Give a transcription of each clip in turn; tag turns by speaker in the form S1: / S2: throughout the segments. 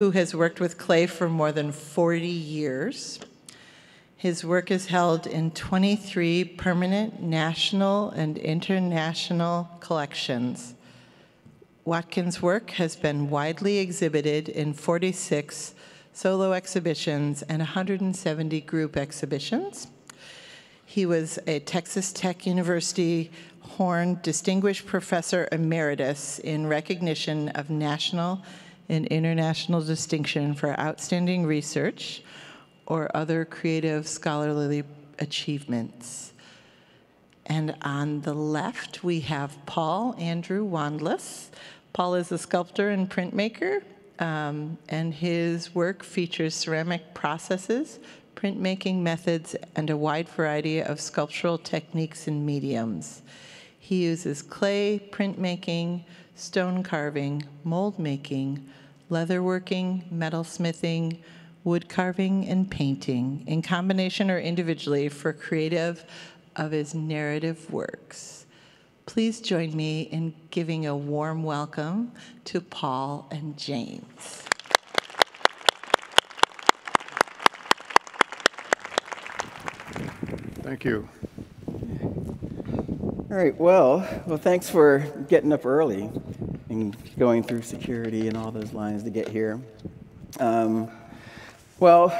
S1: who has worked with clay for more than 40 years. His work is held in 23 permanent national and international collections. Watkins' work has been widely exhibited in 46 solo exhibitions and 170 group exhibitions. He was a Texas Tech University Horn Distinguished Professor Emeritus in recognition of national and international distinction for outstanding research or other creative scholarly achievements. And on the left, we have Paul Andrew Wandless. Paul is a sculptor and printmaker, um, and his work features ceramic processes, printmaking methods, and a wide variety of sculptural techniques and mediums. He uses clay, printmaking, stone carving, mold making, leatherworking, metalsmithing, wood carving, and painting, in combination or individually for creative of his narrative works. Please join me in giving a warm welcome to Paul and James.
S2: Thank you.
S3: All right, well, well, thanks for getting up early and going through security and all those lines to get here. Um, well,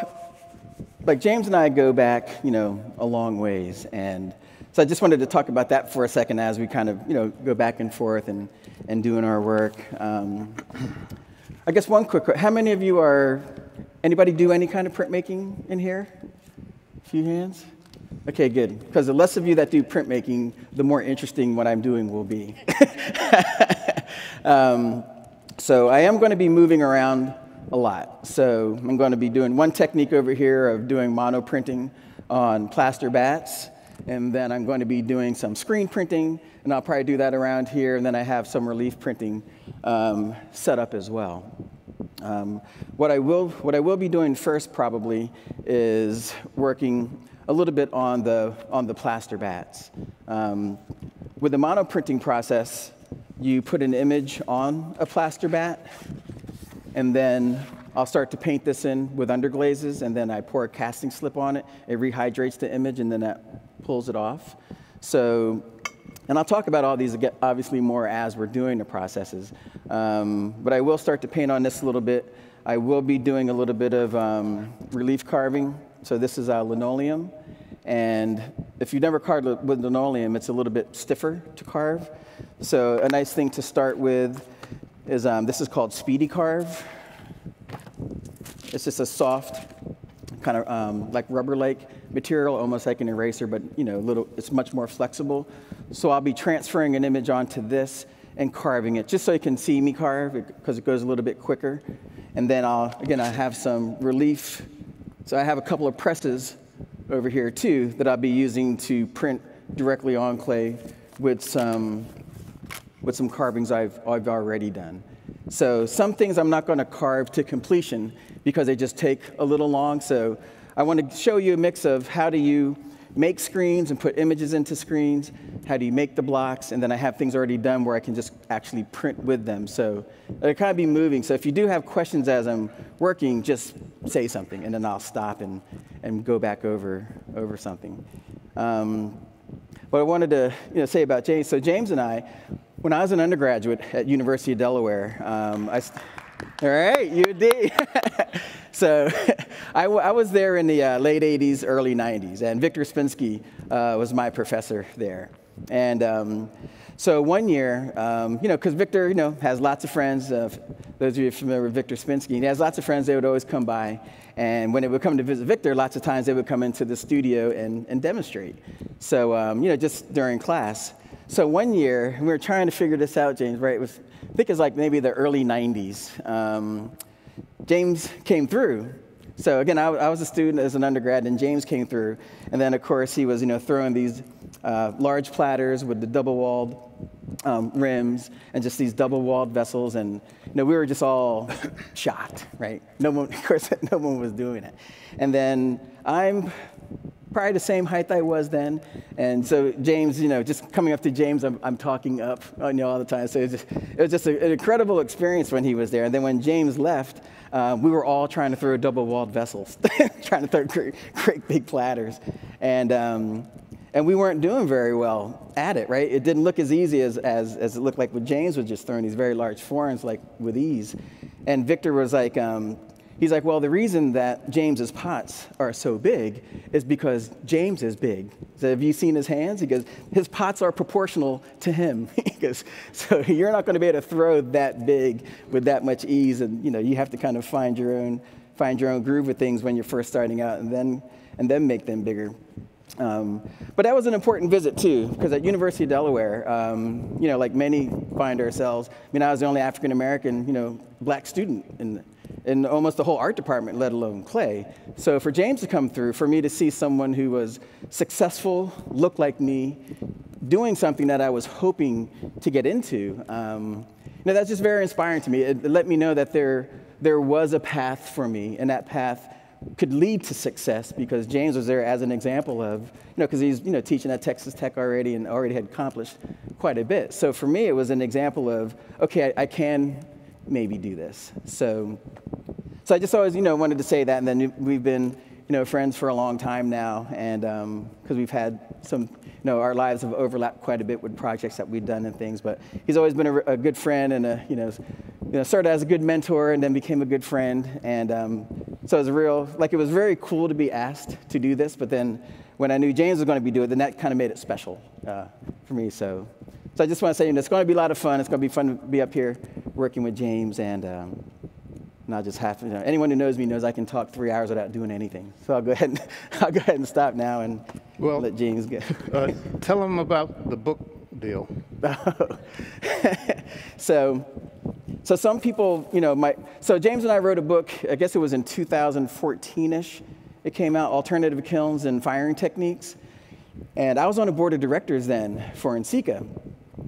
S3: like James and I go back, you know, a long ways, and so I just wanted to talk about that for a second as we kind of, you know, go back and forth and, and doing our work. Um, I guess one quick, question: how many of you are, anybody do any kind of printmaking in here? A few hands? Okay, good. Because the less of you that do printmaking, the more interesting what I'm doing will be. um, so I am going to be moving around a lot. So I'm going to be doing one technique over here of doing mono printing on plaster bats. And then I'm going to be doing some screen printing, and I'll probably do that around here. And then I have some relief printing um, set up as well. Um, what, I will, what I will be doing first probably is working a little bit on the, on the plaster bats. Um, with the mono printing process, you put an image on a plaster bat, and then I'll start to paint this in with underglazes, and then I pour a casting slip on it. It rehydrates the image, and then that pulls it off. So, and I'll talk about all these obviously more as we're doing the processes. Um, but I will start to paint on this a little bit. I will be doing a little bit of um, relief carving so this is a linoleum. And if you've never carved with linoleum, it's a little bit stiffer to carve. So a nice thing to start with is um, this is called Speedy Carve. It's just a soft, kind of um, like rubber-like material, almost like an eraser, but you know, a little, it's much more flexible. So I'll be transferring an image onto this and carving it, just so you can see me carve, because it goes a little bit quicker. And then I'll, again, I have some relief so I have a couple of presses over here too that I'll be using to print directly on clay with some, with some carvings I've, I've already done. So some things I'm not going to carve to completion because they just take a little long. So I want to show you a mix of how do you make screens and put images into screens? How do you make the blocks? And then I have things already done where I can just actually print with them. So it'll kind of be moving. So if you do have questions as I'm working, just say something, and then I'll stop and, and go back over, over something. Um, what I wanted to you know, say about James, so James and I, when I was an undergraduate at University of Delaware, um, I, all right, UD. so I, I, was there in the uh, late 80s, early 90s, and Victor Spinski uh, was my professor there. And um, so one year, um, you know, because Victor, you know, has lots of friends. Uh, those of you familiar with Victor Spinski, he has lots of friends. They would always come by, and when they would come to visit Victor, lots of times they would come into the studio and, and demonstrate. So, um, you know, just during class. So one year, we were trying to figure this out, James, right? It was I think it's like maybe the early 90s. Um, James came through. So again, I, I, was a student as an undergrad, and James came through. And then, of course, he was, you know, throwing these uh, large platters with the double-walled um, rims and just these double-walled vessels. And, you know, we were just all shocked, right? No one, of course, no one was doing it. And then I'm probably the same height I was then. And so James, you know, just coming up to James, I'm, I'm talking up you know, all the time. So it was just, it was just a, an incredible experience when he was there. And then when James left, uh, we were all trying to throw double-walled vessels, trying to throw great, great big platters, and um, and we weren't doing very well at it. Right? It didn't look as easy as as, as it looked like what James was just throwing these very large forms like with ease. And Victor was like, um, He's like, well, the reason that James's pots are so big is because James is big. So have you seen his hands? He goes, his pots are proportional to him. he goes, so you're not going to be able to throw that big with that much ease, and you know you have to kind of find your own find your own groove with things when you're first starting out, and then and then make them bigger. Um, but that was an important visit too, because at University of Delaware, um, you know, like many find ourselves. I mean, I was the only African American, you know, black student in in almost the whole art department, let alone clay. So for James to come through, for me to see someone who was successful, looked like me, doing something that I was hoping to get into, um, you know, that's just very inspiring to me. It, it let me know that there, there was a path for me, and that path could lead to success because James was there as an example of, you know, because he's, you know, teaching at Texas Tech already and already had accomplished quite a bit. So for me, it was an example of, okay, I, I can maybe do this. So, so I just always, you know, wanted to say that. And then we've been, you know, friends for a long time now, and because um, we've had some, know, our lives have overlapped quite a bit with projects that we've done and things. But he's always been a, a good friend and a, you know, you know, started as a good mentor and then became a good friend. And um, so it was real, like, it was very cool to be asked to do this. But then when I knew James was going to be doing it, then that kind of made it special uh, for me. So so I just want to say, you know, it's going to be a lot of fun. It's going to be fun to be up here working with James, and um, not just half. you know, anyone who knows me knows I can talk three hours without doing anything. So I'll go ahead and, I'll go ahead and stop now and well, let James go.
S2: uh, tell him about the book deal.
S3: so, so some people, you know, might, so James and I wrote a book, I guess it was in 2014-ish. It came out, Alternative Kilns and Firing Techniques. And I was on a board of directors then for NCECA.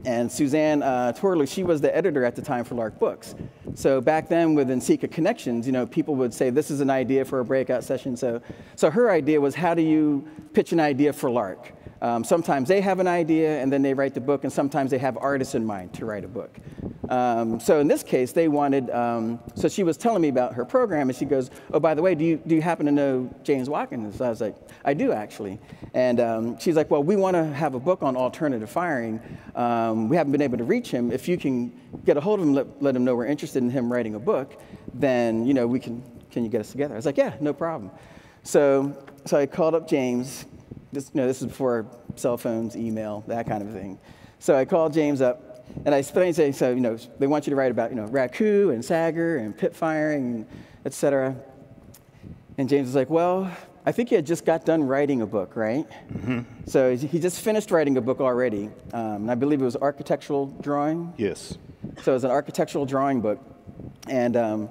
S3: And Suzanne uh, she was the editor at the time for Lark Books. So back then with NCECA Connections, you know, people would say, this is an idea for a breakout session. So, so her idea was, how do you pitch an idea for Lark? Um, sometimes they have an idea and then they write the book, and sometimes they have artists in mind to write a book. Um, so in this case, they wanted, um, so she was telling me about her program, and she goes, oh, by the way, do you, do you happen to know James Watkins? So I was like, I do actually. And um, she's like, well, we want to have a book on alternative firing. Um, we haven't been able to reach him. If you can get a hold of him, let, let him know we're interested in him writing a book, then, you know, we can, can you get us together? I was like, yeah, no problem. So, so I called up James, this, you know, this is before cell phones, email, that kind of thing. So I called James up, and I explained, say, so, you know, they want you to write about, you know, Raku and Sagger and pit firing, et cetera. And James was like, well, I think he had just got done writing a book, right? Mm-hmm. So he just finished writing a book already. Um, and I believe it was architectural drawing.
S2: Yes.
S3: So it was an architectural drawing book. And um,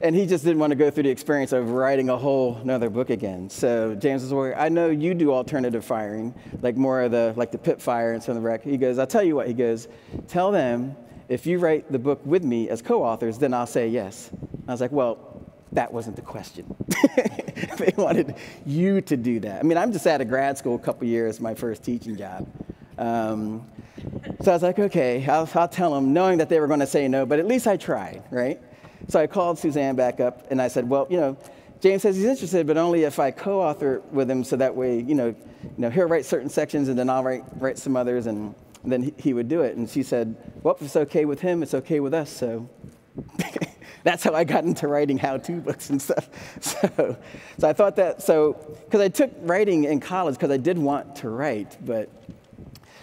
S3: and he just didn't want to go through the experience of writing a whole another book again. So James was worried. I know you do alternative firing, like more of the like the pit fire and some of the wreck. He goes, I'll tell you what. He goes, tell them if you write the book with me as co-authors, then I'll say yes. I was like, well, that wasn't the question. they wanted you to do that. I mean, I'm just out of grad school a couple years, my first teaching job. Um, so I was like, okay, I'll, I'll tell them, knowing that they were going to say no, but at least I tried, right? So I called Suzanne back up and I said, well, you know, James says he's interested, but only if I co-author with him, so that way, you know, you know, he'll write certain sections and then I'll write write some others, and, then he, he would do it. And she said, well, if it's okay with him, it's okay with us. So that's how I got into writing how-to books and stuff. So, so I thought that so because I took writing in college because I did want to write, but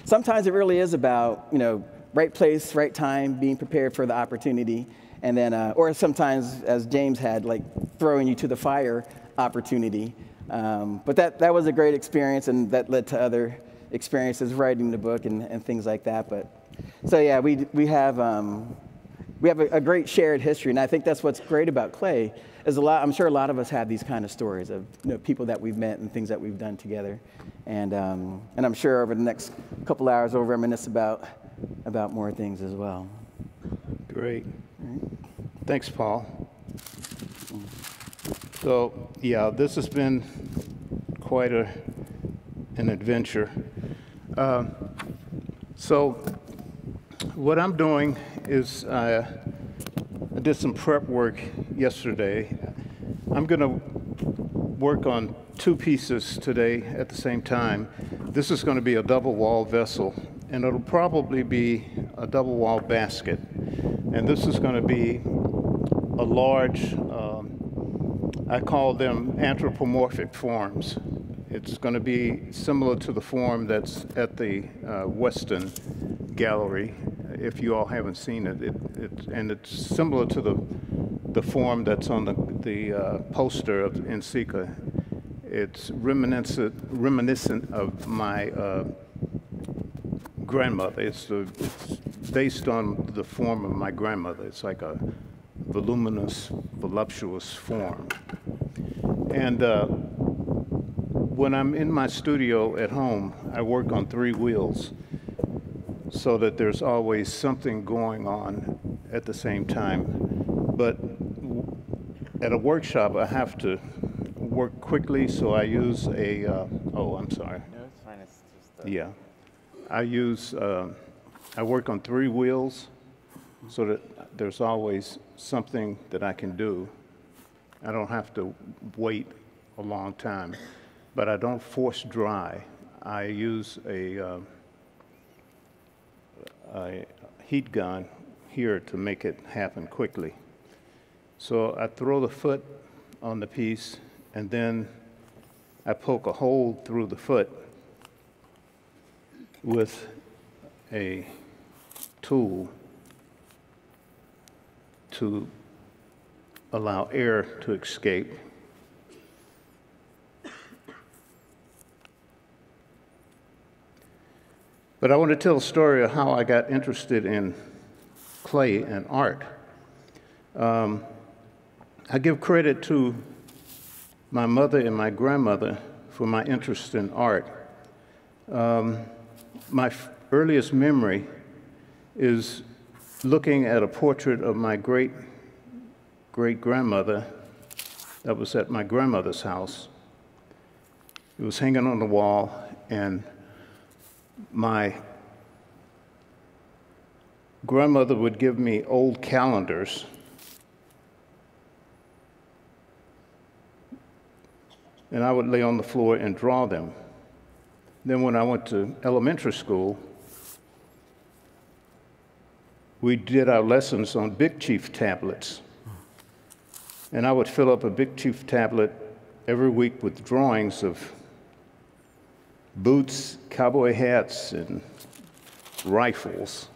S3: sometimes it really is about you know right place, right time, being prepared for the opportunity and then, uh, or sometimes, as James had, like throwing you to the fire opportunity. Um, but that, that was a great experience, and that led to other experiences writing the book and, and things like that. But so yeah, we, we have, um, we have a, a, great shared history, and I think that's what's great about Clay. Is a lot. I'm sure a lot of us have these kind of stories of you know, people that we've met and things that we've done together, and um, and I'm sure over the next couple hours we'll reminisce about about more things as well.
S2: Great. Thanks, Paul. So, yeah, this has been quite a, an adventure. Uh, so, what I'm doing is uh, I did some prep work yesterday. I'm going to work on two pieces today at the same time. This is going to be a double wall vessel, and it'll probably be a double wall basket. And this is going to be a large, um, I call them anthropomorphic forms. It's going to be similar to the form that's at the uh, Weston Gallery. If you all haven't seen it, it, it and it's similar to the the form that's on the the uh, poster of NCECA. It's reminiscent reminiscent of my uh, grandmother. It's, the, it's based on the form of my grandmother. It's like a voluminous, voluptuous form. And uh, when I'm in my studio at home, I work on three wheels so that there's always something going on at the same time. But at a workshop, I have to work quickly, so I use a. Uh, oh, I'm sorry.
S4: No, it's fine. It's just. Uh,
S2: Yeah. I use, uh, I work on three wheels so that there's always something that I can do. I don't have to wait a long time, but I don't force dry. I use a, uh, a heat gun here to make it happen quickly. So I throw the foot on the piece and then I poke a hole through the foot with a tool to allow air to escape. But I want to tell a story of how I got interested in clay and art. Um, I give credit to my mother and my grandmother for my interest in art. Um, my earliest memory is looking at a portrait of my great great grandmother that was at my grandmother's house. It was hanging on the wall, and my grandmother would give me old calendars. And I would lay on the floor and draw them. Then, when I went to elementary school, we did our lessons on Big Chief tablets. And I would fill up a Big Chief tablet every week with drawings of boots, cowboy hats, and rifles.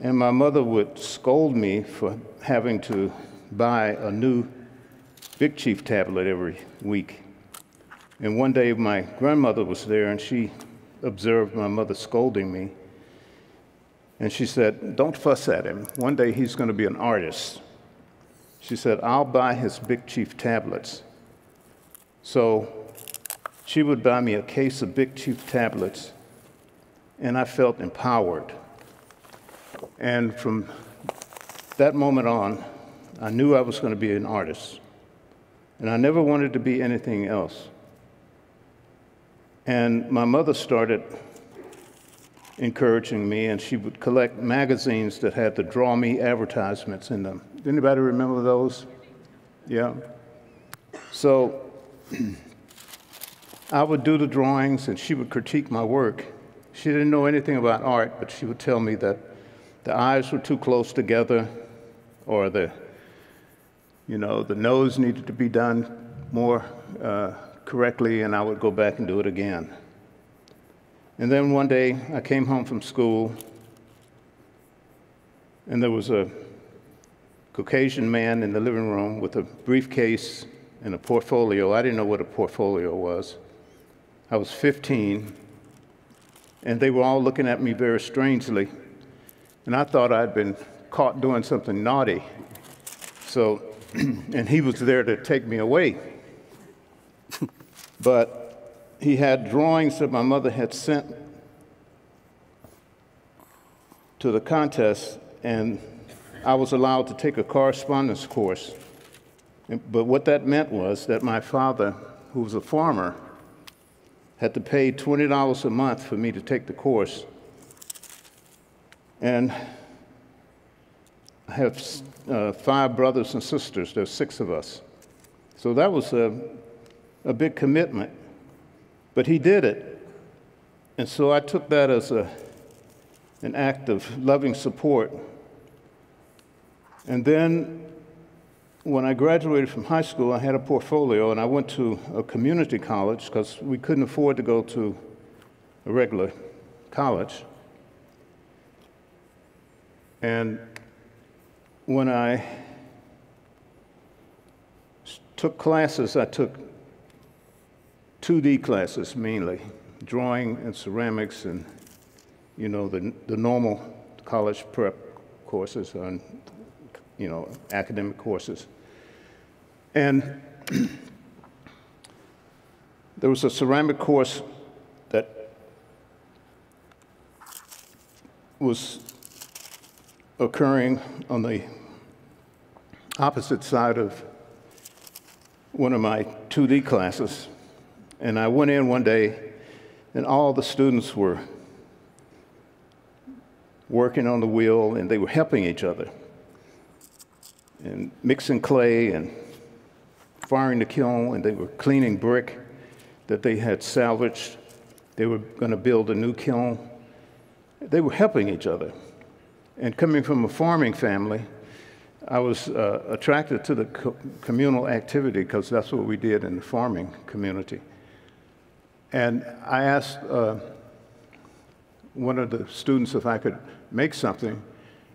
S2: And my mother would scold me for having to buy a new Big Chief tablet every week. And one day my grandmother was there and she observed my mother scolding me. And she said, Don't fuss at him. One day he's going to be an artist. She said, I'll buy his Big Chief tablets. So she would buy me a case of Big Chief tablets, and I felt empowered. And from that moment on, I knew I was going to be an artist. And I never wanted to be anything else. And my mother started encouraging me, and she would collect magazines that had the Draw Me advertisements in them. Anybody remember those? Yeah. So I would do the drawings, and she would critique my work. She didn't know anything about art, but she would tell me that the eyes were too close together, or the, you know, the nose needed to be done more uh, correctly, and I would go back and do it again. And then one day I came home from school, and there was a Caucasian man in the living room with a briefcase and a portfolio. I didn't know what a portfolio was. I was 15, and they were all looking at me very strangely. And I thought I'd been caught doing something naughty. So, and he was there to take me away. But he had drawings that my mother had sent to the contest, and I was allowed to take a correspondence course. But what that meant was that my father, who was a farmer, had to pay $20 a month for me to take the course. And I have uh, five brothers and sisters. There's six of us. So that was a, a big commitment. But he did it. And so I took that as a, an act of loving support. And then when I graduated from high school, I had a portfolio and I went to a community college because we couldn't afford to go to a regular college. And when I took classes, I took 2D classes mainly, drawing and ceramics and, you know, the, the normal college prep courses and, you know, academic courses. And there was a ceramic course that was occurring on the opposite side of one of my 2D classes. And I went in one day, and all the students were working on the wheel, and they were helping each other and mixing clay and firing the kiln, and they were cleaning brick that they had salvaged. They were going to build a new kiln. They were helping each other. And coming from a farming family, I was uh, attracted to the co communal activity because that's what we did in the farming community. And I asked uh, one of the students if I could make something,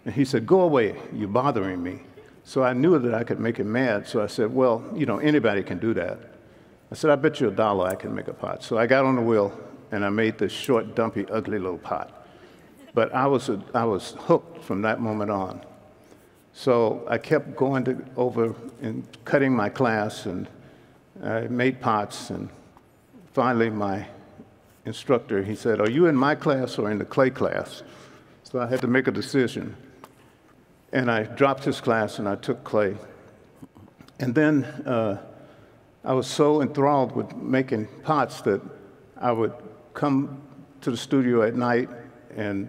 S2: and he said, Go away, you're bothering me. So I knew that I could make him mad, so I said, Well, you know, anybody can do that. I said, I bet you a dollar I can make a pot. So I got on the wheel and I made this short, dumpy, ugly little pot. But I was, a, I was hooked from that moment on. So I kept going to, over and cutting my class, and I made pots. And finally, my instructor, he said, Are you in my class or in the clay class? So I had to make a decision. And I dropped his class and I took clay. And then uh, I was so enthralled with making pots that I would come to the studio at night and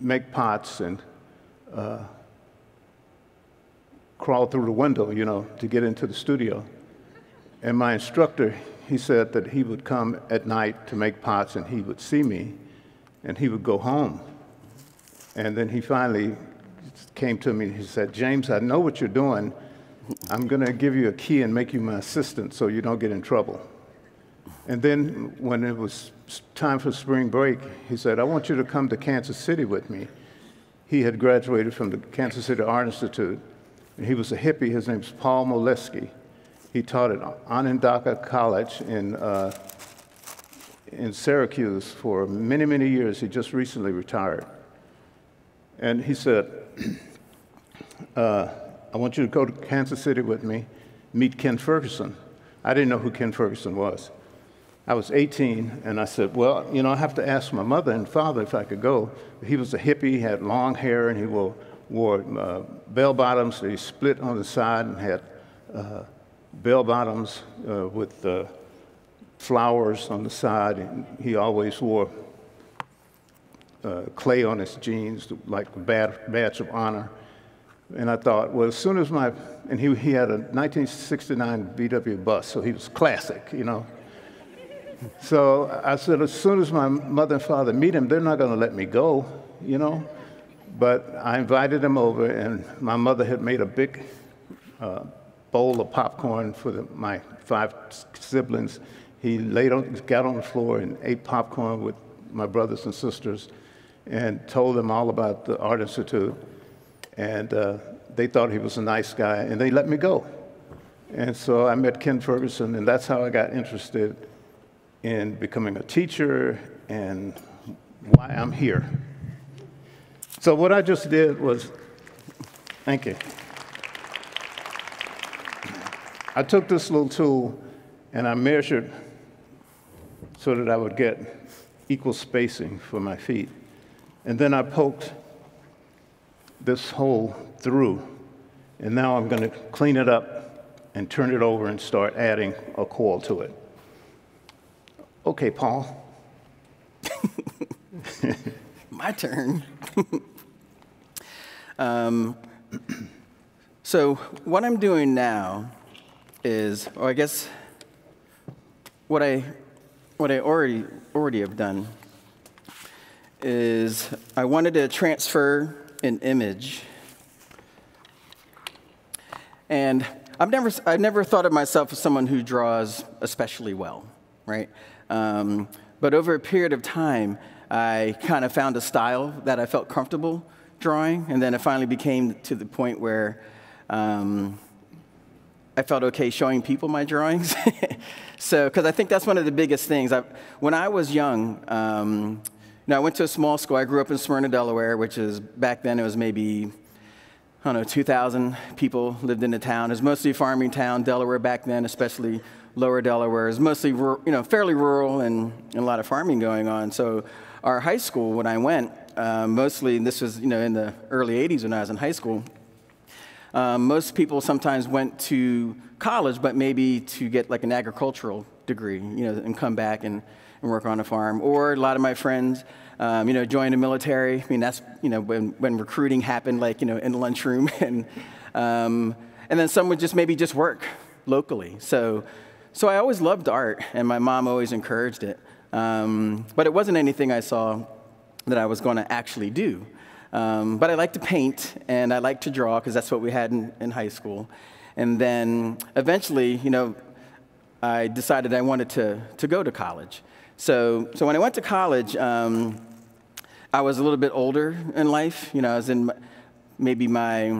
S2: make pots and uh, crawl through the window, you know, to get into the studio. And my instructor, he said that he would come at night to make pots and he would see me and he would go home. And then he finally came to me and he said, James, I know what you're doing. I'm going to give you a key and make you my assistant so you don't get in trouble. And then when it was time for spring break, he said, I want you to come to Kansas City with me. He had graduated from the Kansas City Art Institute, and he was a hippie. His name's Paul Moleski. He taught at Onondaga College in, uh, in Syracuse for many, many years. He just recently retired. And he said, uh, I want you to go to Kansas City with me, meet Ken Ferguson. I didn't know who Ken Ferguson was. I was 18, and I said, Well, you know, I have to ask my mother and father if I could go. He was a hippie, he had long hair, and he wore, wore uh, bell bottoms that he split on the side and had uh, bell bottoms uh, with uh, flowers on the side. And he always wore uh, clay on his jeans, like a badge of honor. And I thought, well, as soon as my, and he, he had a 1969 VW bus, so he was classic, you know. So I said, as soon as my mother and father meet him, they're not going to let me go, you know. But I invited them over, and my mother had made a big uh, bowl of popcorn for the, my five siblings. He laid on, got on the floor and ate popcorn with my brothers and sisters, and told them all about the Art Institute. And uh, they thought he was a nice guy, and they let me go. And so I met Ken Ferguson, and that's how I got interested in becoming a teacher and why I'm here. So, what I just did was, thank you. I took this little tool and I measured so that I would get equal spacing for my feet. And then I poked this hole through. And now I'm going to clean it up and turn it over and start adding a coil to it. Okay, Paul.
S3: My turn. Um, so what I'm doing now is, or I guess what I, what I already, already have done is I wanted to transfer an image. And I've never, I've never thought of myself as someone who draws especially well, right? Um, but over a period of time, I kind of found a style that I felt comfortable drawing, and then it finally became to the point where um, I felt okay showing people my drawings. so, because I think that's one of the biggest things. I, when I was young, um, you know, I went to a small school. I grew up in Smyrna, Delaware, which is back then it was maybe, I don't know, 2,000 people lived in the town. It was mostly a farming town. Delaware back then, especially lower Delaware, is mostly, you know, fairly rural and, and, a lot of farming going on. So our high school, when I went, uh, mostly, this was, you know, in the early 80s when I was in high school, um, most people sometimes went to college, but maybe to get like an agricultural degree, you know, and come back and and work on a farm. Or a lot of my friends, um, you know, joined the military. I mean, that's, you know, when, when recruiting happened, like, you know, in the lunchroom. and, um, and then some would just maybe just work locally. So, so I always loved art, and my mom always encouraged it. Um, but it wasn't anything I saw that I was going to actually do. Um, but I like to paint and I like to draw because that's what we had in, in high school. And then eventually, you know, I decided I wanted to, to go to college. So, so when I went to college, um, I was a little bit older in life. You know, I was in maybe my,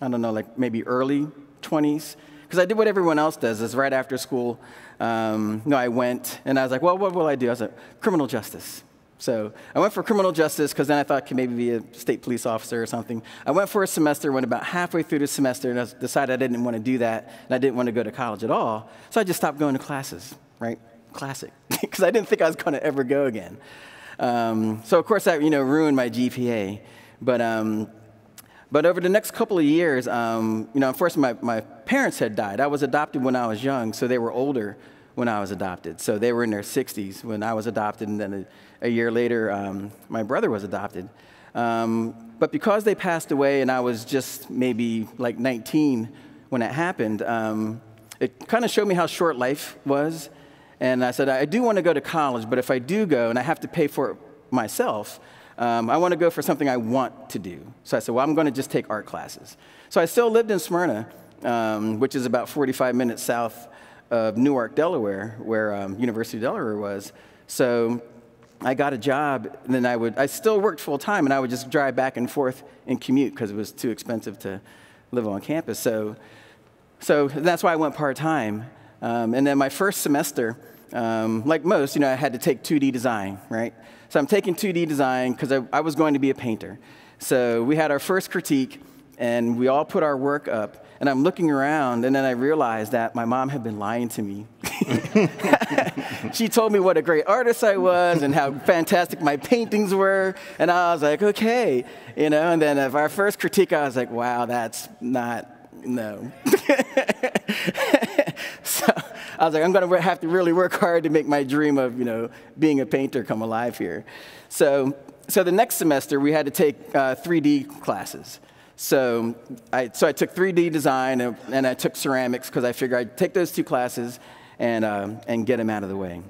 S3: I don't know, like maybe early 20s. Because I did what everyone else does, is right after school, um, you know, I went and I was like, well, what will I do? I was like, criminal justice. So I went for criminal justice because then I thought I could maybe be a state police officer or something. I went for a semester, went about halfway through the semester, and I decided I didn't want to do that, and I didn't want to go to college at all. So I just stopped going to classes, right? classic, because I didn't think I was going to ever go again. Um, so of course that you know ruined my GPA. But um, but over the next couple of years, um, you know, first my, my parents had died. I was adopted when I was young, so they were older when I was adopted. So they were in their 60s when I was adopted, and then a, year later, um, my brother was adopted. Um, but because they passed away and I was just maybe like 19 when it happened, um, it kind of showed me how short life was and I said, I do want to go to college, but if I do go and I have to pay for it myself, um, I want to go for something I want to do. So I said, well, I'm going to just take art classes. So I still lived in Smyrna, um, which is about 45 minutes south of Newark, Delaware, where um, University of Delaware was. So I got a job, and then I would, I still worked full time, and I would just drive back and forth and commute because it was too expensive to live on campus. So, so that's why I went part time. Um, and then my first semester, um, like most, you know, I had to take 2D design, right? So I'm taking 2D design because I, I was going to be a painter. So we had our first critique, and we all put our work up. And I'm looking around, and then I realized that my mom had been lying to me. she told me what a great artist I was and how fantastic my paintings were. And I was like, okay. You know, and then of our first critique, I was like, wow, that's not, no. so I was like, I'm going to have to really work hard to make my dream of, you know, being a painter come alive here. So, so the next semester, we had to take uh, 3D classes. So I, so I took 3D design and, and I took ceramics because I figured I'd take those two classes and, um, and get them out of the way.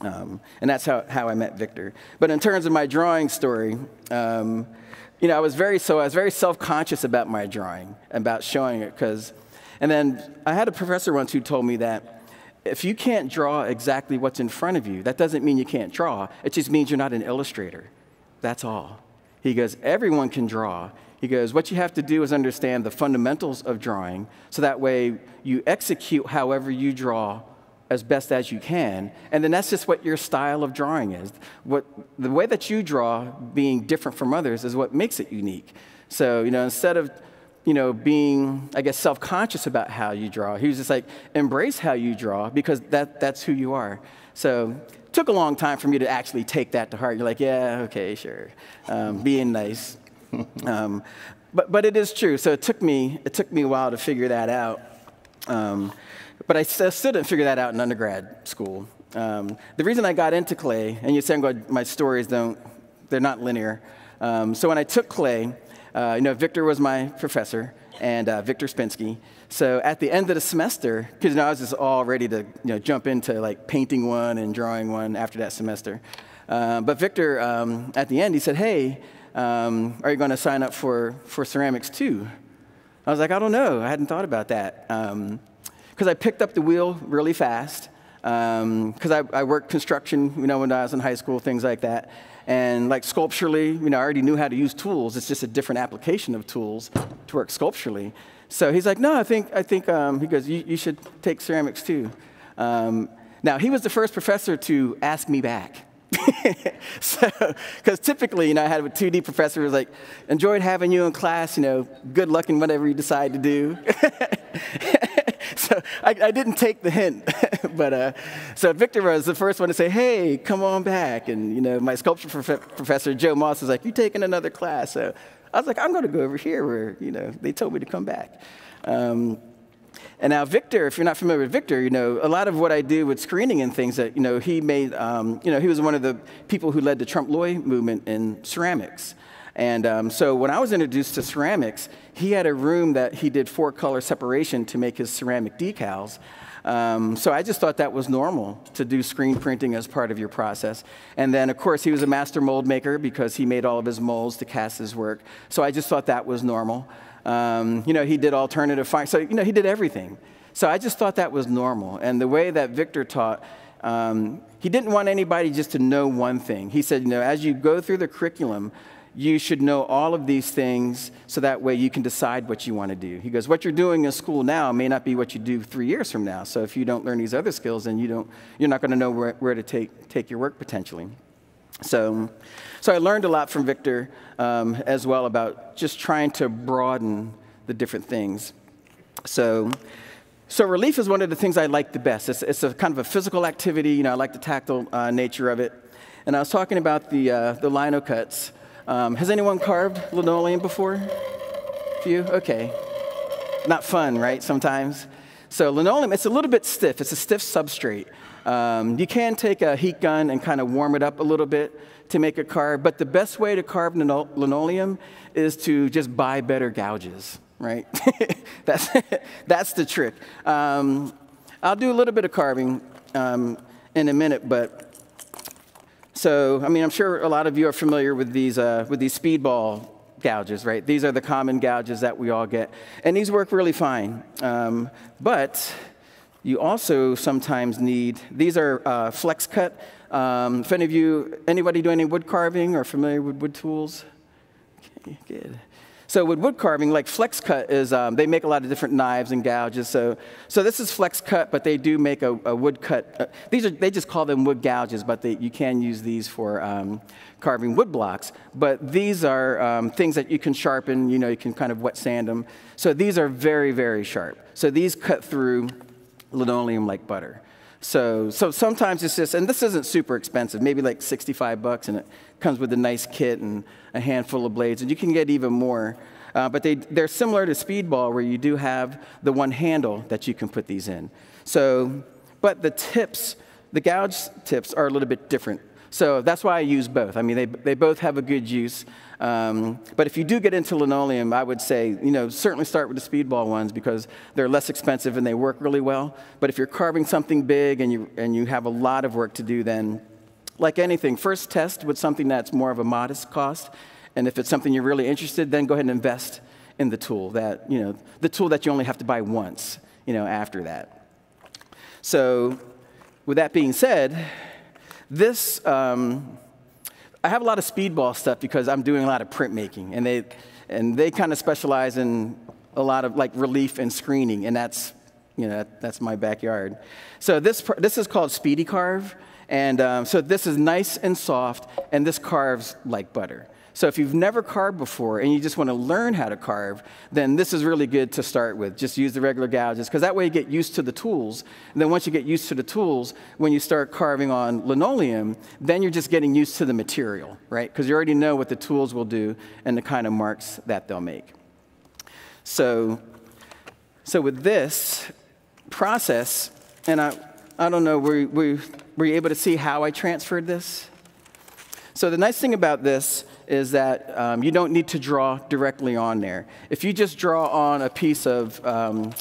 S3: Um, and that's how, how I met Victor. But in terms of my drawing story, um, you know, I was very so I was very self-conscious about my drawing, about showing it, because and then I had a professor once who told me that if you can't draw exactly what's in front of you, that doesn't mean you can't draw. It just means you're not an illustrator. That's all. He goes, everyone can draw. He goes, what you have to do is understand the fundamentals of drawing so that way you execute however you draw as best as you can. And then that's just what your style of drawing is. What, the way that you draw being different from others is what makes it unique. So, you know, instead of you know, being, I guess, self conscious about how you draw. He was just like, embrace how you draw because that, that's who you are. So it took a long time for me to actually take that to heart. You're like, yeah, okay, sure. Um, being nice. um, but, but it is true. So it took me, it took me a while to figure that out. Um, but I still, still didn't figure that out in undergrad school. Um, the reason I got into clay, and you're saying my stories don't, they're not linear. Um, so when I took clay, uh, you know, Victor was my professor, and uh, Victor Spinski. So at the end of the semester, because you know, I was just all ready to you know, jump into like painting one and drawing one after that semester. Uh, but Victor, um, at the end, he said, "Hey, um, are you going to sign up for for ceramics too?" I was like, "I don't know. I hadn't thought about that." Because um, I picked up the wheel really fast. Because um, I, I worked construction, you know, when I was in high school, things like that. And like sculpturally, you know, I already knew how to use tools. It's just a different application of tools to work sculpturally. So he's like, no, I think, I think um, he goes, you, you, should take ceramics too. Um, now, he was the first professor to ask me back. so, because typically, you know, I had a 2D professor who was like, enjoyed having you in class, you know, good luck in whatever you decide to do. so I, I, didn't take the hint. but uh, so Victor was the first one to say, hey, come on back. And, you know, my sculpture prof- professor, Joe Moss, was like, you taking another class. So I was like, I'm going to go over here where, you know, they told me to come back. Um, and now Victor, if you're not familiar with Victor, you know, a lot of what I do with screening and things that, you know, he made, um, you know, he was one of the people who led the Trompe l'oeil movement in ceramics. And um, so when I was introduced to ceramics, he had a room that he did four color separation to make his ceramic decals. Um, so I just thought that was normal to do screen printing as part of your process. And then, of course, he was a master mold maker because he made all of his molds to cast his work. So I just thought that was normal. Um, you know, he did alternative fine. So, you know, he did everything. So I just thought that was normal. And the way that Victor taught, um, he didn't want anybody just to know one thing. He said, you know, as you go through the curriculum, you should know all of these things so that way you can decide what you want to do. He goes, What you're doing in school now may not be what you do three years from now. So if you don't learn these other skills, then you don't, you're not going to know where, where to take, take your work potentially. So, so I learned a lot from Victor um, as well about just trying to broaden the different things. So, so relief is one of the things I like the best. It's, it's a kind of a physical activity. You know, I like the tactile uh, nature of it. And I was talking about the, uh, the lino cuts. Um, has anyone carved linoleum before? A few? Okay. Not fun, right, sometimes? So linoleum, it's a little bit stiff. It's a stiff substrate. Um, you can take a heat gun and kind of warm it up a little bit to make a carve, but the best way to carve linoleum is to just buy better gouges, right? that's, that's the trick. Um, I'll do a little bit of carving um, in a minute, but so, I mean, I'm sure a lot of you are familiar with these, uh, with these speedball gouges, right? These are the common gouges that we all get. And these work really fine. Um, but you also sometimes need, these are uh, Flexcut. Um, if any of you, anybody do any wood carving or familiar with wood tools? Okay, good. So with wood carving, like Flexcut is, um, they make a lot of different knives and gouges. So, so this is Flexcut, but they do make a, a wood cut. Uh, these are, they just call them wood gouges, but they, you can use these for um, carving wood blocks. But these are um, things that you can sharpen, you know, you can kind of wet sand them. So these are very, very sharp. So these cut through linoleum like butter. So, so sometimes it's just, and this isn't super expensive, maybe like 65 bucks, and it comes with a nice kit and a handful of blades, and you can get even more. Uh, but they, they're similar to Speedball, where you do have the one handle that you can put these in. So, but the tips, the gouge tips are a little bit different. So that's why I use both. I mean, they, they both have a good use. Um, but if you do get into linoleum, I would say, you know, certainly start with the speedball ones because they're less expensive and they work really well. But if you're carving something big and you, and you have a lot of work to do, then like anything, first test with something that's more of a modest cost. And if it's something you're really interested, then go ahead and invest in the tool that, you know, the tool that you only have to buy once, you know, after that. So with that being said, this, um, I have a lot of speedball stuff because I'm doing a lot of printmaking, and they, and they kind of specialize in a lot of like relief and screening, and that's, you know, that, that's my backyard. So this, this is called Speedy Carve, and um, so this is nice and soft, and this carves like butter. So if you've never carved before and you just want to learn how to carve, then this is really good to start with. Just use the regular gouges because that way you get used to the tools. And then once you get used to the tools, when you start carving on linoleum, then you're just getting used to the material, right? Because you already know what the tools will do and the kind of marks that they'll make. So, so with this process, and I, I don't know, were, were, were you able to see how I transferred this? So the nice thing about this is that um, you don't need to draw directly on there. If you just draw on a piece of um,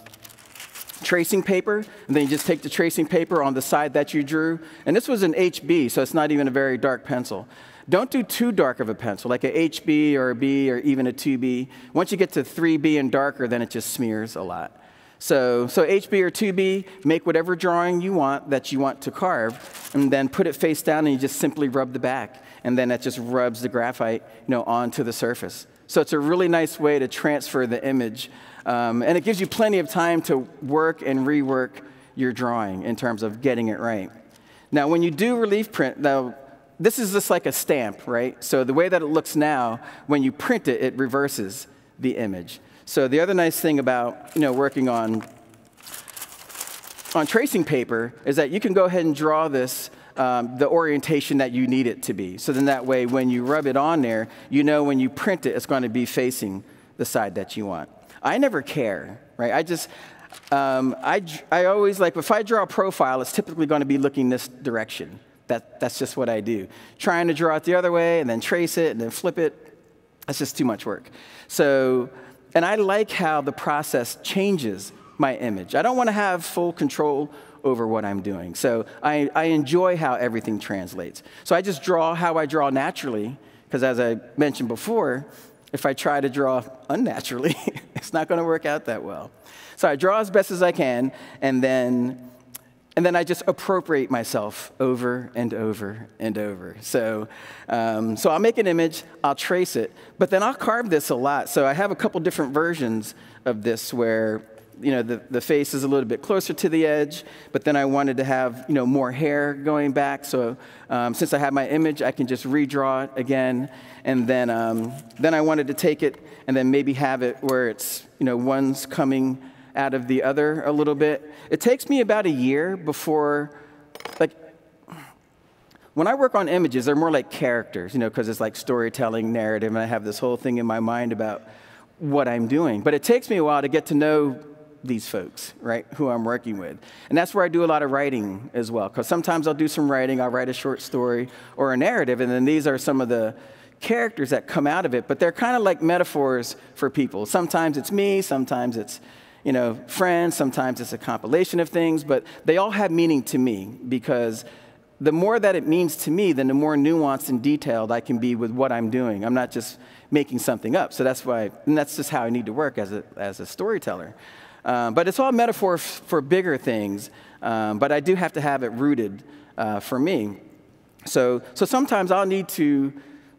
S3: tracing paper, and then you just take the tracing paper on the side that you drew, and this was an HB, so it's not even a very dark pencil. Don't do too dark of a pencil, like a HB or a B or even a 2B. Once you get to 3B and darker, then it just smears a lot. So, so HB or 2B, make whatever drawing you want that you want to carve, and then put it face down, and you just simply rub the back and then that just rubs the graphite you know, onto the surface. So it's a really nice way to transfer the image. Um, and it gives you plenty of time to work and rework your drawing in terms of getting it right. Now, when you do relief print, now, this is just like a stamp, right? So the way that it looks now, when you print it, it reverses the image. So the other nice thing about you know, working on, on tracing paper is that you can go ahead and draw this um, the orientation that you need it to be. So then that way, when you rub it on there, you know when you print it, it's going to be facing the side that you want. I never care, right? I just, um, I, I always like, if I draw a profile, it's typically going to be looking this direction. That, that's just what I do. Trying to draw it the other way and then trace it and then flip it, that's just too much work. So, and I like how the process changes my image. I don't want to have full control over what I'm doing. So I, I enjoy how everything translates. So I just draw how I draw naturally, because as I mentioned before, if I try to draw unnaturally, it's not going to work out that well. So I draw as best as I can, and then, and then I just appropriate myself over and over and over. So, um, so I'll make an image, I'll trace it, but then I'll carve this a lot. So I have a couple different versions of this where you know, the, the face is a little bit closer to the edge, but then I wanted to have, you know, more hair going back. So um, since I have my image, I can just redraw it again. And then, um, then I wanted to take it and then maybe have it where it's, you know, one's coming out of the other a little bit. It takes me about a year before, like, when I work on images, they're more like characters, you know, because it's like storytelling, narrative, and I have this whole thing in my mind about what I'm doing. But it takes me a while to get to know these folks, right, who I'm working with. And that's where I do a lot of writing as well, because sometimes I'll do some writing, I'll write a short story or a narrative, and then these are some of the characters that come out of it, but they're kind of like metaphors for people. Sometimes it's me, sometimes it's you know, friends, sometimes it's a compilation of things, but they all have meaning to me because the more that it means to me, then the more nuanced and detailed I can be with what I'm doing. I'm not just making something up. So that's why, and that's just how I need to work as a, as a storyteller. Um, but it's all metaphor for bigger things. Um, but I do have to have it rooted uh, for me. So, so sometimes I'll need to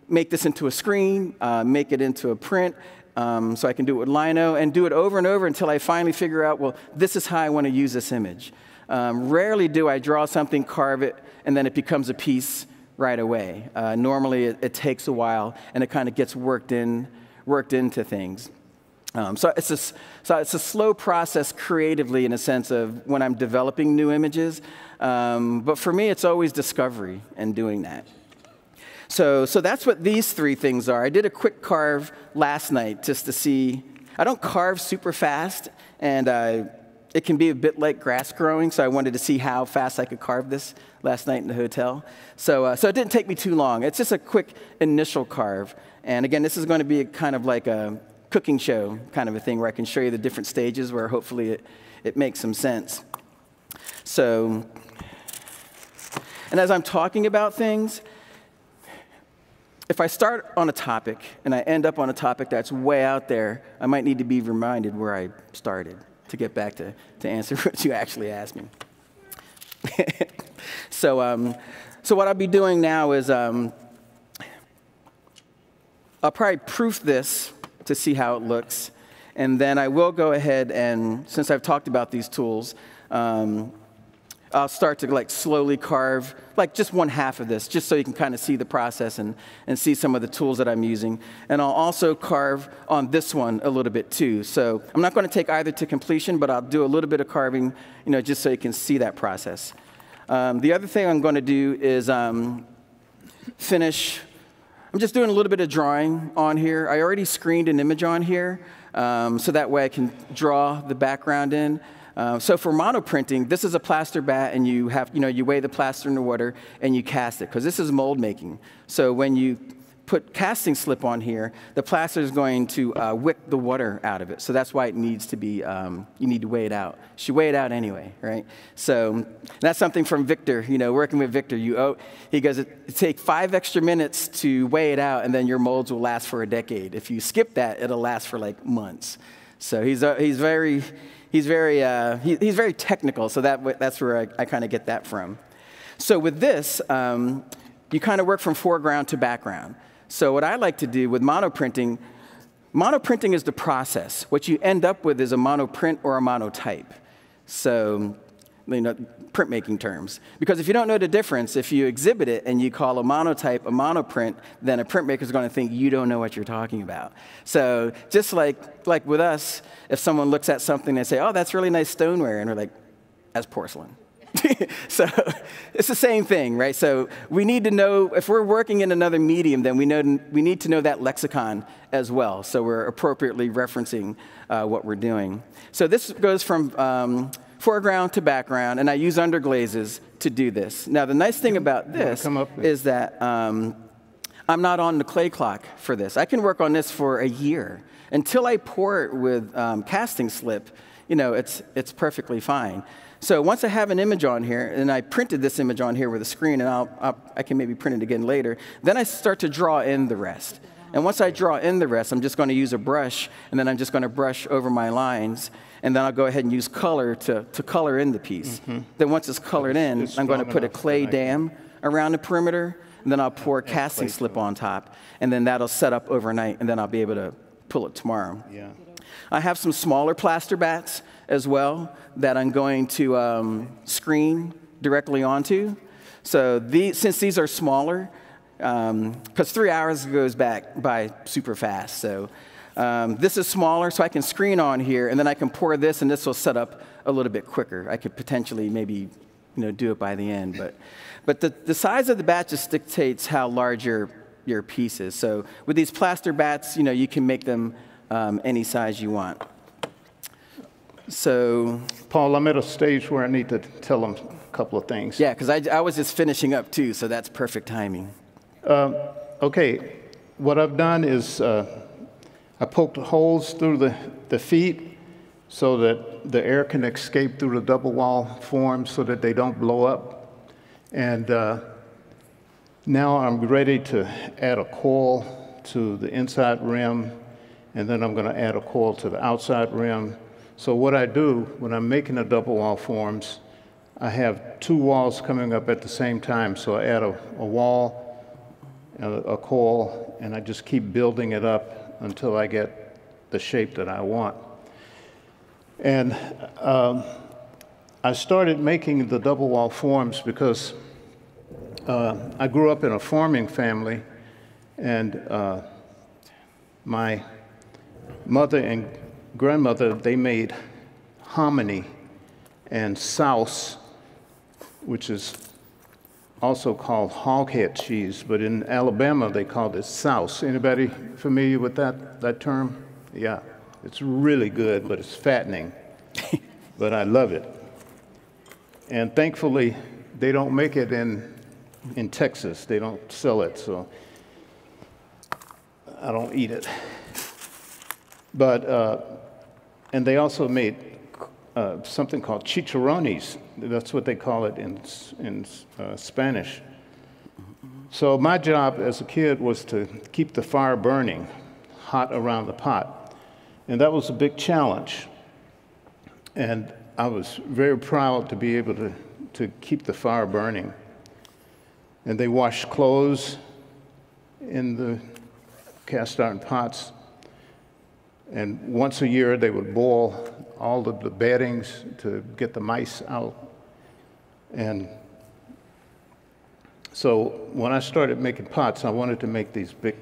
S3: make this into a screen, uh, make it into a print, um, so I can do it with Lino and do it over and over until I finally figure out, well, this is how I want to use this image. Um, rarely do I draw something, carve it, and then it becomes a piece right away. Uh, normally, it, it, takes a while, and it kind of gets worked in, worked into things. Um, so, it's a, so it's a slow process creatively in a sense of when I'm developing new images. Um, but for me, it's always discovery and doing that. So, so that's what these three things are. I did a quick carve last night just to see. I don't carve super fast, and uh, it can be a bit like grass growing, so I wanted to see how fast I could carve this last night in the hotel. So, uh, so it didn't take me too long. It's just a quick initial carve. And again, this is going to be a kind of like a, cooking show kind of a thing where I can show you the different stages where hopefully it, it makes some sense. So, and as I'm talking about things, if I start on a topic and I end up on a topic that's way out there, I might need to be reminded where I started to get back to, to answer what you actually asked me. so, um, so what I'll be doing now is um, I'll probably proof this to see how it looks. And then I will go ahead and, since I've talked about these tools, um, I'll start to like slowly carve like just one half of this, just so you can kind of see the process and, and see some of the tools that I'm using. And I'll also carve on this one a little bit too. So I'm not going to take either to completion, but I'll do a little bit of carving, you know, just so you can see that process. Um, the other thing I'm going to do is um, finish I'm just doing a little bit of drawing on here. I already screened an image on here, um, so that way I can draw the background in. Uh, so for monoprinting, this is a plaster bat, and you have, you know, you weigh the plaster in the water and you cast it, because this is mold making. So when you put casting slip on here, the plaster is going to uh, wick the water out of it. So that's why it needs to be, um, you need to weigh it out. She weigh it out anyway, right? So that's something from Victor, you know, working with Victor. You owe, he goes, it take five extra minutes to weigh it out, and then your molds will last for a decade. If you skip that, it'll last for like months. So he's, uh, he's very, he's very, uh, he, he's very technical, so that, that's where I, I kind of get that from. So with this, um, you kind of work from foreground to background. So what I like to do with monoprinting, monoprinting is the process. What you end up with is a monoprint or a monotype. So, you know, printmaking terms. Because if you don't know the difference, if you exhibit it and you call a monotype a monoprint, then a printmaker is going to think you don't know what you're talking about. So just like, like with us, if someone looks at something and they say, oh, that's really nice stoneware, and we're like, that's porcelain. so it's the same thing, right? So we need to know, if we're working in another medium, then we, know, we need to know that lexicon as well. So we're appropriately referencing uh, what we're doing. So this goes from um, foreground to background, and I use underglazes to do this. Now, the nice thing about this is that um, I'm not on the clay clock for this. I can work on this for a year. Until I pour it with um, casting slip, you know, it's, it's perfectly fine. So once I have an image on here, and I printed this image on here with a screen, and I'll, I'll, i can maybe print it again later, then I start to draw in the rest. And once I draw in the rest, I'm just going to use a brush, and then I'm just going to brush over my lines, and then I'll go ahead and use color to, to color in the piece. Mm-hmm. Then once it's colored in, it's I'm going to put a clay dam around the perimeter, and then I'll pour casting slip on top, and then that'll set up overnight, and then I'll be able to pull it tomorrow.
S2: Yeah.
S3: I have some smaller plaster bats as well that I'm going to um, screen directly onto. So these, since these are smaller, because um, three hours goes back by super fast. So um, this is smaller, so I can screen on here, and then I can pour this, and this will set up a little bit quicker. I could potentially maybe you know, do it by the end. But, but the, the size of the bat just dictates how large your, your piece is. So with these plaster bats, you know, you can make them um, any size you want. So,
S2: Paul, I'm at a stage where I need to tell them a couple of things.
S3: Yeah, because I, I was just finishing up too, so that's perfect timing.
S2: Uh, okay, what I've done is uh, I poked holes through the, the feet so that the air can escape through the double wall form so that they don't blow up. And uh, now I'm ready to add a coil to the inside rim, and then I'm going to add a coil to the outside rim so what I do when I'm making the double wall forms, I have two walls coming up at the same time. So I add a, a wall, a, a coil, and I just keep building it up until I get the shape that I want. And um, I started making the double wall forms because uh, I grew up in a farming family, and uh, my mother and grandmother, they made hominy and souse, which is also called hoghead cheese, but in Alabama they called it souse. Anybody familiar with that, that term? Yeah, it's really good, but it's fattening. but I love it. And thankfully, they don't make it in, in Texas. They don't sell it, so I don't eat it. But uh, and they also made uh, something called chicharrones. That's what they call it in, in uh, Spanish. So my job as a kid was to keep the fire burning, hot around the pot. And that was a big challenge. And I was very proud to be able to, to keep the fire burning. And they washed clothes in the cast iron pots. And once a year, they would boil all of the beddings to get the mice out. And so when I started making pots, I wanted to make these big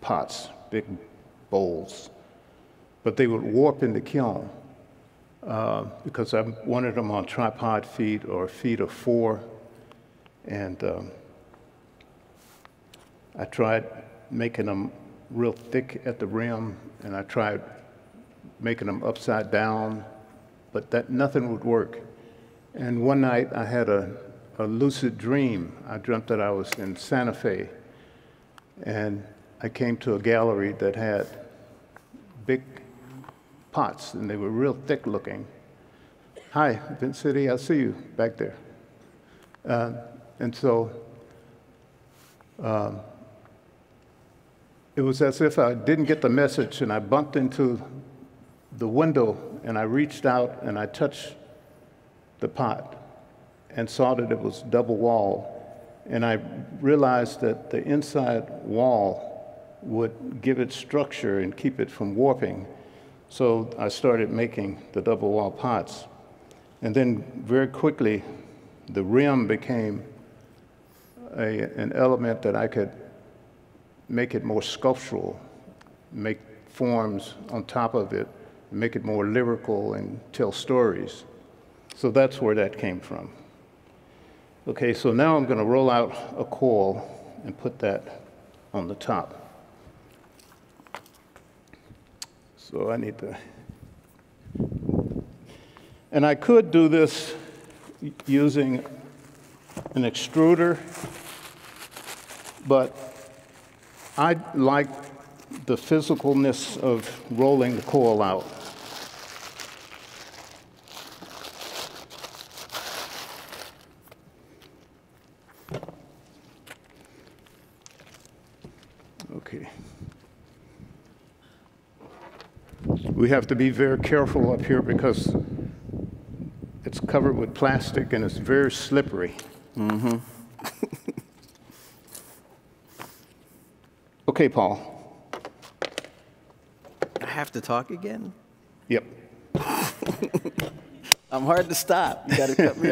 S2: pots, big bowls. But they would warp in the kiln uh, because I wanted them on tripod feet or feet of four. And um, I tried making them real thick at the rim, and I tried making them upside down, but that nothing would work. And one night I had a, a lucid dream. I dreamt that I was in Santa Fe, and I came to a gallery that had big pots, and they were real thick looking. Hi, Vince City, I see you back there. Uh, and so um, it was as if I didn't get the message, and I bumped into the window, and I reached out and I touched the pot and saw that it was double wall. And I realized that the inside wall would give it structure and keep it from warping. So I started making the double wall pots. And then very quickly, the rim became a, an element that I could make it more sculptural, make forms on top of it, make it more lyrical and tell stories. So that's where that came from. Okay, so now I'm going to roll out a coil and put that on the top. So I need to, and I could do this using an extruder, but I like the physicalness of rolling the coil out. Okay. We have to be very careful up here because it's covered with plastic and it's very slippery. Mm-hmm. okay, Paul.
S3: I have to talk again?
S2: Yep.
S3: I'm hard to stop. You got to cut me.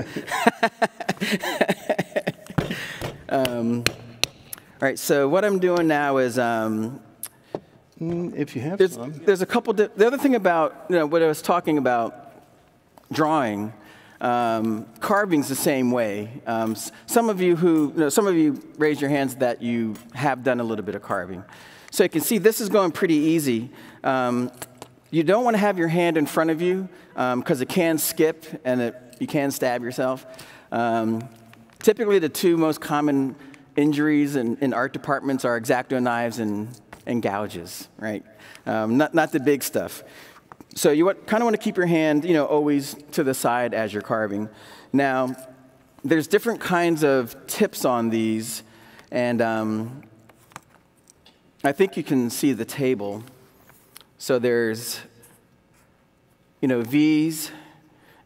S3: um, all right, so what I'm doing now is um,
S2: mm, if you have
S3: there's,
S2: some.
S3: There's a couple. the other thing about you know what I was talking about drawing, um, carving's the same way. Um, some of you who some of you raise your hands that you have done a little bit of carving. So you can see this is going pretty easy. Um, you don't want to have your hand in front of you because um, it can skip and it, you can stab yourself. Um, typically, the two most common injuries in, in art departments are X-Acto knives and, and gouges, right? Um, not, not the big stuff. So you kind of want to keep your hand, you know, always to the side as you're carving. Now, there's different kinds of tips on these, and um, I think you can see the table. So there's, you know, V's,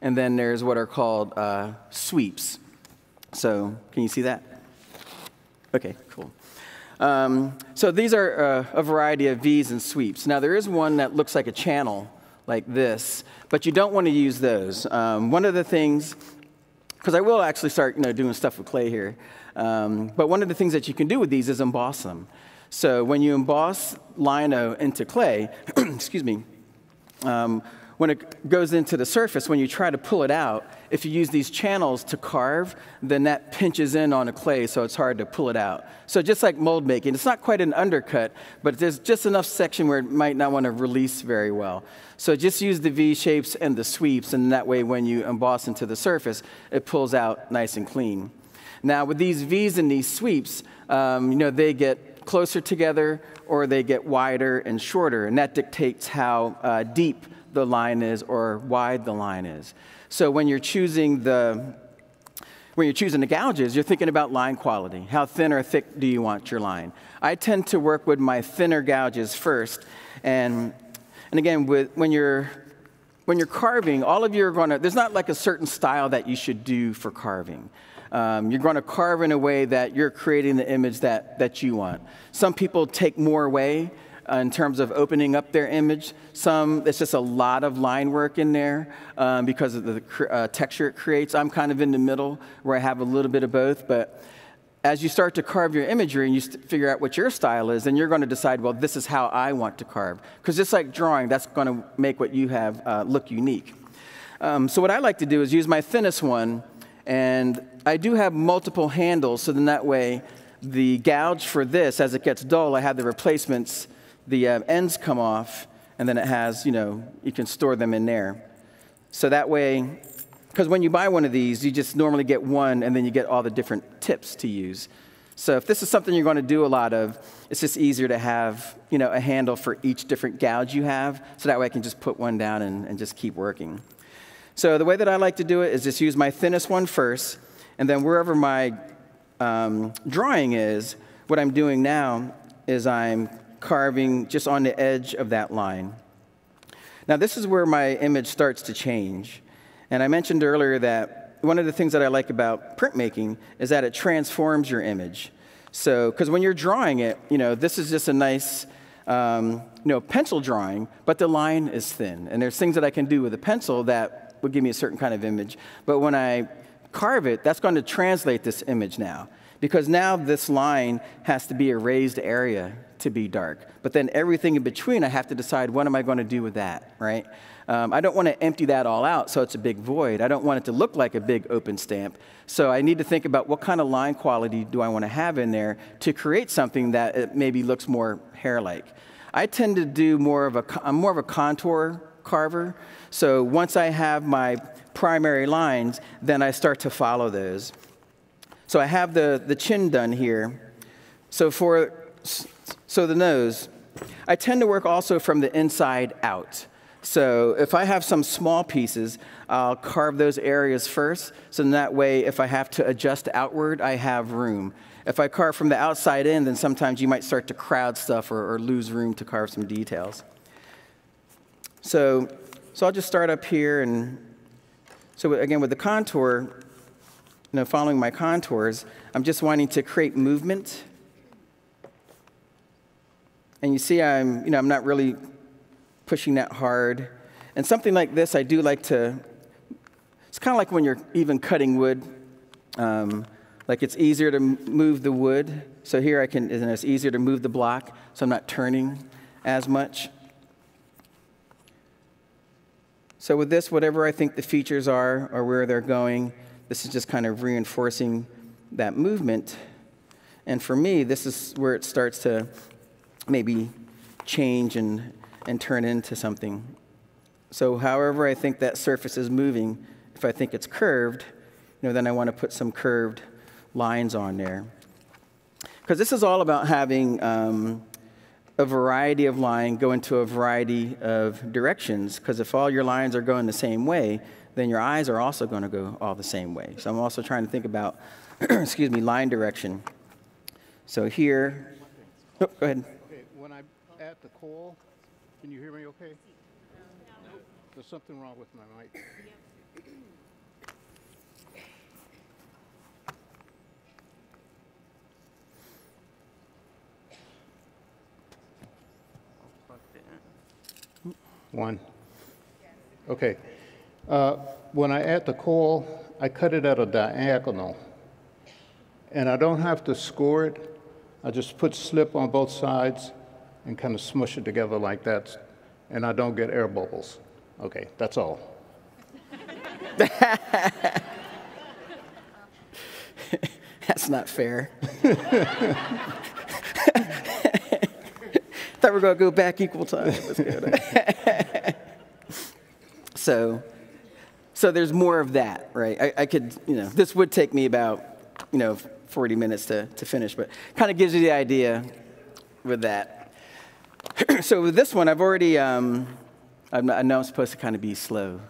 S3: and then there's what are called uh, sweeps. So can you see that? Okay, cool. Um, so these are uh, a variety of V's and sweeps. Now there is one that looks like a channel, like this, but you don't want to use those. Um, one of the things, because I will actually start you know, doing stuff with clay here, um, but one of the things that you can do with these is emboss them. So when you emboss lino into clay, excuse me, um, when it goes into the surface, when you try to pull it out, if you use these channels to carve, then that pinches in on a clay, so it's hard to pull it out. So just like mold making, it's not quite an undercut, but there's just enough section where it might not want to release very well. So just use the V shapes and the sweeps, and that way when you emboss into the surface, it pulls out nice and clean. Now with these V's and these sweeps, um, you know, they get closer together or they get wider and shorter, and that dictates how uh, deep the line is or wide the line is. So when you're choosing the when you're choosing the gouges, you're thinking about line quality. How thin or thick do you want your line? I tend to work with my thinner gouges first. And, and again, with, when, you're, when you're carving, all of you are going to, there's not like a certain style that you should do for carving. Um, you're going to carve in a way that you're creating the image that, that you want. Some people take more away in terms of opening up their image. Some, it's just a lot of line work in there um, because of the uh, texture it creates. I'm kind of in the middle where I have a little bit of both, but as you start to carve your imagery and you figure out what your style is, then you're going to decide, well, this is how I want to carve. Because just like drawing, that's going to make what you have uh, look unique. Um, so what I like to do is use my thinnest one, and I do have multiple handles, so then that way the gouge for this, as it gets dull, I have the replacements the uh, ends come off, and then it has, you know, you can store them in there. So that way, because when you buy one of these, you just normally get one, and then you get all the different tips to use. So if this is something you're going to do a lot of, it's just easier to have you know, a handle for each different gouge you have, so that way I can just put one down and, and just keep working. So the way that I like to do it is just use my thinnest one first, and then wherever my um, drawing is, what I'm doing now is I'm carving just on the edge of that line. Now, this is where my image starts to change. And I mentioned earlier that one of the things that I like about printmaking is that it transforms your image. So, because when you're drawing it, you know, this is just a nice, um, you know, pencil drawing, but the line is thin. And there's things that I can do with a pencil that would give me a certain kind of image. But when I carve it, that's going to translate this image now. Because now this line has to be a raised area to be dark. But then everything in between, I have to decide what am I going to do with that, right? Um, I don't want to empty that all out so it's a big void. I don't want it to look like a big open stamp. So I need to think about what kind of line quality do I want to have in there to create something that maybe looks more hair-like. I tend to do more of a, I'm more of a contour carver. So once I have my primary lines, then I start to follow those. So I have the, the chin done here. So for so the nose, I tend to work also from the inside out. So if I have some small pieces, I'll carve those areas first. So in that way, if I have to adjust outward, I have room. If I carve from the outside in, then sometimes you might start to crowd stuff or, or lose room to carve some details. So, so I'll just start up here and so again with the contour, you know, following my contours, I'm just wanting to create movement and you see I'm, you know, I'm not really pushing that hard. And something like this, I do like to, it's kind of like when you're even cutting wood. Um, like it's easier to move the wood. So here I can, it's easier to move the block, so I'm not turning as much. So with this, whatever I think the features are or where they're going, this is just kind of reinforcing that movement. And for me, this is where it starts to maybe change and, and turn into something. So, however, I think that surface is moving, if I think it's curved, you know, then I want to put some curved lines on there. Because this is all about having um, a variety of line go into a variety of directions. Because if all your lines are going the same way, then your eyes are also going to go all the same way. So I'm also trying to think about, excuse me, line direction. So here, oh, go ahead.
S2: Can you hear me okay? No. There's something wrong with my mic. One. Okay. Uh, when I add the coil, I cut it at a diagonal. And I don't have to score it. I just put slip on both sides and kind of smush it together like that, and I don't get air bubbles. Okay, that's all.
S3: that's not fair. Thought we were going to go back equal time. so, so there's more of that, right? I, I could, you know, this would take me about, you know, 40 minutes to, to finish, but kind of gives you the idea with that. so with this one, I've already, um, I know I'm supposed to kind of be slow.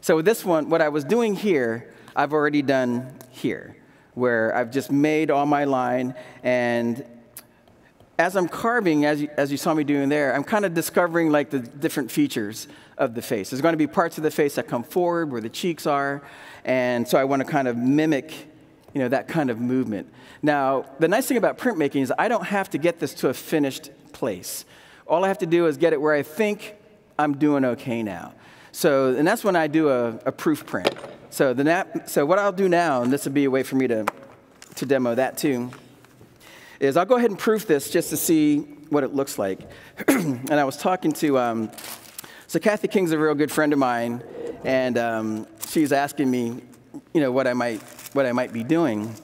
S3: So with this one, what I was doing here, I've already done here, where I've just made all my line, and as I'm carving, as you, as you saw me doing there, I'm kind of discovering like the different features of the face. There's going to be parts of the face that come forward where the cheeks are, and so I want to kind of mimic, you know, that kind of movement. Now, the nice thing about printmaking is I don't have to get this to a finished place. All I have to do is get it where I think I'm doing okay now. So, and that's when I do a, a proof print. So, the nap, so what I'll do now, and this will be a way for me to, to demo that too, is I'll go ahead and proof this just to see what it looks like. and I was talking to, um, so Kathy King's a real good friend of mine, and um, she's asking me, you know, what I might, what I might be doing,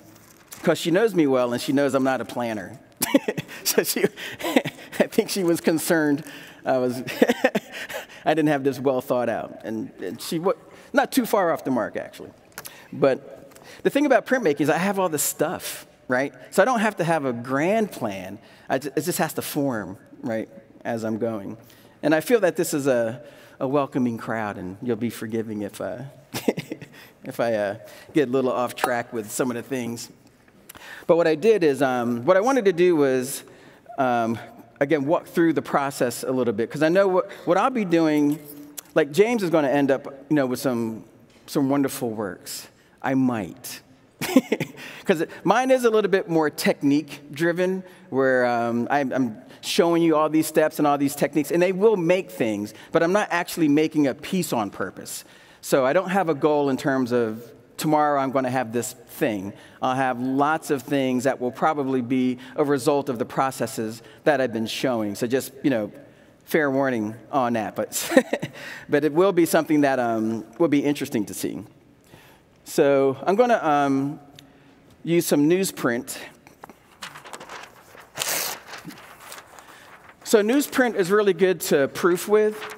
S3: because she knows me well and she knows I'm not a planner. so she, I think she was concerned I was, I didn't have this well thought out. And, and she, was not too far off the mark, actually. But the thing about printmaking is I have all this stuff. right? So I don't have to have a grand plan. it just has to form, right, as I'm going. And I feel that this is a, a welcoming crowd, and you'll be forgiving if, uh, if I uh, get a little off track with some of the things. But what I did is, um, what I wanted to do was, um, again, walk through the process a little bit, because I know what, what I'll be doing, like James is going to end up, you know, with some, some wonderful works. I might. Because mine is a little bit more technique driven, where um, I'm, I'm showing you all these steps and all these techniques, and they will make things, but I'm not actually making a piece on purpose. So I don't have a goal in terms of tomorrow I'm going to have this thing. I'll have lots of things that will probably be a result of the processes that I've been showing. So just, you know, fair warning on that. But, but it will be something that um, will be interesting to see. So I'm going to um, use some newsprint. So newsprint is really good to proof with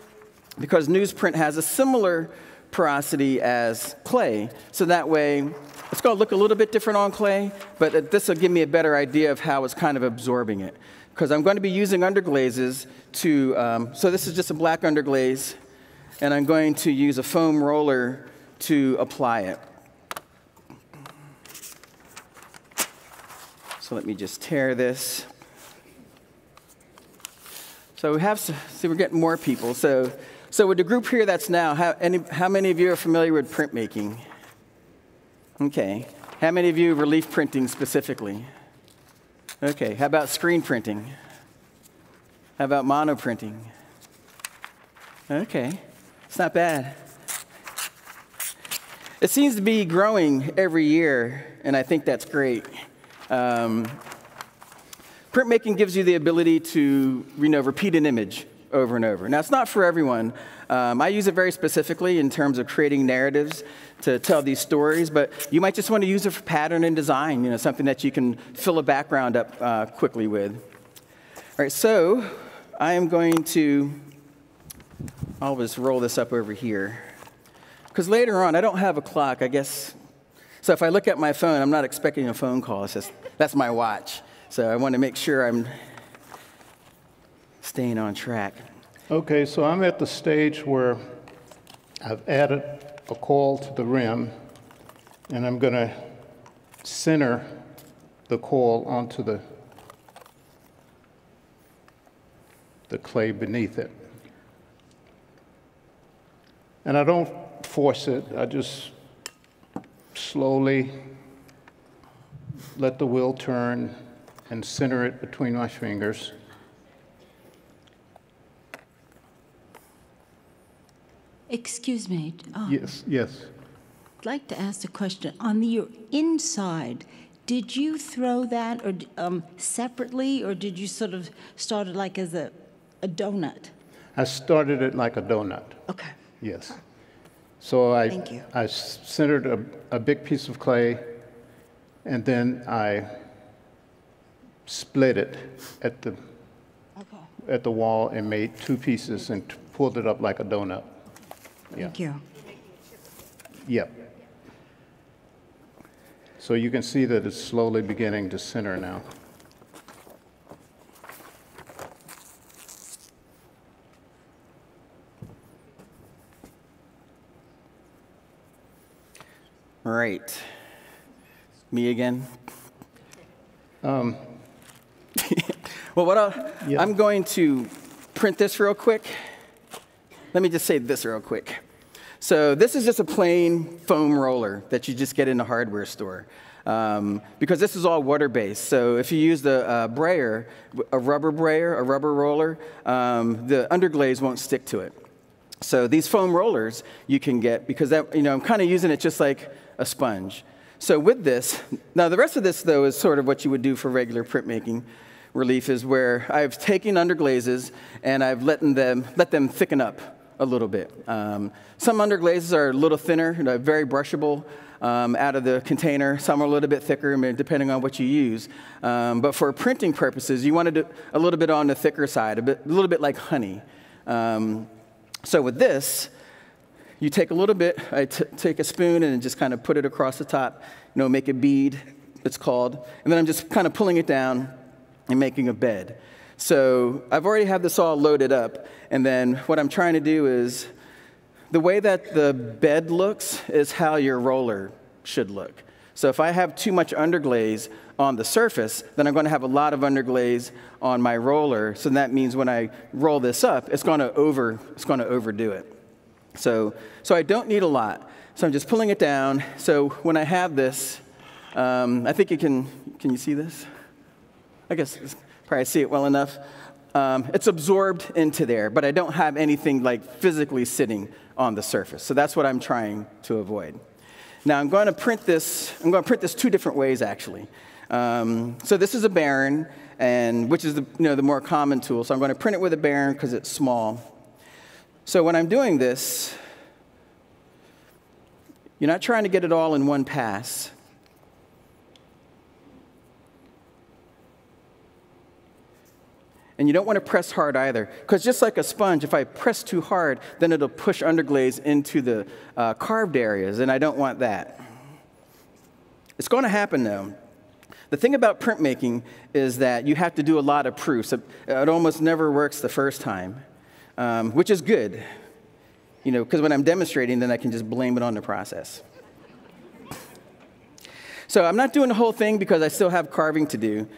S3: because newsprint has a similar porosity as clay. So that way, it's going to look a little bit different on clay, but this will give me a better idea of how it's kind of absorbing it. Because I'm going to be using underglazes to, um, so this is just a black underglaze, and I'm going to use a foam roller to apply it. So let me just tear this. So we have, see, we're getting more people. So, so with the group here that's now, how, any, how many of you are familiar with printmaking? Okay. How many of you relief printing specifically? Okay. How about screen printing? How about mono printing? Okay. It's not bad. It seems to be growing every year, and I think that's great. Um, printmaking gives you the ability to you know, repeat an image over and over. Now, it's not for everyone. Um, I use it very specifically in terms of creating narratives to tell these stories, but you might just want to use it for pattern and design, you know, something that you can fill a background up uh, quickly with. All right, so I am going to, I'll just roll this up over here. Because later on, I don't have a clock, I guess. So if I look at my phone, I'm not expecting a phone call. It's just, that's my watch. So I want to make sure I'm staying on track.
S2: Okay, so I'm at the stage where I've added a coil to the rim, and I'm going to center the coil onto the, the clay beneath it. And I don't force it, I just slowly let the wheel turn and center it between my fingers.
S4: Excuse me.
S2: Um, yes, yes.
S4: I'd like to ask a question. On the, your inside, did you throw that or um, separately, or did you sort of start it like as a, a donut?
S2: I started it like a donut.
S4: Okay.
S2: Yes. So I,
S4: Thank you.
S2: I centered a, a big piece of clay, and then I split it at the,
S4: Okay.
S2: at the wall and made two pieces and pulled it up like a donut.
S4: Thank you.
S2: Yep. So you can see that it's slowly beginning to center now.
S3: All right. Me again? Um. well, what I'll, yeah. I'm going to print this real quick. Let me just say this real quick. So this is just a plain foam roller that you just get in the hardware store. Um, because this is all water-based. So if you use the uh, brayer, a rubber brayer, a rubber roller, um, the underglaze won't stick to it. So these foam rollers you can get because that, you know, I'm kind of using it just like a sponge. So with this, now the rest of this though is sort of what you would do for regular printmaking relief is where I've taken underglazes and I've let them, let them thicken up a little bit. Um, some underglazes are a little thinner, very brushable um, out of the container. Some are a little bit thicker, depending on what you use. Um, but for printing purposes, you want to do a little bit on the thicker side, a, bit, a little bit like honey. Um, so with this, you take a little bit, I take a spoon and just kind of put it across the top, you know, make a bead, it's called. And then I'm just kind of pulling it down and making a bed. So I've already had this all loaded up. And then what I'm trying to do is the way that the bed looks is how your roller should look. So if I have too much underglaze on the surface, then I'm going to have a lot of underglaze on my roller. So that means when I roll this up, it's going to over it's going to overdo it. So so I don't need a lot. So I'm just pulling it down. So when I have this, um, I think you can can you see this? I guess probably see it well enough. Um, it's absorbed into there, but I don't have anything like physically sitting on the surface. So that's what I'm trying to avoid. Now I'm going to print this, I'm going to print this two different ways actually. Um, so this is a baren, and which is the, you know, the more common tool. So I'm going to print it with a baren because it's small. So when I'm doing this, you're not trying to get it all in one pass. And you don't want to press hard either, because just like a sponge, if I press too hard, then it'll push underglaze into the uh, carved areas, and I don't want that. It's going to happen though. The thing about printmaking is that you have to do a lot of proofs. It, almost never works the first time, um, which is good. You know, because when I'm demonstrating, then I can just blame it on the process. So I'm not doing the whole thing because I still have carving to do.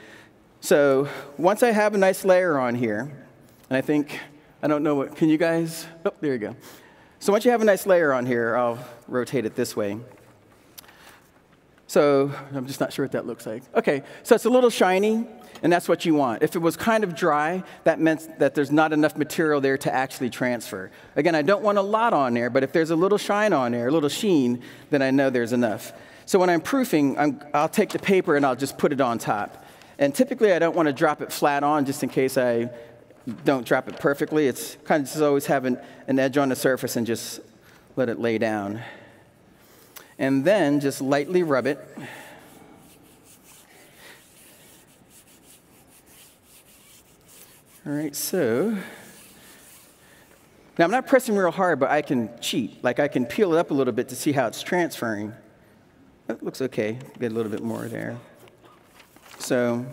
S3: So once I have a nice layer on here, and I think, I don't know what, can you guys? Oh, there you go. So once you have a nice layer on here, I'll rotate it this way. So I'm just not sure what that looks like. Okay, so it's a little shiny, and that's what you want. If it was kind of dry, that meant that there's not enough material there to actually transfer. Again, I don't want a lot on there, but if there's a little shine on there, a little sheen, then I know there's enough. So when I'm proofing, i will take the paper and I'll just put it on top. And typically, I don't want to drop it flat on just in case I don't drop it perfectly. It's kind of just always having an, edge on the surface and just let it lay down. And then just lightly rub it. All right, so now I'm not pressing real hard, but I can cheat. Like I can peel it up a little bit to see how it's transferring. That looks okay. Get a little bit more there. So,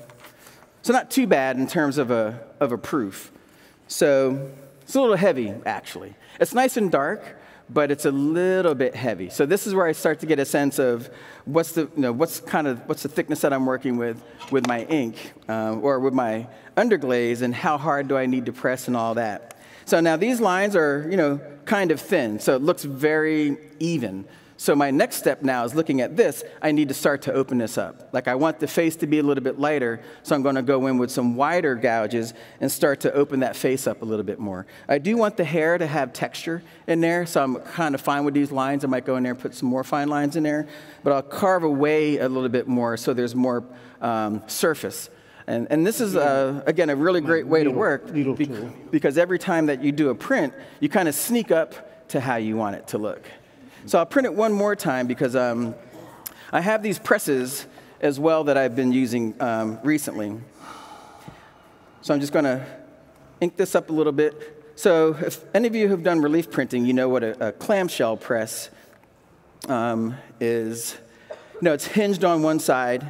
S3: so not too bad in terms of a, of a proof. So it's a little heavy, actually. It's nice and dark, but it's a little bit heavy. So this is where I start to get a sense of what's the, you know, what's kind of, what's the thickness that I'm working with with my ink uh, or with my underglaze and how hard do I need to press and all that. So now these lines are, you know, kind of thin, so it looks very even. So my next step now is looking at this, I need to start to open this up. Like I want the face to be a little bit lighter, so I'm gonna go in with some wider gouges and start to open that face up a little bit more. I do want the hair to have texture in there, so I'm kind of fine with these lines. I might go in there and put some more fine lines in there, but I'll carve away a little bit more so there's more um, surface. And, and, this is, uh, again, a really great way to work because every time that you do a print, you kind of sneak up to how you want it to look. So I'll print it one more time because um, I have these presses as well that I've been using um, recently. So I'm just going to ink this up a little bit. So if any of you have done relief printing, you know what a, a clamshell press um, is. You know, it's hinged on one side,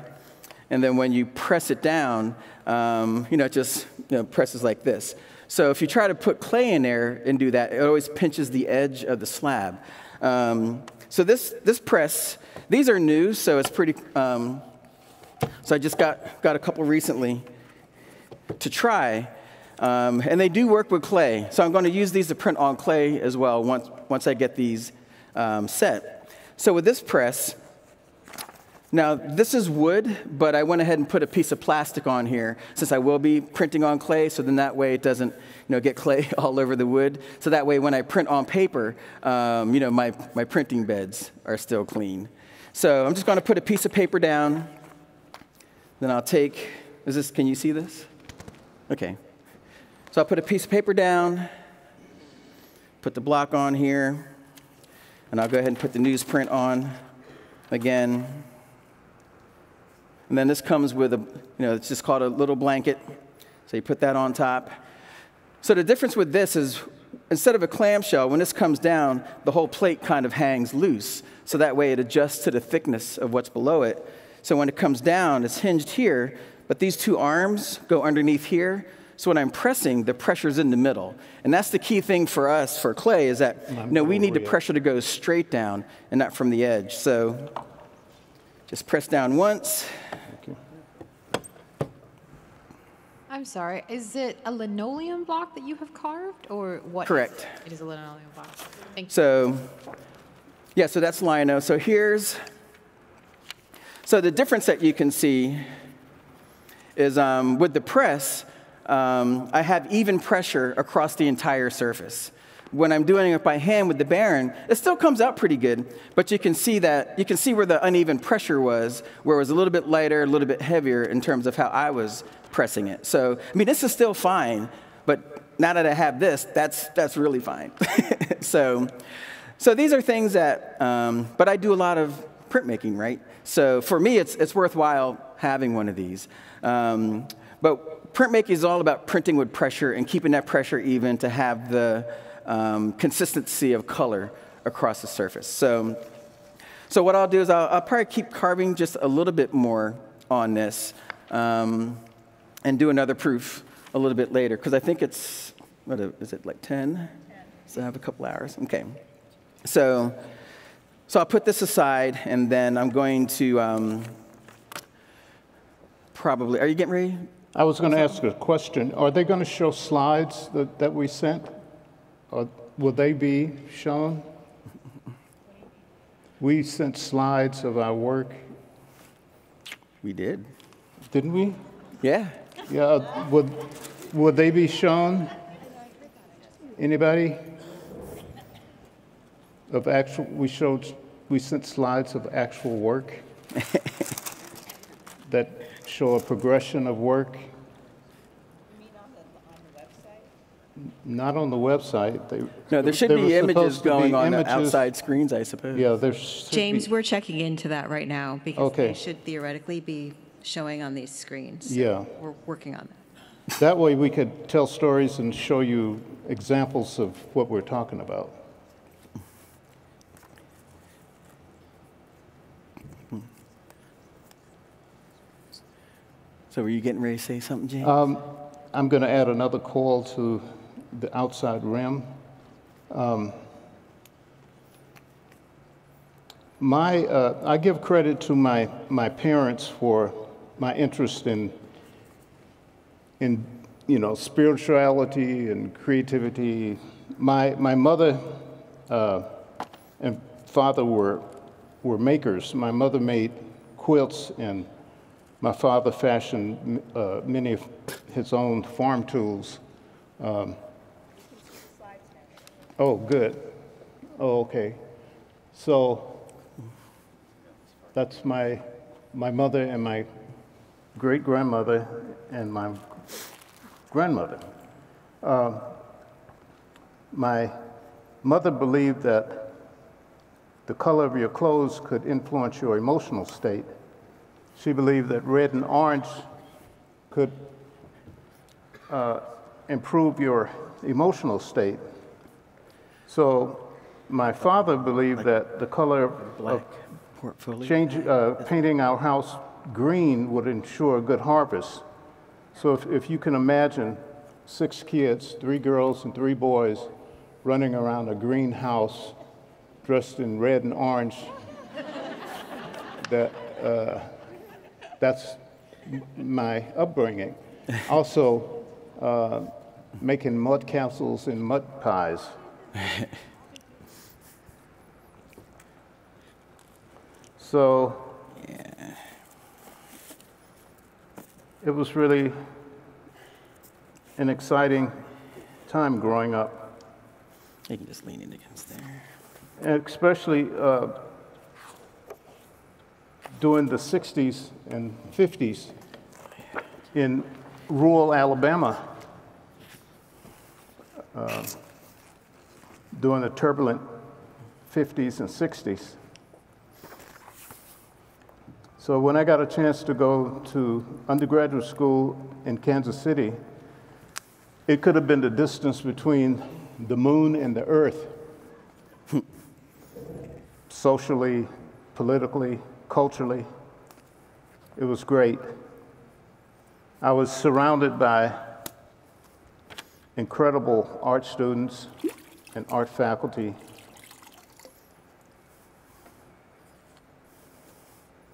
S3: and then when you press it down, um, you know, it just you know, presses like this. So if you try to put clay in there and do that, it always pinches the edge of the slab. Um, so this, this press, these are new, so it's pretty, um, so I just got, got a couple recently to try. Um, and they do work with clay. So I'm going to use these to print on clay as well once, once I get these um, set. So with this press, now, this is wood, but I went ahead and put a piece of plastic on here since I will be printing on clay, so then that way it doesn't you know, get clay all over the wood. So that way when I print on paper, um, you know, my, my printing beds are still clean. So I'm just going to put a piece of paper down. Then I'll take, is this, can you see this? Okay. So I'll put a piece of paper down, put the block on here, and I'll go ahead and put the newsprint on again. And then this comes with a, you know, it's just called a little blanket. So you put that on top. So the difference with this is instead of a clamshell, when this comes down, the whole plate kind of hangs loose. So that way it adjusts to the thickness of what's below it. So when it comes down, it's hinged here, but these two arms go underneath here. So when I'm pressing, the pressure's in the middle. And that's the key thing for us, for clay, is that you know, we need the pressure to go straight down and not from the edge. So just press down once.
S5: I'm sorry, is it a linoleum block that you have carved, or what?
S3: Correct.
S5: it? It is a linoleum block. Thank you.
S3: So, yeah, so that's lino. So here's, so the difference that you can see is um, with the press, um, I have even pressure across the entire surface. When I'm doing it by hand with the baren, it still comes out pretty good, but you can see that, you can see where the uneven pressure was, where it was a little bit lighter, a little bit heavier in terms of how I was pressing it. So, I mean, this is still fine, but now that I have this, that's, that's really fine. so, so these are things that, um, but I do a lot of printmaking, right? So for me, it's, it's worthwhile having one of these. Um, but printmaking is all about printing with pressure and keeping that pressure even to have the um, consistency of color across the surface. So, so what I'll do is I'll, I'll probably keep carving just a little bit more on this um, and do another proof a little bit later because I think it's, what is it, like 10? So I have a couple hours. Okay. So, so I'll put this aside and then I'm going to um, probably, are you getting ready?
S2: I was going to ask a question. Are they going to show slides that, that we sent? Or will they be shown? We sent slides of our work,
S3: We did.
S2: didn't we?
S3: Yeah.
S2: Yeah, would, would they be shown? Anybody? Of actual, we showed, we sent slides of actual work that show a progression of work. Not on the website. They-
S3: No, there should
S2: there
S3: be images
S2: supposed to be
S3: going on the
S2: images-
S3: outside screens, I suppose.
S2: Yeah, there's.
S6: James, we're checking into that right now because
S2: Okay.
S6: they should theoretically be showing on these screens. So
S2: Yeah.
S6: We're working on that.
S2: That way we could tell stories and show you examples of what we're talking about.
S3: So were you getting ready to say something, James?
S2: Um, I'm going to add another call to the outside rim. Um, my, uh, I give credit to my, my parents for my interest in, in, you know, spirituality and creativity. My, my mother uh, and father were, were makers. My mother made quilts and my father fashioned uh, many of his own farm tools. Um, oh, good. Oh, okay. So that's my, my mother and my great grandmother and my grandmother. Um, my mother believed that the color of your clothes could influence your emotional state. She believed that red and orange could uh, improve your emotional state. So my father believed that the color of change, uh, painting our house green would ensure a good harvest. So if, if you can imagine six kids, three girls and three boys, running around a greenhouse dressed in red and orange, that, uh, that's my upbringing. Also, uh, making mud castles and mud pies. So it was really an exciting time growing up,
S3: You can just lean in against there.
S2: and especially uh, during the 60s and 50s in rural Alabama, uh, during the turbulent 50s and 60s. So when I got a chance to go to undergraduate school in Kansas City, it could have been the distance between the moon and the earth, socially, politically, culturally. It was great. I was surrounded by incredible art students and art faculty.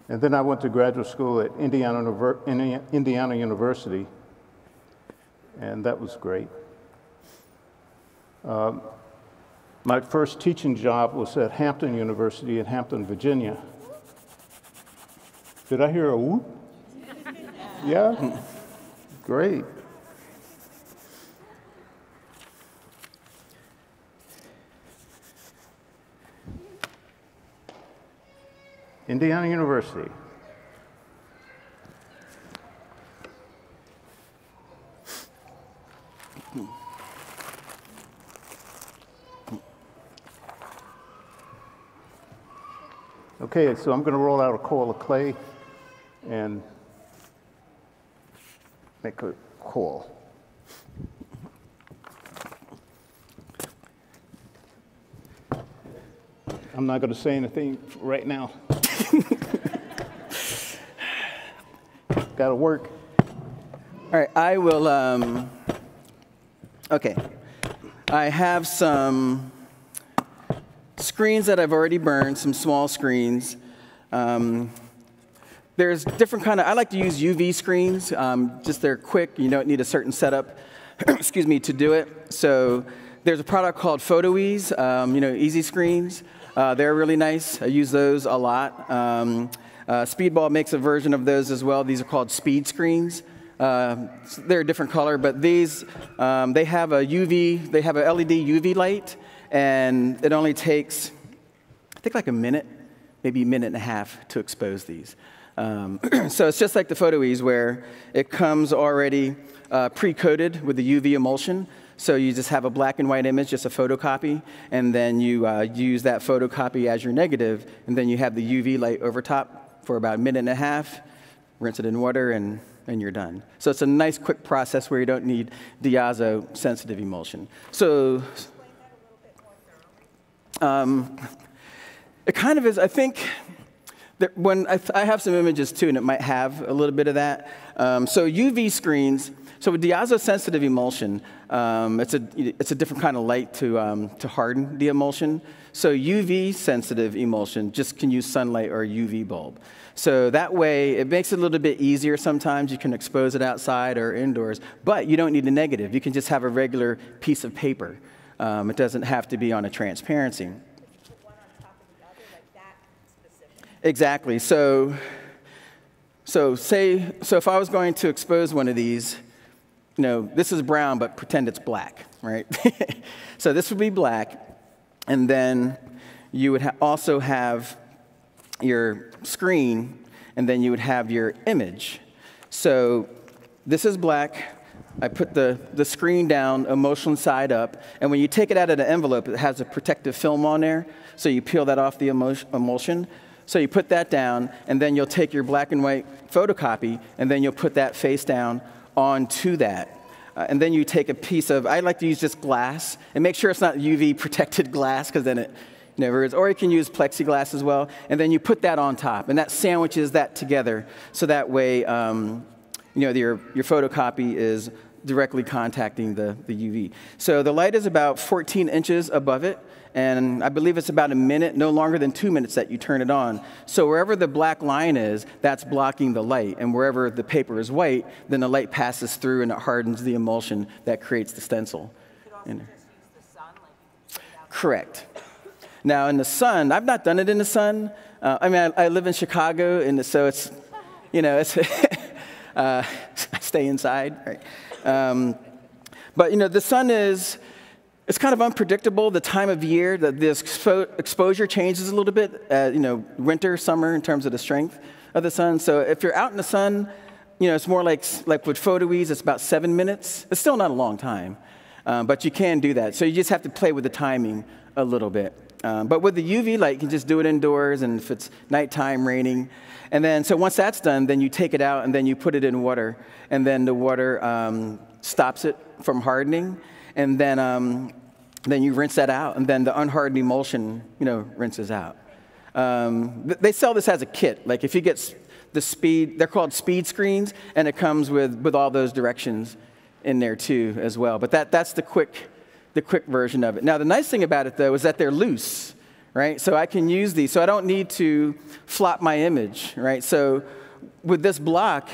S2: And then I went to graduate school at Indiana, Indiana University, and that was great. Um, my first teaching job was at Hampton University in Hampton, Virginia. Did I hear a whoop? yeah? Great. Indiana University. Okay, so I'm going to roll out a coil of clay and make a coil. I'm not going to say anything right now. Got to work.
S3: All right, I will. Um, okay, I have some screens that I've already burned, some small screens. Um, there's different kind of. I like to use UV screens. Um, just they're quick. You don't need a certain setup. excuse me to do it. So there's a product called PhotoEZ. Um, you know, easy screens. Uh, they're really nice. I use those a lot. Um, uh, Speedball makes a version of those as well. These are called speed screens. Uh, they're a different color, but these, um, they have a UV, they have a LED UV light, and it only takes, I think like a minute, maybe a minute and a half to expose these. Um, so it's just like the PhotoEZ where it comes already uh, pre-coated with the UV emulsion. So you just have a black and white image, just a photocopy, and then you uh, use that photocopy as your negative, and then you have the UV light over top for about a minute and a half, rinse it in water, and, and you're done. So it's a nice quick process where you don't need diazo sensitive emulsion. So um, it kind of is, I think, that when I, I, have some images too, and it might have a little bit of that. Um, so UV screens, so with diazo-sensitive emulsion, um, it's, a, it's a different kind of light to, um, to harden the emulsion. So UV-sensitive emulsion just can use sunlight or a UV bulb. So that way, it makes it a little bit easier sometimes. You can expose it outside or indoors, but you don't need a negative. You can just have a regular piece of paper. Um, it doesn't have to be on a transparency. Exactly. So, so say, so if I was going to expose one of these, know, this is brown, but pretend it's black, right? so this would be black, and then you would ha also have your screen, and then you would have your image. So this is black. I put the, the screen down, emulsion side up, and when you take it out of the envelope, it has a protective film on there, so you peel that off the emulsion. So you put that down, and then you'll take your black and white photocopy, and then you'll put that face down onto that. Uh, and then you take a piece of, I like to use just glass, and make sure it's not UV protected glass, because then it never is. Or you can use plexiglass as well, and then you put that on top, and that sandwiches that together, so that way, um, you know, your, your photocopy is directly contacting the, the UV. So the light is about 14 inches above it, and I believe it's about a minute, no longer than two minutes that you turn it on. So wherever the black line is, that's blocking the light, and wherever the paper is white, then the light passes through and it hardens the emulsion that creates the stencil. Correct. Now, in the sun, I've not done it in the sun. Uh, I mean, I, I, live in Chicago, and so it's, you know, it's, uh, I stay inside, right? Um, but, you know, the sun is, it's kind of unpredictable the time of year that the expo exposure changes a little bit, uh, you know, winter, summer in terms of the strength of the sun. So if you're out in the sun, you know, it's more like, like with PhotoEZ, it's about seven minutes. It's still not a long time, um, but you can do that. So you just have to play with the timing a little bit. Um, but with the UV light, you can just do it indoors, and if it's nighttime, raining. And then, so once that's done, then you take it out and then you put it in water, and then the water um, stops it from hardening and then, um, then you rinse that out, and then the unhardened emulsion, you know, rinses out. Um, they sell this as a kit. Like if you get the speed, they're called speed screens, and it comes with, with all those directions in there too as well. But that, that's the quick, the quick version of it. Now, the nice thing about it though is that they're loose, right? So I can use these, so I don't need to flop my image, right? So with this block,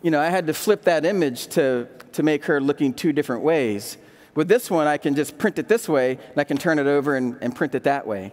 S3: you know, I had to flip that image to, to make her looking two different ways. With this one, I can just print it this way, and I can turn it over and, and print it that way.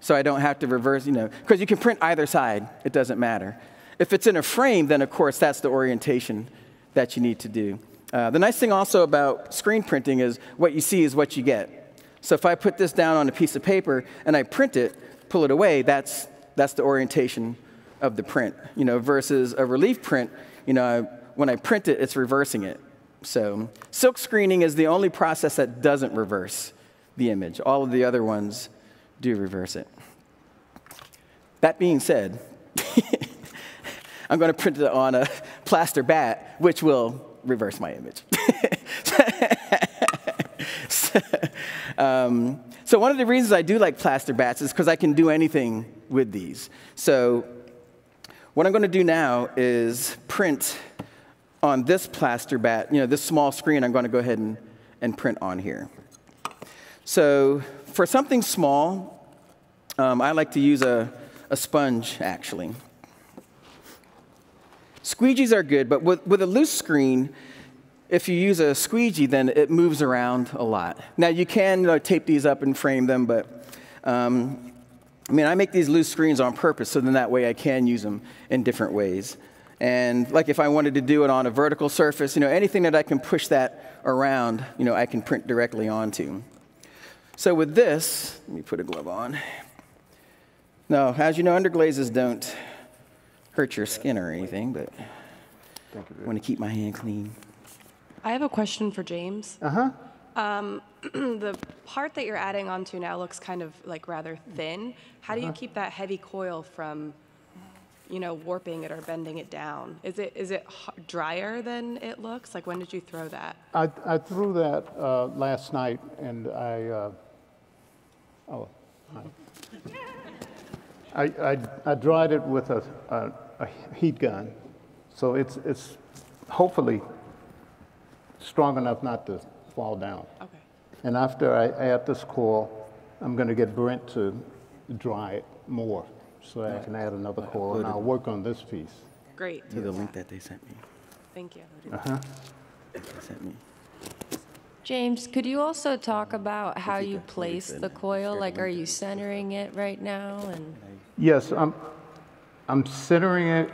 S3: So I don't have to reverse, you know, because you can print either side, it doesn't matter. If it's in a frame, then of course that's the orientation that you need to do. Uh, the nice thing also about screen printing is what you see is what you get. So if I put this down on a piece of paper and I print it, pull it away, that's, that's the orientation of the print, you know, versus a relief print, you know, when I print it, it's reversing it. So silk screening is the only process that doesn't reverse the image. All of the other ones do reverse it. That being said, I'm going to print it on a plaster bat, which will reverse my image. so, um, so, one of the reasons I do like plaster bats is because I can do anything with these. So what I'm going to do now is print on this plaster bat, you know, this small screen, I'm going to go ahead and, and print on here. So for something small, um, I like to use a, a sponge, actually. Squeegees are good, but with, with a loose screen, if you use a squeegee, then it moves around a lot. Now, you can you know, tape these up and frame them, but um, I mean, I make these loose screens on purpose so then that way I can use them in different ways. And like if I wanted to do it on a vertical surface, you know, anything that I can push that around, you know, I can print directly onto. So with this, let me put a glove on. Now, as you know, underglazes don't hurt your skin or anything, but I want to keep my hand clean.
S7: I have a question for James.
S2: Uh-huh.
S7: Um, the part that you're adding onto now looks kind of like rather thin. How do you keep that heavy coil from, you know, warping it or bending it down? Is it is it drier than it looks? Like when did you throw that?
S2: I, I threw that uh, last night, and I uh, oh, I, I, I dried it with a, a, a heat gun, so it's, it's hopefully strong enough not to fall down.
S7: Okay.
S2: And after I add this coil, I'm going to get Brent to dry it more, so I can add another coil, and I'll work on this piece.
S7: Great.
S3: To the link that they sent me.
S7: Thank you.
S3: Uh They sent me.
S8: James, could you also talk about how you place the coil? Like, are you centering it right now? And
S2: Yes, I'm, I'm centering it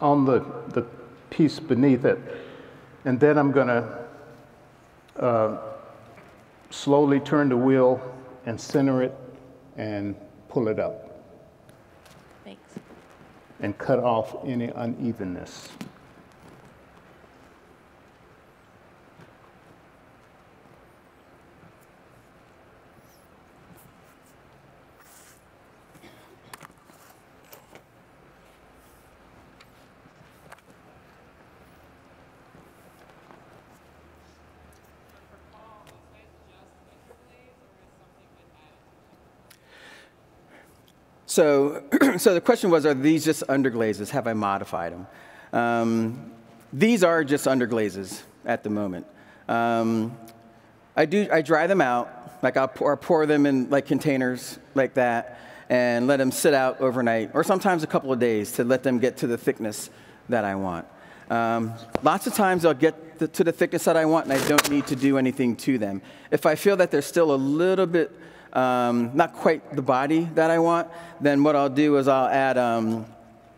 S2: on the, the piece beneath it, and then I'm going to uh, slowly turn the wheel and center it and pull it up
S8: thanks.
S2: And cut off any unevenness.
S3: So, so the question was, are these just underglazes? Have I modified them? Um, these are just underglazes at the moment. Um, I do, I dry them out, like I'll pour, pour them in like containers like that, and let them sit out overnight, or sometimes a couple of days to let them get to the thickness that I want. Um, lots of times they'll get the, to the thickness that I want, and I don't need to do anything to them. If I feel that they're still a little bit um, not quite the body that I want, then what I'll do is I'll add, um,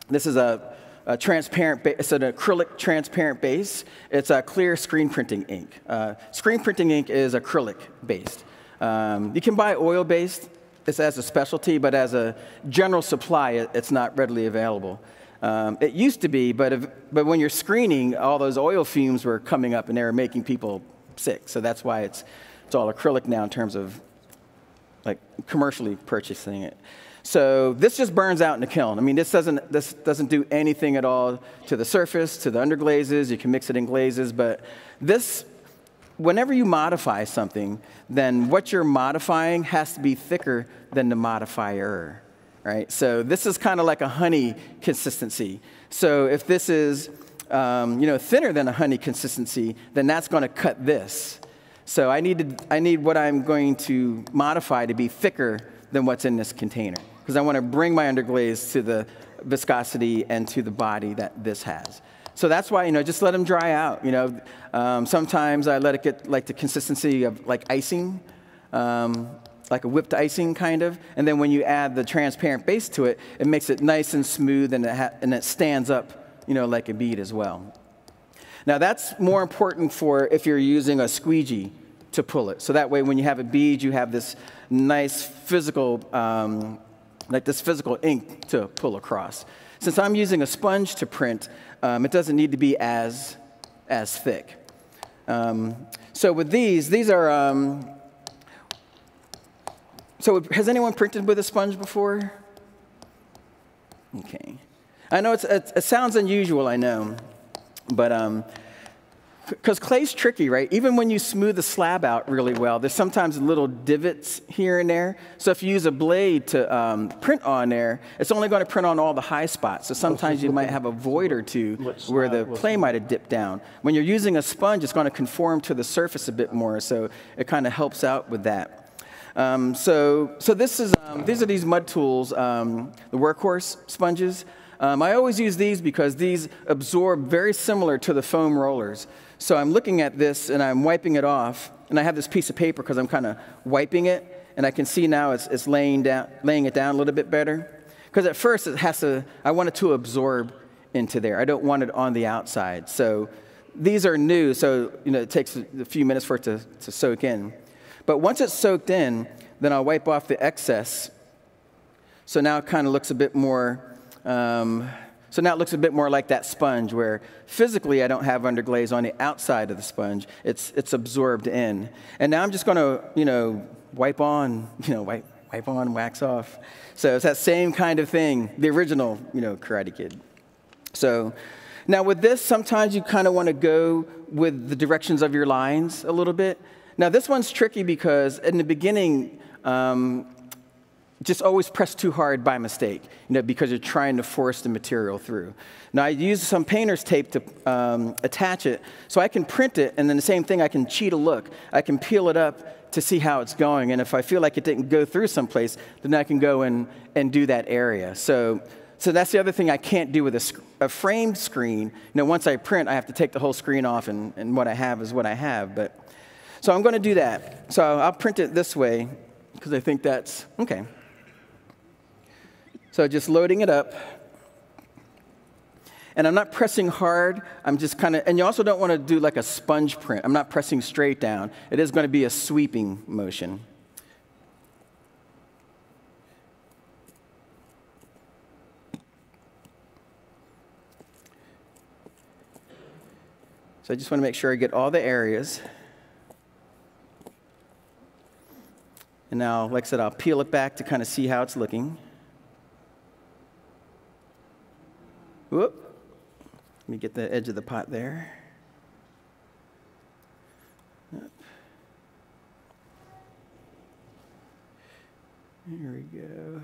S3: this is a, a transparent, ba- it's an acrylic transparent base. It's a clear screen printing ink. Uh, screen printing ink is acrylic based. Um, you can buy oil based, it's as a specialty, but as a general supply, it, it's not readily available. Um, it used to be, but, if, but when you're screening, all those oil fumes were coming up and they were making people sick. So that's why it's, it's all acrylic now in terms of like commercially purchasing it. So this just burns out in the kiln. I mean, this doesn't, this doesn't do anything at all to the surface, to the underglazes. You can mix it in glazes, but this, whenever you modify something, then what you're modifying has to be thicker than the modifier. right? So this is kind of like a honey consistency. So if this is, um, you know, thinner than a honey consistency, then that's going to cut this. So I need, to, I need what I'm going to modify to be thicker than what's in this container because I want to bring my underglaze to the viscosity and to the body that this has. So that's why, you know, just let them dry out. You know, um, sometimes I let it get like the consistency of like icing, um, like a whipped icing kind of. And then when you add the transparent base to it, it makes it nice and smooth and it, and it stands up, you know, like a bead as well. Now that's more important for if you're using a squeegee to pull it. So that way, when you have a bead, you have this nice physical, um, like this physical ink to pull across. Since I'm using a sponge to print, um, it doesn't need to be as, as thick. Um, so with these, these are, um, so has anyone printed with a sponge before? Okay. I know it, it sounds unusual, I know, but um, because clay's tricky, right? Even when you smooth the slab out really well, there's sometimes little divots here and there. So if you use a blade to um, print on there, it's only going to print on all the high spots. So sometimes you might have a void or two where the clay might have dipped down. When you're using a sponge, it's going to conform to the surface a bit more, so it kind of helps out with that. Um, so, so this is, um, these are these Mudtools, um, the workhorse sponges. Um, I always use these because these absorb very similar to the foam rollers. So I'm looking at this and I'm wiping it off, and I have this piece of paper because I'm kind of wiping it, and I can see now it's, it's laying, down, laying it down a little bit better. Because at first it has to, I want it to absorb into there. I don't want it on the outside. So these are new, so you know, it takes a few minutes for it to, to soak in. But once it's soaked in, then I'll wipe off the excess. So now it kind of looks a bit more um, so now it looks a bit more like that sponge where physically I don't have underglaze on the outside of the sponge. It's, it's absorbed in. And now I'm just going to, you know, wipe on, you know, wipe, wipe on, wax off. So it's that same kind of thing, the original, you know, Karate Kid. So now with this, sometimes you kind of want to go with the directions of your lines a little bit. Now this one's tricky because in the beginning, um, just always press too hard by mistake, you know, because you're trying to force the material through. Now, I use some painter's tape to um, attach it so I can print it, and then the same thing, I can cheat a look. I can peel it up to see how it's going, and if I feel like it didn't go through someplace, then I can go and, and do that area. So, so that's the other thing I can't do with a, a framed screen. You know, once I print, I have to take the whole screen off, and, and what I have is what I have. But, so I'm going to do that. So I'll print it this way because I think that's okay. So just loading it up. And I'm not pressing hard. I'm just kind of, and you also don't want to do like a sponge print. I'm not pressing straight down. It is going to be a sweeping motion. So I just want to make sure I get all the areas. And now, like I said, I'll peel it back to kind of see how it's looking. Whoop. Let me get the edge of the pot there. There we go.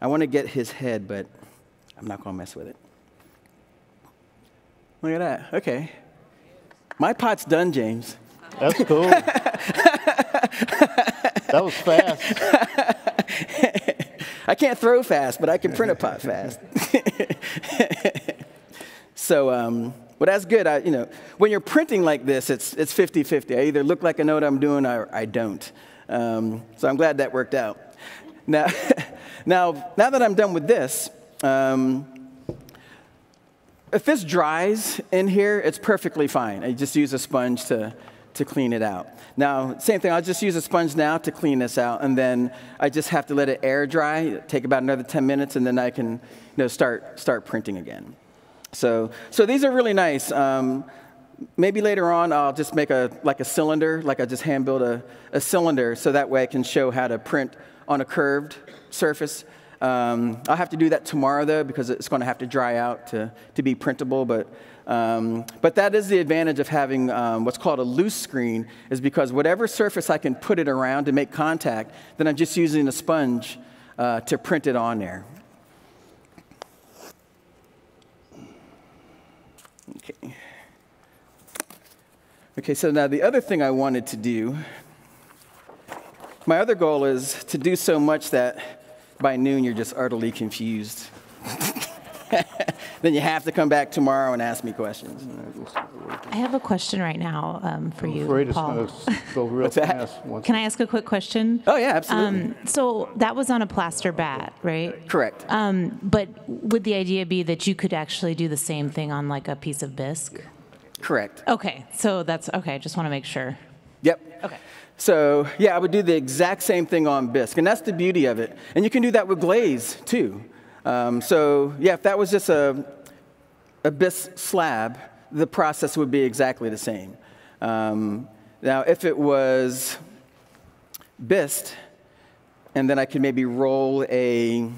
S3: I want to get his head, but I'm not going to mess with it. Look at that. Okay. My pot's done, James.
S2: That's cool. that was fast.
S3: I can't throw fast, but I can print a pot fast. so, um, but that's good. I, you know, when you're printing like this, it's, it's 50-50. I either look like I know what I'm doing or I don't. Um, so I'm glad that worked out. Now, now, now that I'm done with this, um, if this dries in here, it's perfectly fine. I just use a sponge to, to clean it out. Now, same thing, I'll just use a sponge now to clean this out, and then I just have to let it air dry, take about another 10 minutes, and then I can you know, start, start printing again. So, so these are really nice. Um, maybe later on I'll just make a, like a cylinder, like I just hand build a, a cylinder, so that way I can show how to print on a curved surface. Um, I'll have to do that tomorrow, though, because it's going to have to dry out to, to be printable, but um, but that is the advantage of having um, what's called a loose screen, is because whatever surface I can put it around to make contact, then I'm just using a sponge uh, to print it on there. Okay. Okay, so now the other thing I wanted to do, my other goal is to do so much that by noon you're just utterly confused. then you have to come back tomorrow and ask me questions.
S9: I have a question right now um, for
S2: I'm
S9: you,
S2: afraid it's
S9: Paul.
S2: going to go real
S3: What's that?
S2: fast. once-
S9: Can I ask a quick question?
S3: Oh, yeah, absolutely.
S9: Um, so that was on a plaster bat, right?
S3: Correct.
S9: Um, but would the idea be that you could actually do the same thing on like a piece of bisque?
S3: Correct.
S9: Okay, so that's okay. I just want to make sure.
S3: Yep.
S9: Okay.
S3: So, yeah, I would do the exact same thing on bisque, and that's the beauty of it. And you can do that with glaze, too. Um, so, yeah, if that was just a, bisque slab, the process would be exactly the same. Um, now, if it was bisque, and then I could maybe roll a, you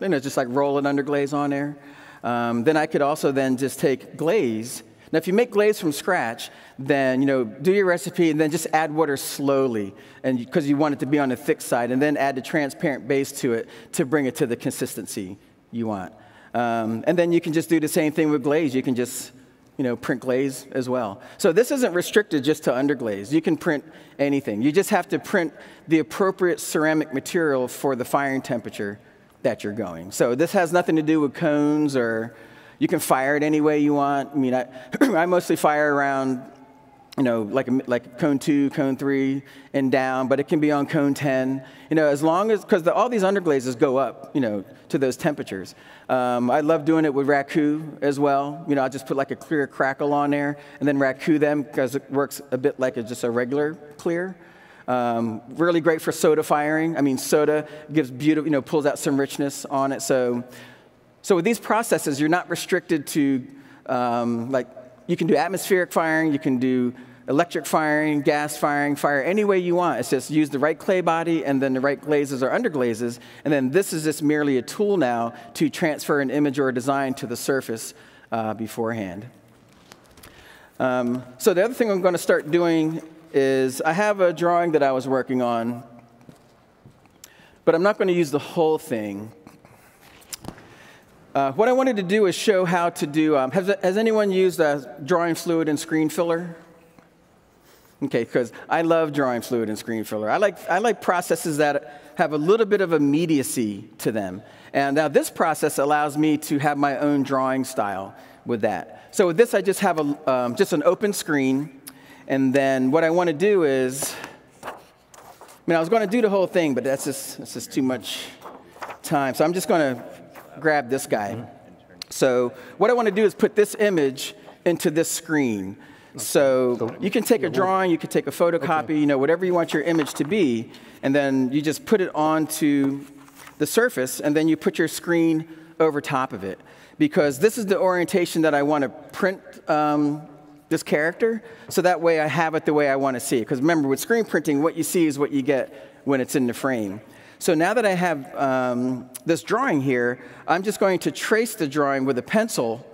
S3: know, just like roll an underglaze on there, um, then I could also then just take glaze now, if you make glaze from scratch, then you know do your recipe and then just add water slowly, and because you want it to be on the thick side, and then add the transparent base to it to bring it to the consistency you want. Um, and then you can just do the same thing with glaze. You can just you know print glaze as well. So this isn't restricted just to underglaze. You can print anything. You just have to print the appropriate ceramic material for the firing temperature that you're going. So this has nothing to do with cones or you can fire it any way you want. I mean, I, I mostly fire around, you know, like, like cone two, cone three, and down, but it can be on cone 10. You know, as long as, because all these underglazes go up, you know, to those temperatures. Um, I love doing it with raku as well. You know, I just put like a clear crackle on there and then raku them because it works a bit like a, just a regular clear. Um, really great for soda firing. I mean, soda gives beautiful, you know, pulls out some richness on it. So so with these processes, you're not restricted to, um, like, you can do atmospheric firing, you can do electric firing, gas firing, fire any way you want. It's just use the right clay body and then the right glazes or underglazes. And then this is just merely a tool now to transfer an image or a design to the surface uh, beforehand. Um, so the other thing I'm going to start doing is I have a drawing that I was working on, but I'm not going to use the whole thing. Uh, what I wanted to do is show how to do, um, has, has anyone used drawing fluid and screen filler? Okay, because I love drawing fluid and screen filler. I like, I like processes that have a little bit of immediacy to them. And now this process allows me to have my own drawing style with that. So with this, I just have a, um, just an open screen. And then what I want to do is, I mean, I was going to do the whole thing, but that's just, that's just too much time. So I'm just going to grab this guy. So what I want to do is put this image into this screen. So you can take a drawing, you can take a photocopy, you know, whatever you want your image to be, and then you just put it onto the surface, and then you put your screen over top of it. Because this is the orientation that I want to print um, this character, so that way I have it the way I want to see it. Because remember, with screen printing, what you see is what you get when it's in the frame. So now that I have um, this drawing here, I'm just going to trace the drawing with a pencil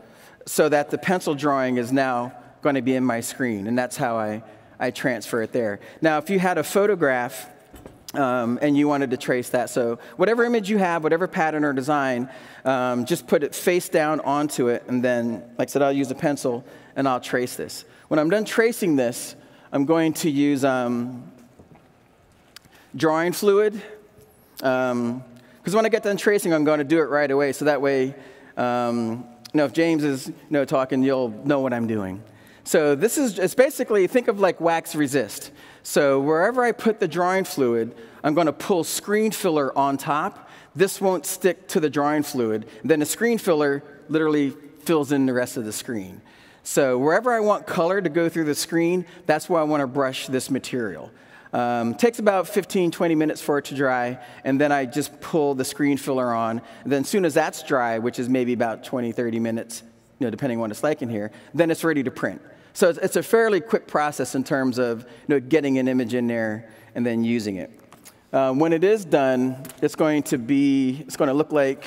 S3: so that the pencil drawing is now going to be in my screen. And that's how I, I transfer it there. Now, if you had a photograph um, and you wanted to trace that, so whatever image you have, whatever pattern or design, um, just put it face down onto it. And then, like I said, I'll use a pencil and I'll trace this. When I'm done tracing this, I'm going to use um, drawing fluid because um, when I get done tracing, I'm going to do it right away. So that way, um, you know, if James is you know, talking, you'll know what I'm doing. So this is it's basically, think of like wax resist. So wherever I put the drawing fluid, I'm going to pull screen filler on top. This won't stick to the drawing fluid. Then the screen filler literally fills in the rest of the screen. So wherever I want color to go through the screen, that's where I want to brush this material. Um, takes about 15, 20 minutes for it to dry, and then I just pull the screen filler on. And then as soon as that's dry, which is maybe about 20, 30 minutes, you know, depending on what it's like in here, then it's ready to print. So it's, it's a fairly quick process in terms of you know, getting an image in there and then using it. Um, when it is done, it's going to be, it's going to look like,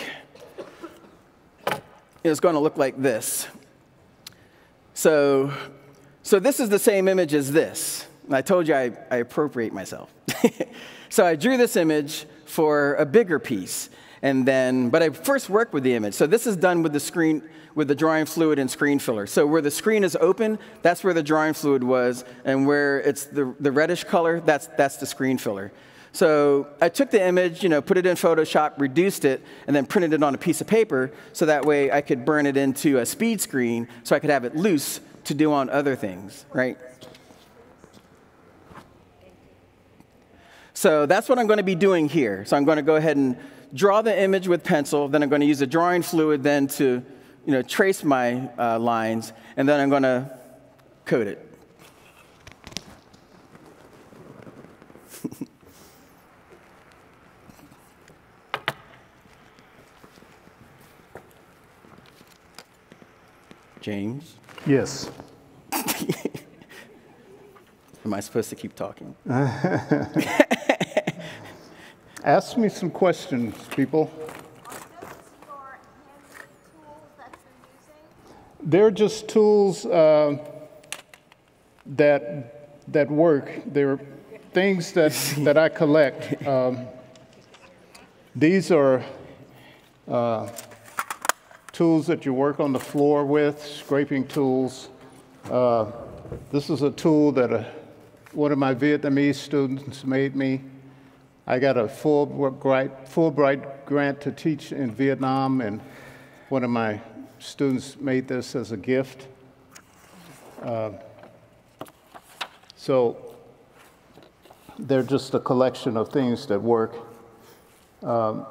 S3: it's going to look like this. So, so this is the same image as this. I told you I, I appropriate myself. so I drew this image for a bigger piece. And then, but I first worked with the image. So this is done with the screen, with the drawing fluid and screen filler. So where the screen is open, that's where the drawing fluid was, and where it's the, the reddish color, that's, that's the screen filler. So I took the image, you know, put it in Photoshop, reduced it, and then printed it on a piece of paper so that way I could burn it into a speed screen so I could have it loose to do on other things, right? So that's what I'm going to be doing here. So I'm going to go ahead and draw the image with pencil, then I'm going to use a drawing fluid then to you know, trace my uh, lines, and then I'm going to code it. James?
S2: Yes.
S3: Am I supposed to keep talking?
S2: Ask me some questions, people. They're just tools uh, that that work. They're things that that I collect. Um, these are uh, tools that you work on the floor with, scraping tools. Uh, this is a tool that a, one of my Vietnamese students made me. I got a Fulbright, Fulbright grant to teach in Vietnam, and one of my students made this as a gift. Uh, so they're just a collection of things that work. Um,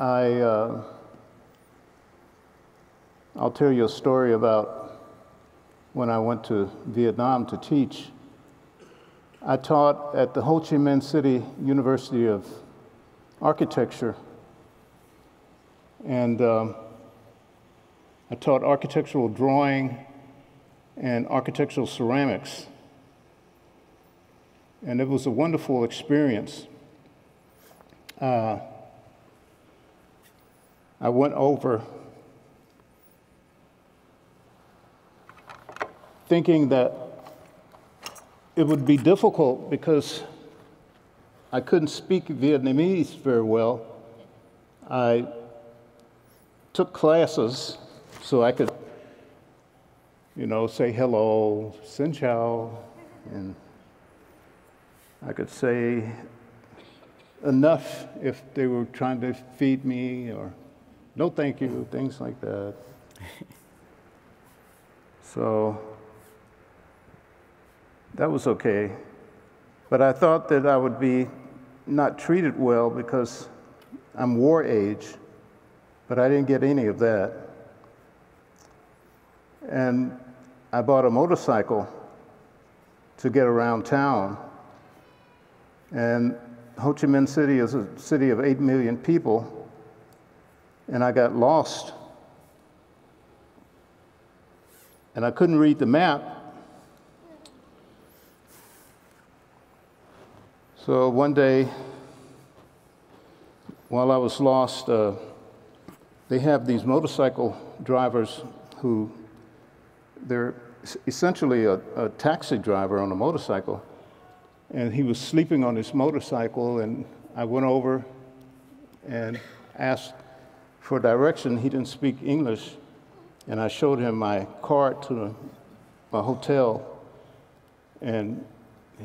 S2: I, uh, I'll tell you a story about when I went to Vietnam to teach. I taught at the Ho Chi Minh City University of Architecture, and um, I taught architectural drawing and architectural ceramics. And it was a wonderful experience. Uh, I went over thinking that it would be difficult because I couldn't speak Vietnamese very well. I took classes so I could, you know, say hello, xin chào, and I could say enough if they were trying to feed me or no thank you, things like that. so that was okay. But I thought that I would be not treated well because I'm war age, but I didn't get any of that. And I bought a motorcycle to get around town. And Ho Chi Minh City is a city of 8 million people, and I got lost. And I couldn't read the map, So one day, while I was lost, uh, they have these motorcycle drivers who they're essentially a, a, taxi driver on a motorcycle. And he was sleeping on his motorcycle, and I went over and asked for direction. He didn't speak English, and I showed him my card to my hotel, and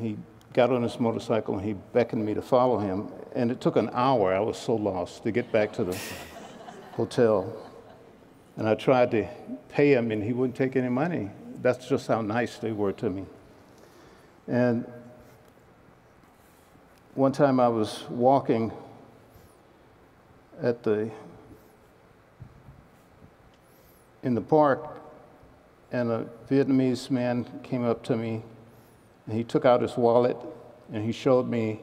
S2: he got on his motorcycle and he beckoned me to follow him. And it took an hour, I was so lost, to get back to the hotel. And I tried to pay him and he wouldn't take any money. That's just how nice they were to me. And one time I was walking at the in the park and a Vietnamese man came up to me and he took out his wallet and he showed me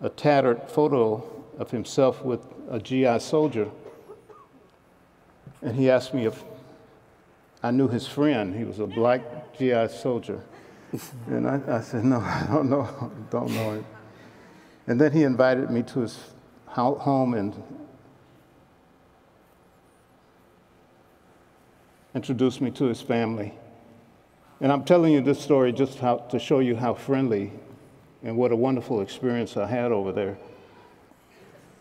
S2: a tattered photo of himself with a GI soldier. And he asked me if I knew his friend. He was a black GI soldier. And I, I said, No, I don't know, don't know him. And then he invited me to his home and introduced me to his family. And I'm telling you this story just how, to show you how friendly and what a wonderful experience I had over there.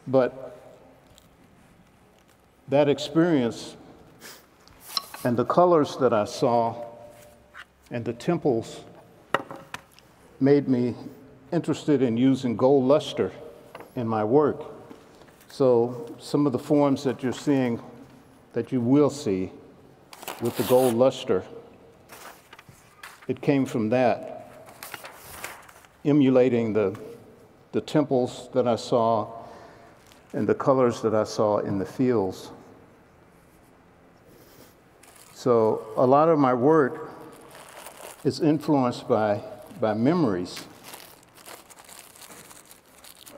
S2: But that experience and the colors that I saw and the temples made me interested in using gold luster in my work. So some of the forms that you're seeing, that you will see with the gold luster, it came from that, emulating the, the temples that I saw and the colors that I saw in the fields. So a lot of my work is influenced by, by memories.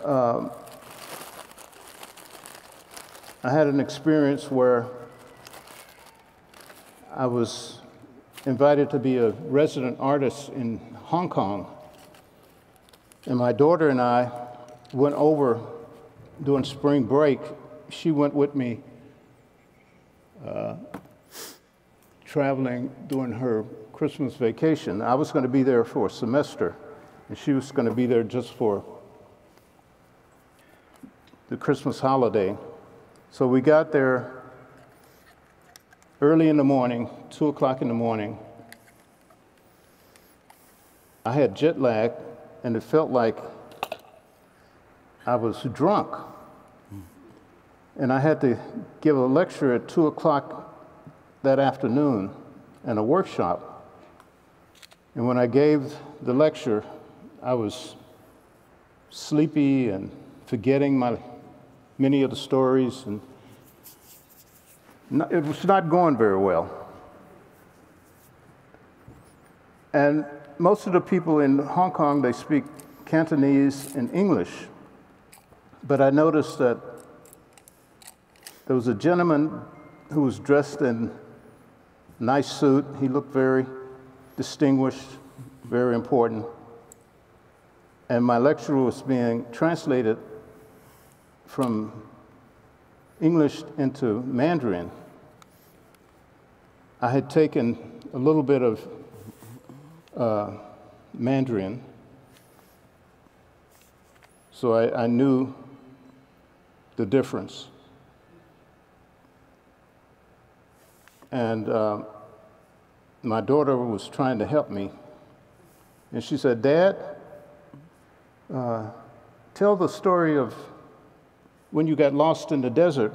S2: Um, I had an experience where I was invited to be a resident artist in Hong Kong. And my daughter and I went over during spring break. She went with me uh, traveling during her Christmas vacation. I was going to be there for a semester, and she was going to be there just for the Christmas holiday. So we got there early in the morning, 2 o'clock in the morning. I had jet lag, and it felt like I was drunk. And I had to give a lecture at 2 o'clock that afternoon and a workshop. And when I gave the lecture, I was sleepy and forgetting my many of the stories, and it was not going very well. And most of the people in Hong Kong, they speak Cantonese and English. But I noticed that there was a gentleman who was dressed in nice suit. He looked very distinguished, very important. And my lecture was being translated from English into Mandarin. I had taken a little bit of uh, Mandarin, so I, I knew the difference. And uh, my daughter was trying to help me. And she said, Dad, uh, tell the story of when you got lost in the desert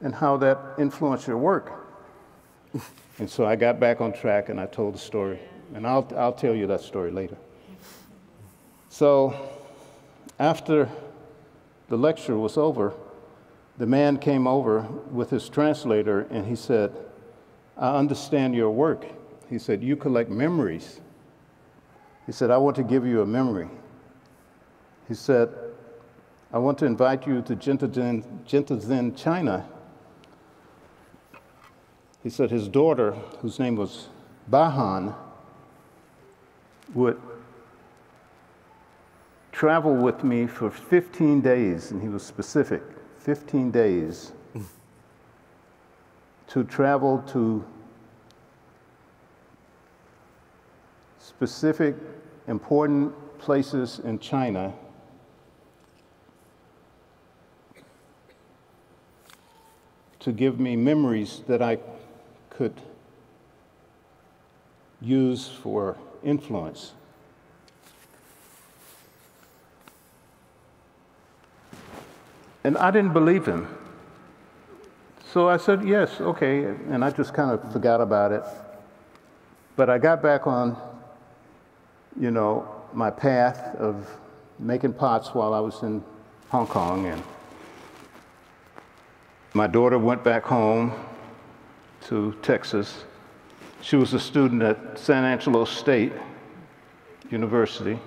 S2: and how that influenced your work. and so I got back on track and I told the story. And I'll, I'll tell you that story later. So after the lecture was over, the man came over with his translator and he said, I understand your work. He said, You collect memories. He said, I want to give you a memory. He said, I want to invite you to Jingdezhen, China. He said his daughter, whose name was Bahan, would travel with me for 15 days, and he was specific 15 days to travel to specific important places in China to give me memories that I could use for influence. And I didn't believe him. So I said, yes, okay. And I just kind of forgot about it. But I got back on, you know, my path of making pots while I was in Hong Kong. And my daughter went back home to Texas. She was a student at San Angelo State University.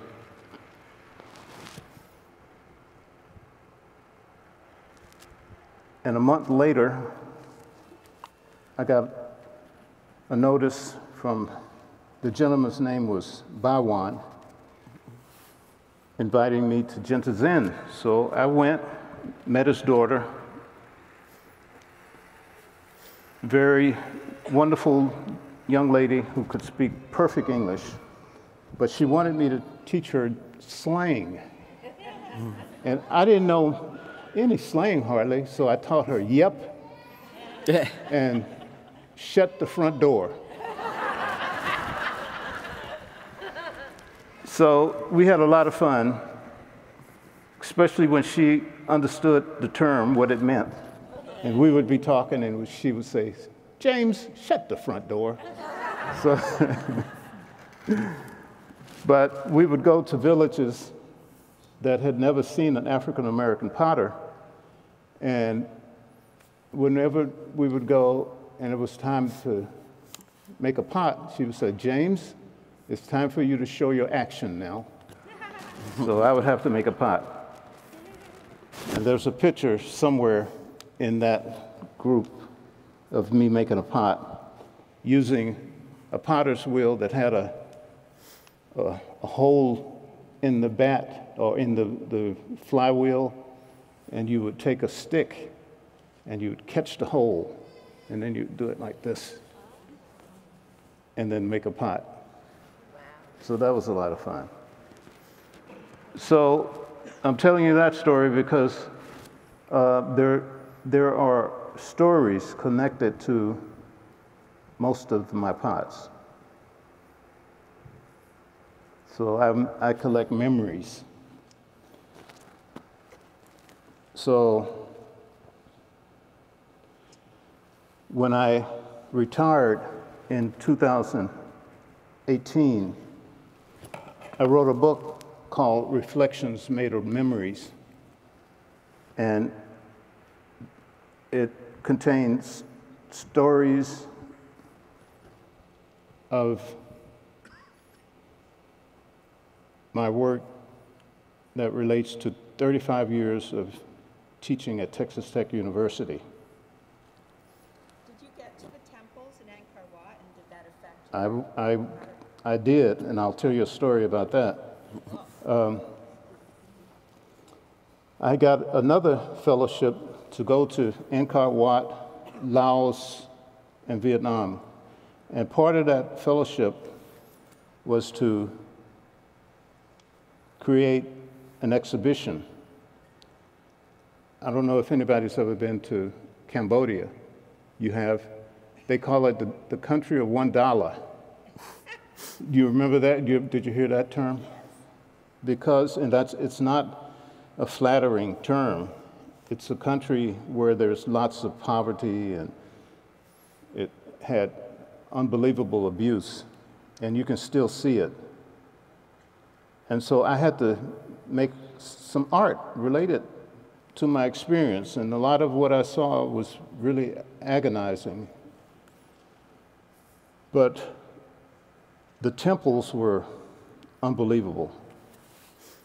S2: And a month later, I got a notice from the gentleman's name was Bawan, inviting me to Genta Jingdezhen. So I went, met his daughter. Very wonderful young lady who could speak perfect English, but she wanted me to teach her slang. And I didn't know any slang hardly, so I taught her yep and shut the front door. So we had a lot of fun, especially when she understood the term, what it meant. And we would be talking, and she would say, James, shut the front door. So, but we would go to villages that had never seen an African American potter. And whenever we would go and it was time to make a pot, she would say, James, it's time for you to show your action now. so I would have to make a pot. And there's a picture somewhere in that group of me making a pot using a potter's wheel that had a, a, a hole in the bat or in the, the flywheel, and you would take a stick and you would catch the hole, and then you'd do it like this, and then make a pot. So that was a lot of fun. So I'm telling you that story because uh, there, there are stories connected to most of my pots. So I'm, I collect memories. So when I retired in 2018, I wrote a book called Reflections Made of Memories. And it contains stories of my work that relates to 35 years of teaching at Texas Tech University.
S10: Did you get to the temples in Angkor Wat and did that affect
S2: I, I, I did, and I'll tell you a story about that. Um, I got another fellowship to go to Angkor Wat, Laos, and Vietnam. And part of that fellowship was to create an exhibition. I don't know if anybody's ever been to Cambodia. You have, they call it the, the country of one dollar. Do you remember that? You, did you hear that term? Because, and that's, it's not a flattering term. It's a country where there's lots of poverty and it had unbelievable abuse, and you can still see it. And so I had to make some art related to my experience, and a lot of what I saw was really agonizing. But the temples were unbelievable.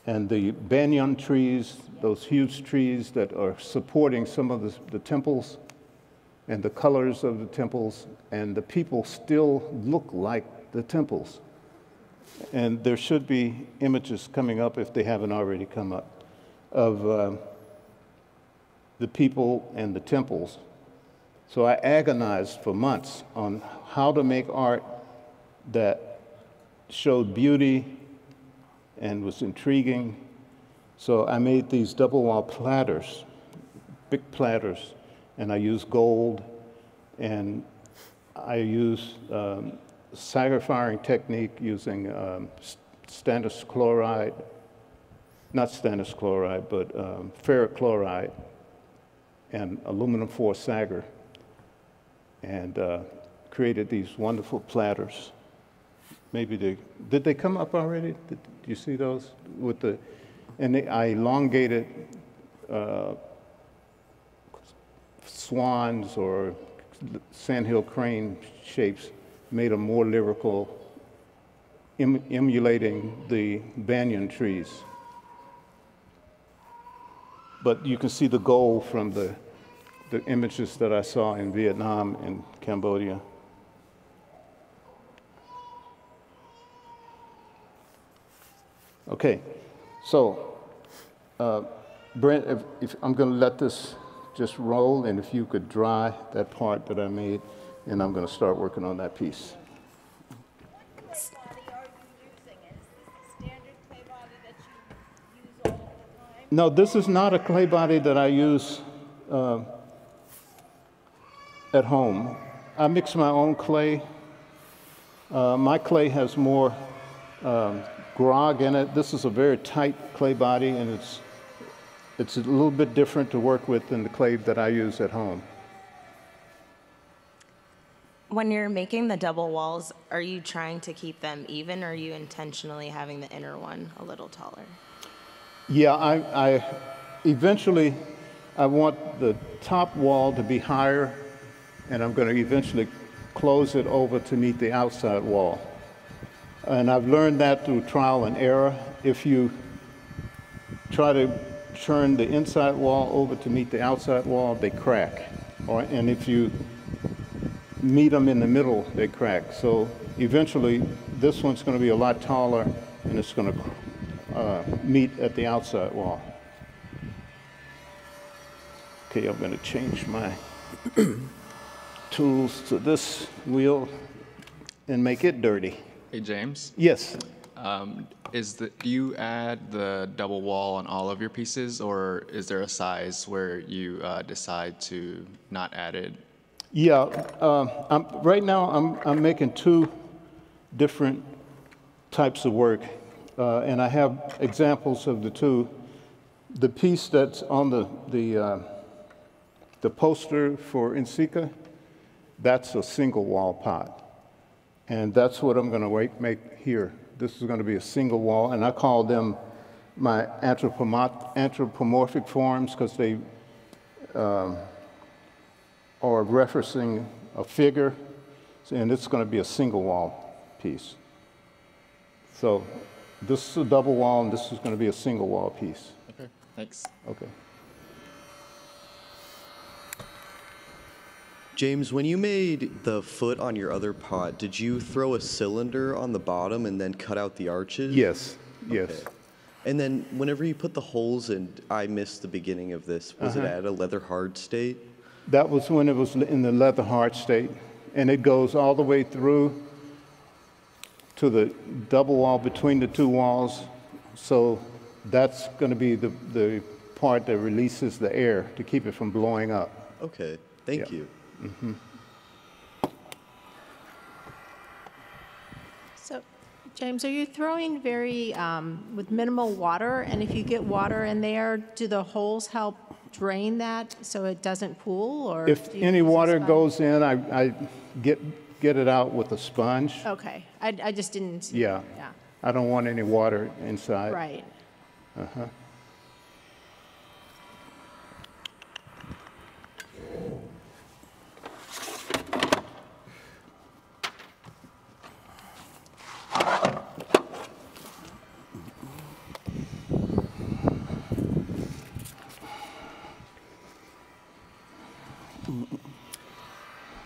S2: And the banyan trees, those huge trees that are supporting some of the, the temples, and the colors of the temples, and the people still look like the temples. And there should be images coming up, if they haven't already come up, of uh, the people and the temples. So I agonized for months on how to make art that showed beauty and was intriguing. So I made these double wall platters, big platters, and I used gold and I used um, firing technique using um, stannous chloride, not stannous chloride, but um, ferric chloride and aluminum foil saggar, and uh, created these wonderful platters. Maybe they, did they come up already? Did you see those? With the, and elongated uh, swans or sandhill crane shapes made them more lyrical, em emulating the banyan trees. But you can see the goal from the, the images that I saw in Vietnam and Cambodia. Okay, so uh, Brent, if, if I'm going to let this just roll, and if you could dry that part that I made, and I'm going to start working on that piece. No, this is not a clay body that I use uh, at home. I mix my own clay. Uh, my clay has more um, grog in it. This is a very tight clay body, and it's it's a little bit different to work with than the clay that I use at home.
S11: When you're making the double walls, are you trying to keep them even, or are you intentionally having the inner one a little taller?
S2: Yeah, I, I eventually I want the top wall to be higher, and I'm going to eventually close it over to meet the outside wall. And I've learned that through trial and error. If you try to turn the inside wall over to meet the outside wall, they crack. Or, and if you meet them in the middle, they crack. So eventually, this one's going to be a lot taller, and it's going to uh, meet at the outside wall. Okay, I'm going to change my tools to this wheel and make it dirty.
S12: Hey, James.
S2: Yes.
S12: Um, is the, do you add the double wall on all of your pieces, or is there a size where you uh, decide to not add it?
S2: Yeah, uh, right now I'm, I'm making two different types of work, uh, and I have examples of the two. The piece that's on the, the, uh, the poster for NCECA, that's a single wall pot. And that's what I'm going to make here. This is going to be a single wall, and I call them my anthropomorphic forms because they um, are referencing a figure, and it's going to be a single wall piece. So this is a double wall, and this is going to be a single wall piece.
S12: Okay, thanks.
S2: Okay.
S13: James, when you made the foot on your other pot, did you throw a cylinder on the bottom and then cut out the arches?
S2: Yes, yes.
S13: And then whenever you put the holes in, I missed the beginning of this. Was
S2: Uh-huh.
S13: it at a leather hard state?
S2: That was when it was in the leather hard state, and it goes all the way through to the double wall between the two walls. So that's going to be the, the part that releases the air to keep it from blowing up.
S13: Okay, thank
S2: Yeah.
S13: you.
S2: Hmm
S10: So, James, are you throwing very, um, with minimal water? And if you get water in there, do the holes help drain that so it doesn't pool, or?
S2: If any water goes in, I, I get, get it out with a sponge.
S10: Okay, I, I just didn't.
S2: Yeah.
S10: Yeah,
S2: I don't want any water inside.
S10: right.
S2: Uh-huh.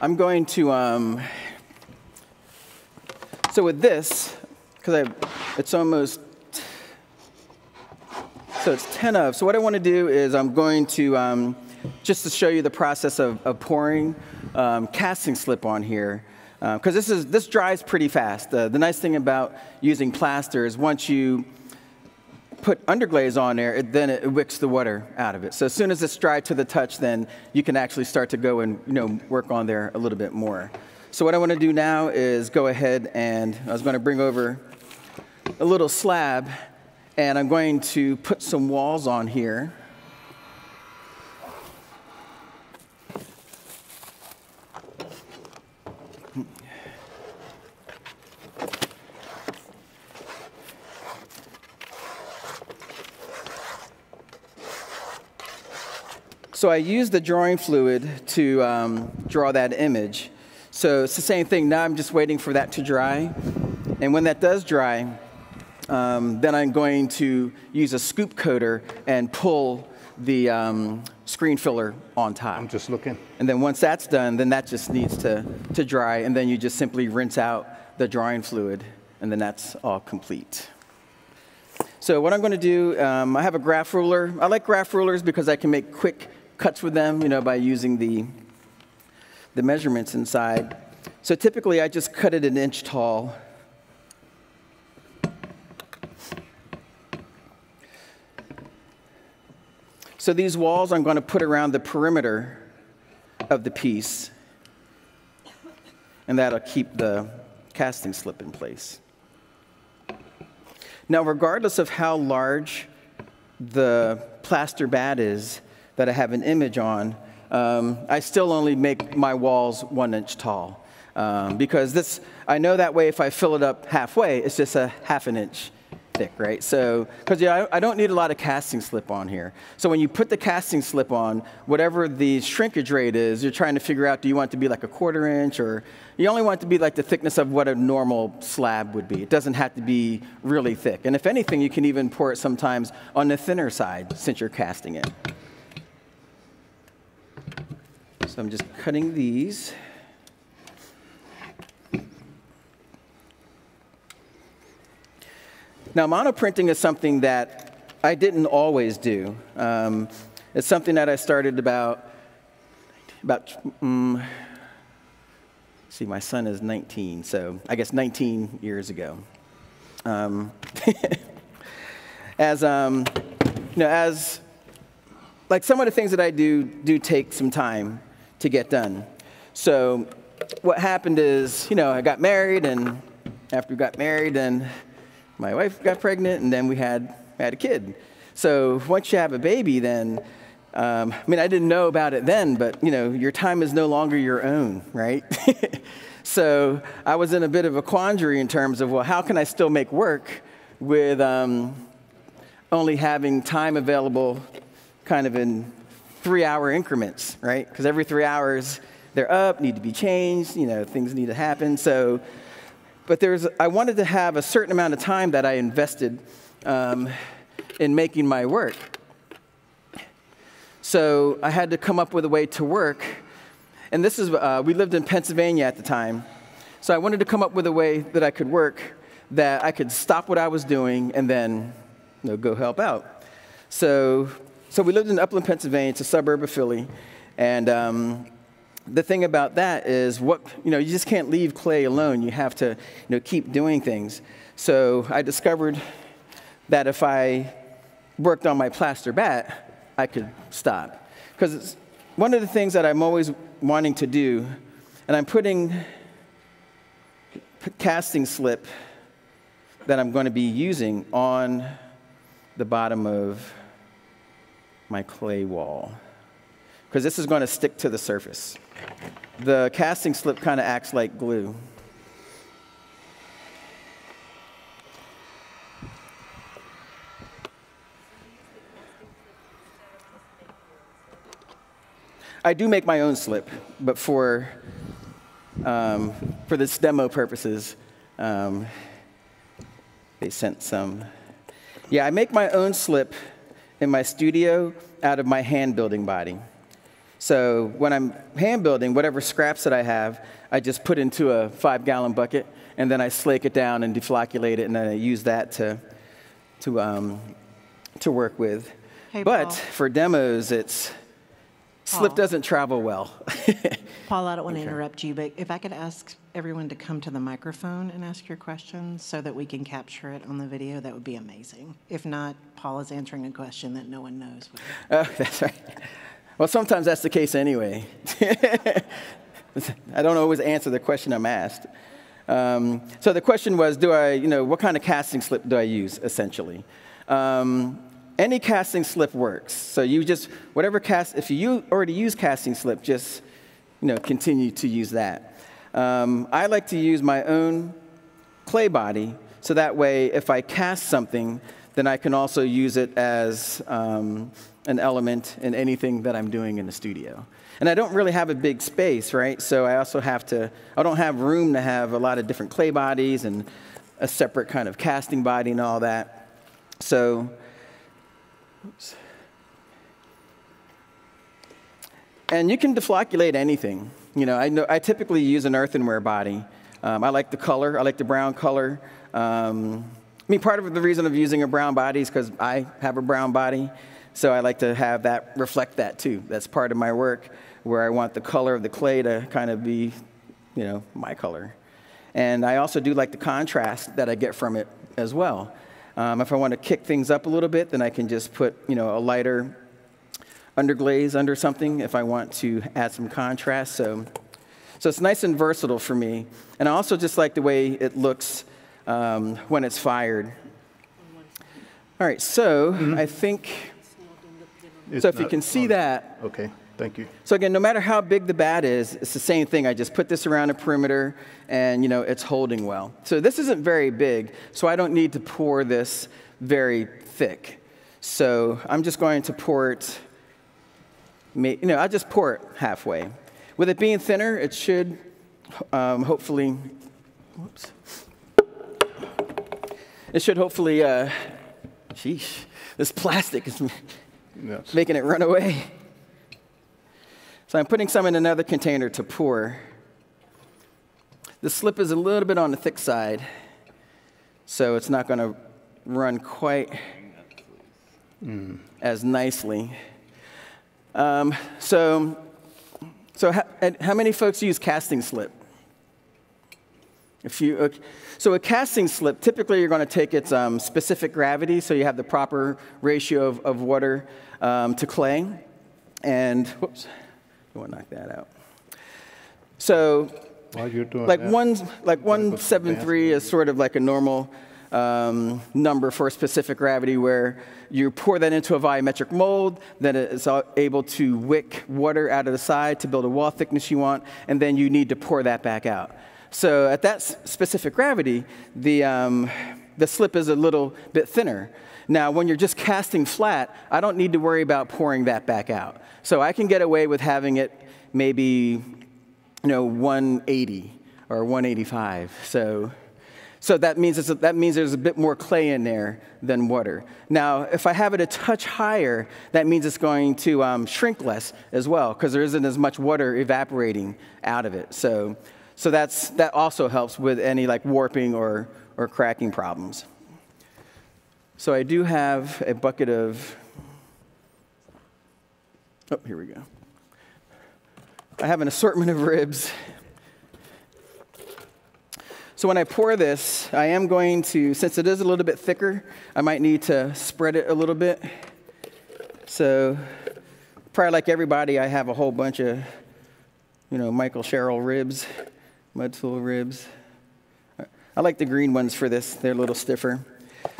S3: I'm going to, um, so with this, because I it's almost, so it's 10 of. So what I want to do is I'm going to, um, just to show you the process of, of pouring um, casting slip on here, because this is this dries pretty fast. Uh, the nice thing about using plaster is once you put underglaze on there, it, then it wicks the water out of it. So as soon as it's dry to the touch, then you can actually start to go and you know work on there a little bit more. So what I want to do now is go ahead and I was going to bring over a little slab, and I'm going to put some walls on here. So I used the drawing fluid to um, draw that image. So it's the same thing. Now I'm just waiting for that to dry. And when that does dry, um, then I'm going to use a scoop coater and pull the um, screen filler on top. I'm
S2: just looking.
S3: And then once that's done, then that just needs to, to dry. And then you just simply rinse out the drawing fluid. And then that's all complete. So what I'm going to do, um, I have a graph ruler. I like graph rulers because I can make quick cuts with them, you know, by using the, the measurements inside. So typically I just cut it an inch tall. So these walls I'm going to put around the perimeter of the piece, and that'll keep the casting slip in place. Now, regardless of how large the plaster bat is that I have an image on, um, I still only make my walls one inch tall. Um, because this, I know that way if I fill it up halfway, it's just a half an inch thick, right? So, because yeah, I, I don't need a lot of casting slip on here. So when you put the casting slip on, whatever the shrinkage rate is, you're trying to figure out, do you want it to be like a quarter inch or you only want it to be like the thickness of what a normal slab would be. It doesn't have to be really thick. And if anything, you can even pour it sometimes on the thinner side since you're casting it. So I'm just cutting these. Now, monoprinting is something that I didn't always do. Um, it's something that I started about, about, um, see, my son is 19, so I guess 19 years ago. Um, as, um, you know, as, like some of the things that I do do take some time to get done. So what happened is, you know, I got married, and after we got married, then my wife got pregnant, and then we had, had a kid. So once you have a baby, then, um, I mean, I didn't know about it then, but, you know, your time is no longer your own, right? so I was in a bit of a quandary in terms of, well, how can I still make work with um, only having time available kind of in three hour increments, right? Because every three hours, they're up, need to be changed, you know, things need to happen. So but there's, I wanted to have a certain amount of time that I invested um, in making my work. So I had to come up with a way to work. And this is, uh, we lived in Pennsylvania at the time. So I wanted to come up with a way that I could work that I could stop what I was doing and then you know, go help out. So, so we lived in Upland, Pennsylvania. It's a suburb of Philly. And um, the thing about that is what you know you just can't leave clay alone you have to you know keep doing things so i discovered that if i worked on my plaster bat i could stop because one of the things that i'm always wanting to do and i'm putting casting slip that i'm going to be using on the bottom of my clay wall because this is going to stick to the surface the casting slip kind of acts like glue. I do make my own slip, but for, um, for this demo purposes, um, they sent some. Yeah, I make my own slip in my studio out of my hand building body. So when I'm hand building, whatever scraps that I have, I just put into a five gallon bucket and then I slake it down and deflocculate it and then I use that to, to, um, to work with.
S14: Hey,
S3: but
S14: Paul.
S3: for demos, it's, slip doesn't travel well.
S14: Paul, I don't want to interrupt you, but if I could ask everyone to come to the microphone and ask your questions so that we can capture it on the video, that would be amazing. If not, Paul is answering a question that no one knows.
S3: oh, that's right. Well, sometimes that's the case anyway. I don't always answer the question I'm asked. Um, so the question was, do I, you know, what kind of casting slip do I use, essentially? Um, any casting slip works. So you just, whatever cast, if you already use casting slip, just, you know, continue to use that. Um, I like to use my own clay body, so that way if I cast something, then I can also use it as um, an element in anything that I'm doing in the studio. And I don't really have a big space, right? So I also have to, I don't have room to have a lot of different clay bodies and a separate kind of casting body and all that. So, oops. And you can deflocculate anything. You know, I, know, I typically use an earthenware body. Um, I like the color, I like the brown color. Um, I mean, part of the reason of using a brown body is because I have a brown body. So I like to have that reflect that too. That's part of my work where I want the color of the clay to kind of be, you know, my color. And I also do like the contrast that I get from it as well. Um, if I want to kick things up a little bit, then I can just put, you know, a lighter underglaze under something if I want to add some contrast. So, so it's nice and versatile for me. And I also just like the way it looks um, when it's fired. All right, so I think,
S2: It's
S3: so if you can see
S2: on-
S3: that,
S2: Okay, thank you.
S3: so again, no matter how big the bat is, it's the same thing. I just put this around the perimeter and, you know, it's holding well. So this isn't very big, so I don't need to pour this very thick. So I'm just going to pour it, you know, I'll just pour it halfway. With it being thinner, it should um, hopefully, whoops. It should hopefully, uh, sheesh, this plastic is
S2: Yes.
S3: making it run away. So I'm putting some in another container to pour. The slip is a little bit on the thick side, so it's not going to run quite as nicely. Um, so, so how, how many folks use casting slip? If you, okay. So a casting slip, typically you're going to take its um, specific gravity, so you have the proper ratio of, of water um, to clay. And, whoops, I want to knock that out. So
S2: While you're doing
S3: like
S2: that,
S3: one, like
S2: to the
S3: 173 is sort of like a normal um, number for a specific gravity where you pour that into a volumetric mold, then it's able to wick water out of the side to build a wall thickness you want, and then you need to pour that back out. So at that specific gravity, the, um, the slip is a little bit thinner. Now, when you're just casting flat, I don't need to worry about pouring that back out. So I can get away with having it maybe you know, 180 or 185. So, so that means, a, that means there's a bit more clay in there than water. Now, if I have it a touch higher, that means it's going to um, shrink less as well because there isn't as much water evaporating out of it. So, so that's, that also helps with any like warping or, or cracking problems. So I do have a bucket of, oh, here we go. I have an assortment of ribs. So when I pour this, I am going to, since it is a little bit thicker, I might need to spread it a little bit. So probably like everybody, I have a whole bunch of, you know, Michael Sherrill ribs, Mudtool ribs. I like the green ones for this, they're a little stiffer.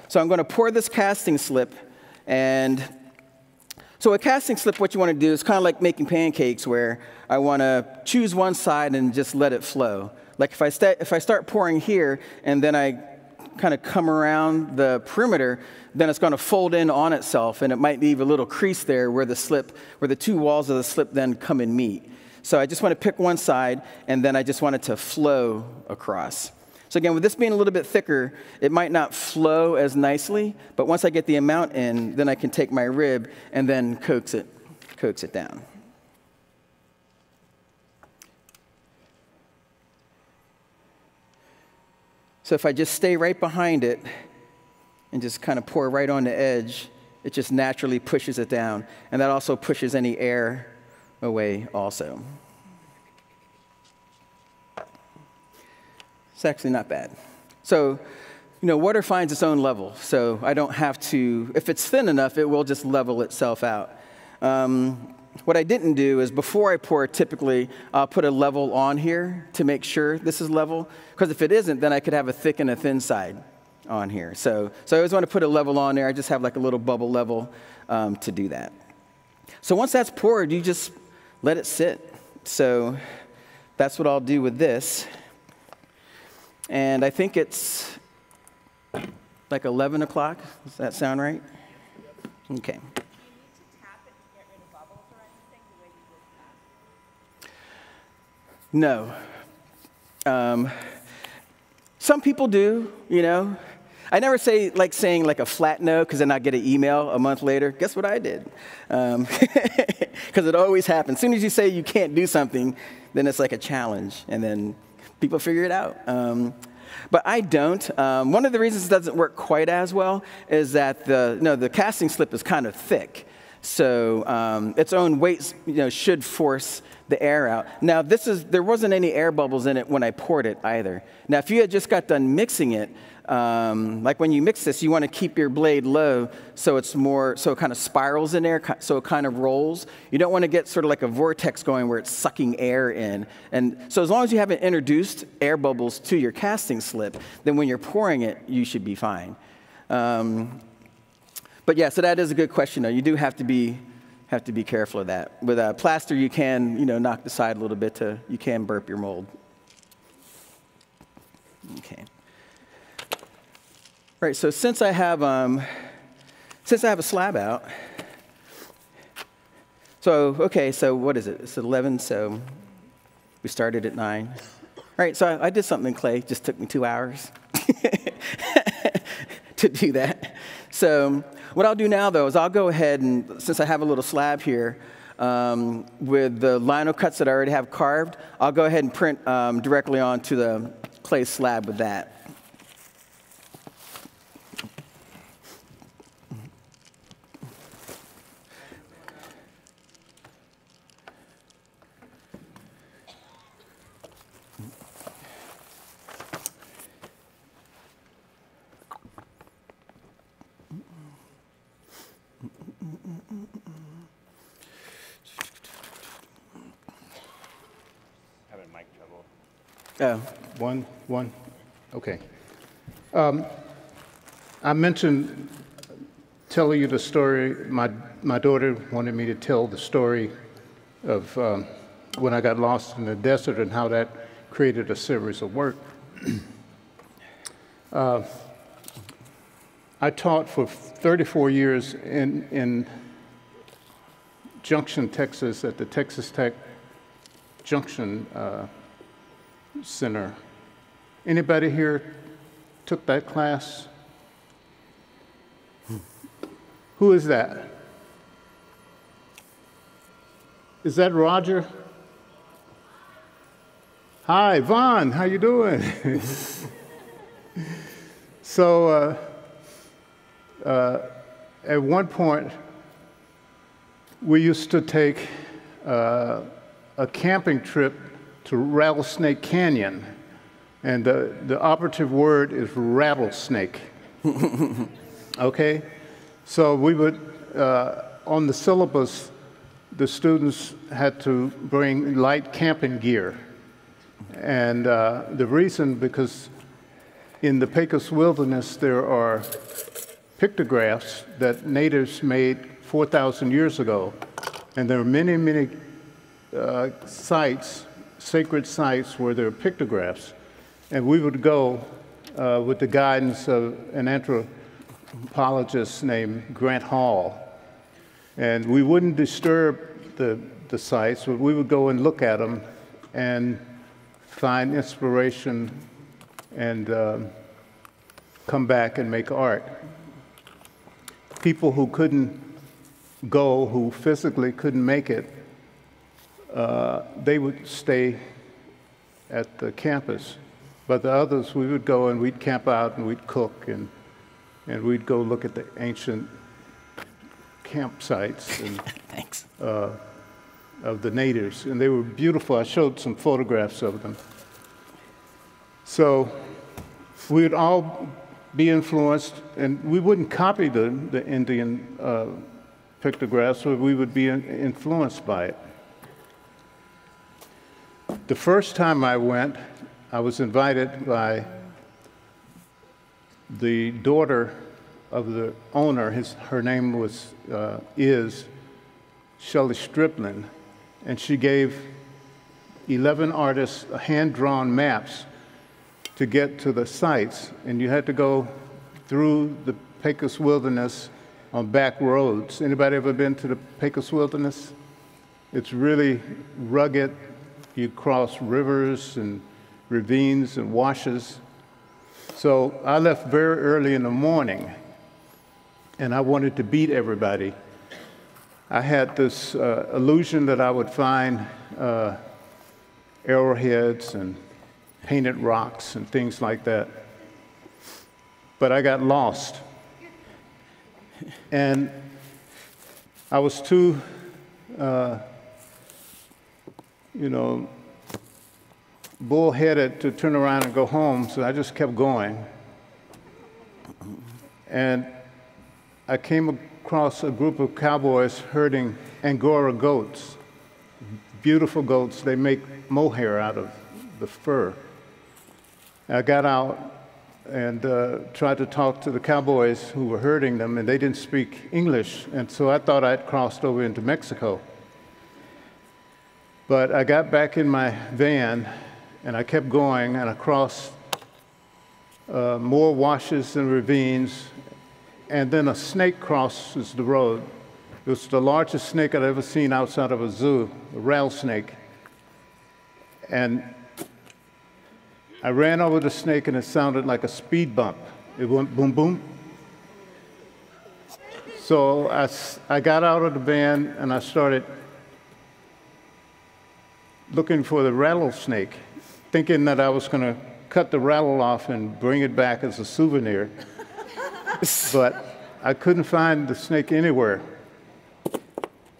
S3: So I'm going to pour this casting slip and so a casting slip, what you want to do is kind of like making pancakes where I want to choose one side and just let it flow. Like if I, if I start pouring here and then I kind of come around the perimeter, then it's going to fold in on itself and it might leave a little crease there where the slip, where the two walls of the slip then come and meet. So I just want to pick one side and then I just want it to flow across. So again, with this being a little bit thicker, it might not flow as nicely, but once I get the amount in, then I can take my rib and then coax it, coax it down. So if I just stay right behind it and just kind of pour right on the edge, it just naturally pushes it down. And that also pushes any air away also. It's actually not bad. So, you know, water finds its own level, so I don't have to, if it's thin enough, it will just level itself out. Um, what I didn't do is before I pour, typically I'll put a level on here to make sure this is level, because if it isn't, then I could have a thick and a thin side on here. So, so I always want to put a level on there. I just have like a little bubble level um, to do that. So once that's poured, you just let it sit. So that's what I'll do with this. And I think it's like 11 o'clock. Does that sound right? Okay. No. Um, some people do, you know. I never say like saying like a flat no because then I get an email a month later. Guess what I did? Because it always happens. As soon as you say you can't do something, then it's like a challenge, and then people figure it out. Um, but I don't. Um, one of the reasons it doesn't work quite as well is that the, no, the casting slip is kind of thick. So um, its own weight you know, should force the air out. Now, this is, there wasn't any air bubbles in it when I poured it either. Now, if you had just got done mixing it, um, like when you mix this, you want to keep your blade low so it's more, so it kind of spirals in there, so it kind of rolls. You don't want to get sort of like a vortex going where it's sucking air in. And so as long as you haven't introduced air bubbles to your casting slip, then when you're pouring it, you should be fine. Um, but yeah, so that is a good question though. You do have to be have to be careful of that. With a plaster, you can, you know, knock the side a little bit to, you can burp your mold. Okay. Right, so since I have, um, since I have a slab out, so, okay, so what is it? It's 11, so we started at 9. All right, so I, I did something in clay, just took me two hours to do that. So what I'll do now, though, is I'll go ahead and, since I have a little slab here, um, with the lino cuts that I already have carved, I'll go ahead and print um, directly onto the clay slab with that.
S2: Oh. One, one, okay. Um, I mentioned telling you the story. My, my daughter wanted me to tell the story of um, when I got lost in the desert and how that created a series of work. uh, I taught for 34 years in, in Junction, Texas, at the Texas Tech Junction uh, Center. Anybody here took that class? Who is that? Is that Roger? Hi, Vaughn. How you doing? so, uh, uh, at one point, we used to take uh, a camping trip to Rattlesnake Canyon. And the, the operative word is rattlesnake. okay? So we would, uh, on the syllabus, the students had to bring light camping gear. And uh, the reason, because in the Pecos Wilderness, there are pictographs that natives made 4,000 years ago. And there are many, many uh, sites sacred sites where there are pictographs. And we would go uh, with the guidance of an anthropologist named Grant Hall. And we wouldn't disturb the, the sites, but we would go and look at them and find inspiration and uh, come back and make art. People who couldn't go, who physically couldn't make it, uh, they would stay at the campus. But the others, we would go and we'd camp out and we'd cook and, and we'd go look at the ancient campsites and,
S3: Thanks.
S2: Uh, of the natives. And they were beautiful. I showed some photographs of them. So we would all be influenced, and we wouldn't copy the, the Indian uh, pictographs, but we would be influenced by it. The first time I went, I was invited by the daughter of the owner. His, her name was, uh, is Shelley Striplin, and she gave 11 artists hand-drawn maps to get to the sites, and you had to go through the Pecos Wilderness on back roads. Anybody ever been to the Pecos Wilderness? It's really rugged, you cross rivers and ravines and washes. So I left very early in the morning, and I wanted to beat everybody. I had this uh, illusion that I would find uh, arrowheads and painted rocks and things like that. But I got lost. And I was too, uh, you know, bullheaded to turn around and go home, so I just kept going. And I came across a group of cowboys herding Angora goats, beautiful goats. They make mohair out of the fur. I got out and uh, tried to talk to the cowboys who were herding them, and they didn't speak English, and so I thought I'd crossed over into Mexico. But I got back in my van, and I kept going, and I crossed uh, more washes and ravines, and then a snake crosses the road. It was the largest snake I'd ever seen outside of a zoo, a rattlesnake. And I ran over the snake and it sounded like a speed bump. It went boom, boom. So I, I got out of the van and I started looking for the rattlesnake, thinking that I was going to cut the rattle off and bring it back as a souvenir. but I couldn't find the snake anywhere.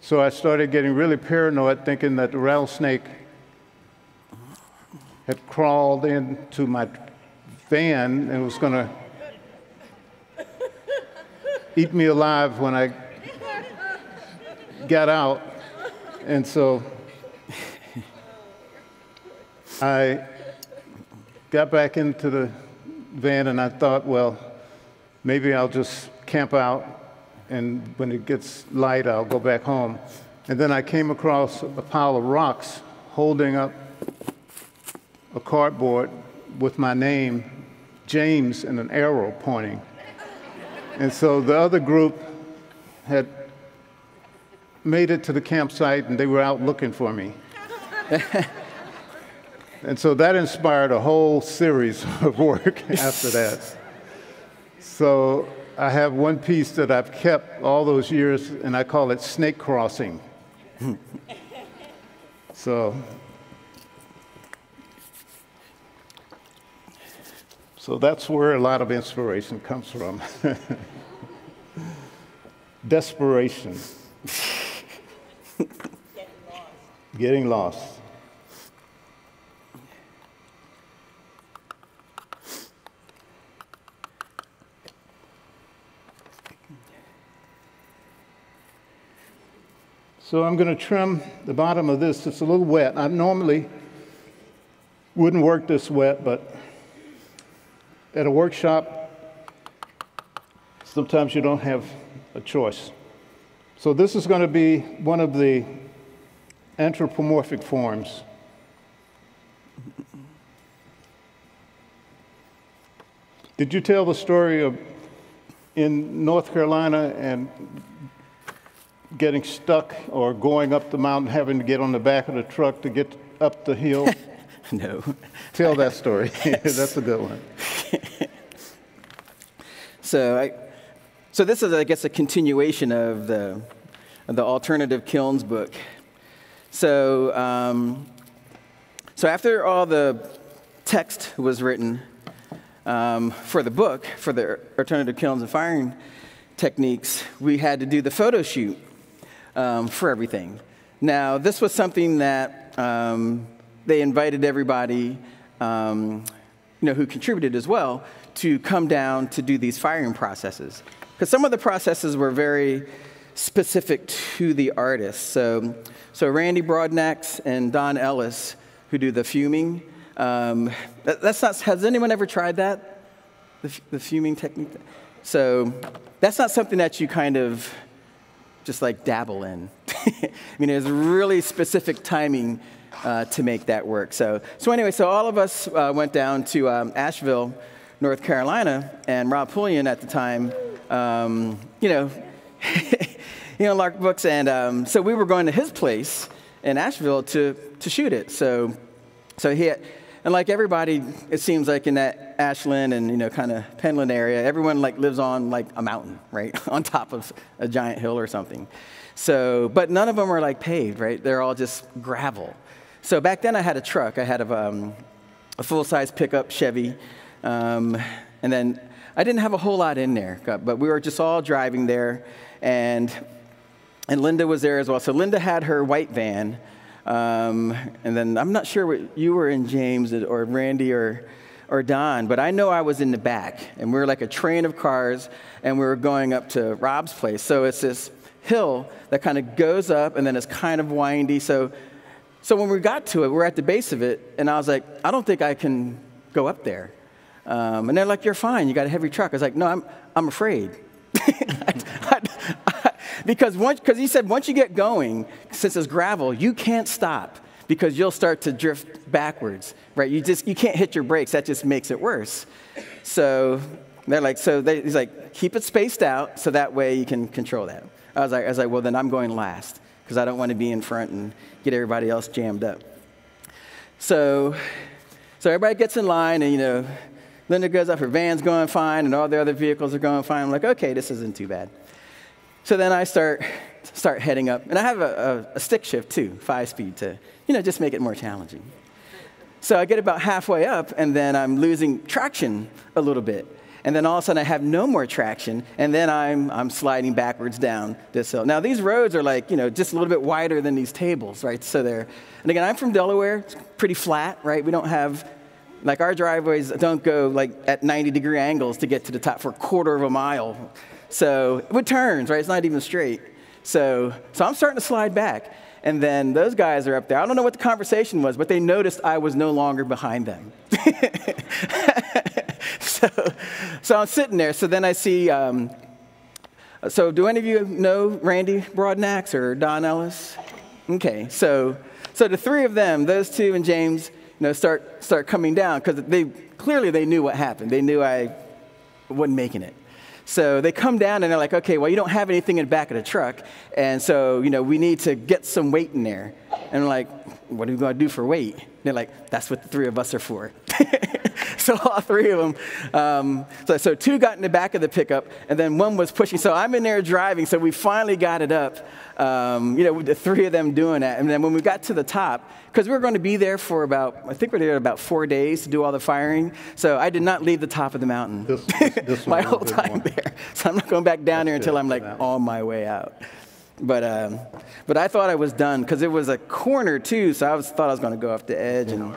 S2: So I started getting really paranoid, thinking that the rattlesnake had crawled into my van and was going to eat me alive when I got out. And so I got back into the van and I thought, well, maybe I'll just camp out and when it gets light, I'll go back home. And then I came across a pile of rocks holding up a cardboard with my name, James, and an arrow pointing. And so the other group had made it to the campsite and they were out looking for me. and so that inspired a whole series of work after that. So I have one piece that I've kept all those years and I call it Snake Crossing. so So that's where a lot of inspiration comes from. Desperation. Getting lost. So I'm going to trim the bottom of this. It's a little wet. I normally wouldn't work this wet, but at a workshop, sometimes you don't have a choice. So this is going to be one of the anthropomorphic forms. Did you tell the story of in North Carolina and getting stuck or going up the mountain, having to get on the back of the truck to get up the hill?
S3: no.
S2: Tell that story. That's a good one.
S3: so, I, so this is, I guess, a continuation of the, of the alternative kilns book. So, um, so after all the text was written um, for the book, for the alternative kilns and firing techniques, we had to do the photo shoot um, for everything. Now, this was something that um, they invited everybody um, you know, who contributed as well to come down to do these firing processes. Because some of the processes were very specific to the artist. So, so Randy Brodnax and Don Ellis, who do the fuming, um, that, that's not, has anyone ever tried that? The, the fuming technique? So that's not something that you kind of just like dabble in. I mean, there's really specific timing uh, to make that work. So, so anyway, so all of us uh, went down to um, Asheville, North Carolina, and Rob Pulleyn at the time, um, you know, you know, Lark Books, and um, so we were going to his place in Asheville to to shoot it. So, so he. Had, and like everybody, it seems like in that Ashland and you know kind of Penland area, everyone like lives on like a mountain, right, on top of a giant hill or something. So, but none of them are like paved, right? They're all just gravel. So back then I had a truck. I had a, um, a full-size pickup Chevy. Um, and then I didn't have a whole lot in there, but we were just all driving there. And and Linda was there as well. So Linda had her white van, um, and then I'm not sure what you were in, James, or Randy, or or Don, but I know I was in the back, and we were like a train of cars, and we were going up to Rob's place. So it's this hill that kind of goes up, and then it's kind of windy. So, so when we got to it, we're at the base of it, and I was like, I don't think I can go up there. Um, and they're like, You're fine. You got a heavy truck. I was like, No, I'm I'm afraid. because once, because he said once you get going, since it's gravel, you can't stop because you'll start to drift backwards, right? You just you can't hit your brakes. That just makes it worse. So they're like, so they, he's like, keep it spaced out so that way you can control that. I was like, I was like, well then I'm going last because I don't want to be in front and get everybody else jammed up. So, so everybody gets in line and you know, Linda goes up, her van's going fine, and all the other vehicles are going fine. I'm like, okay, this isn't too bad. So then I start start heading up, and I have a, a, a stick shift too, five speed to you know, just make it more challenging. So I get about halfway up, and then I'm losing traction a little bit. And then all of a sudden, I have no more traction, and then I'm, I'm sliding backwards down this hill. Now, these roads are like, you know, just a little bit wider than these tables, right? So they're, and again, I'm from Delaware, it's pretty flat, right? We don't have, like, our driveways don't go like at 90 degree angles to get to the top for a quarter of a mile. So it turns, right? It's not even straight. So, so I'm starting to slide back. And then those guys are up there. I don't know what the conversation was, but they noticed I was no longer behind them. so, so I'm sitting there. So then I see. Um, so, do any of you know Randy Brodnax or Don Ellis? Okay, so so the three of them, those two and James, you know, start start coming down because they clearly they knew what happened. They knew I wasn't making it. So they come down and they're like, okay, well, you don't have anything in the back of the truck. And so, you know, we need to get some weight in there. And I'm like, what are we going to do for weight? They're like, that's what the three of us are for. so all three of them. Um, so, so two got in the back of the pickup, and then one was pushing. So I'm in there driving. So we finally got it up. Um, you know, with the three of them doing that. And then when we got to the top, because we were going to be there for about, I think we are there about four days to do all the firing. So I did not leave the top of the mountain this, this, this my whole time one. there. So I'm not going back down there until I'm like on my way out. But, um, but I thought I was done because it was a corner too, so I was, thought I was going to go off the edge. And,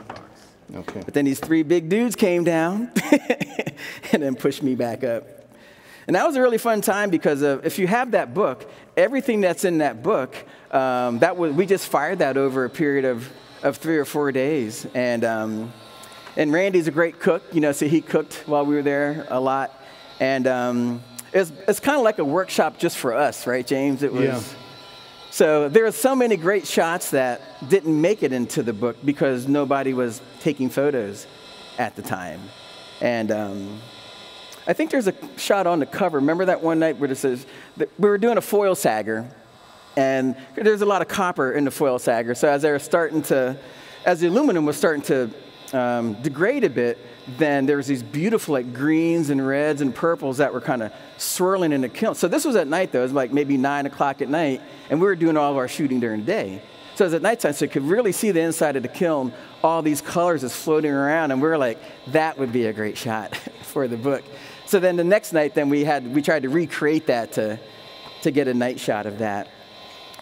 S3: okay. But then these three big dudes came down and then pushed me back up. And that was a really fun time because of, if you have that book, everything that's in that book, um, that was, we just fired that over a period of, of three or four days. And, um, and Randy's a great cook, you know, so he cooked while we were there a lot. And um, it's, it's kind of like a workshop just for us, right, James? It was. Yeah. So there are so many great shots that didn't make it into the book because nobody was taking photos at the time. And um, I think there's a shot on the cover. Remember that one night where it says we were doing a foil saggar, and there's a lot of copper in the foil saggar. So as they were starting to, as the aluminum was starting to um, degrade a bit, then there was these beautiful like greens and reds and purples that were kind of swirling in the kiln. So this was at night though. It was like maybe nine o'clock at night, and we were doing all of our shooting during the day. So it was at nighttime, so you could really see the inside of the kiln. All these colors is floating around, and we were like, that would be a great shot for the book. So then the next night, then we had we tried to recreate that to to get a night shot of that.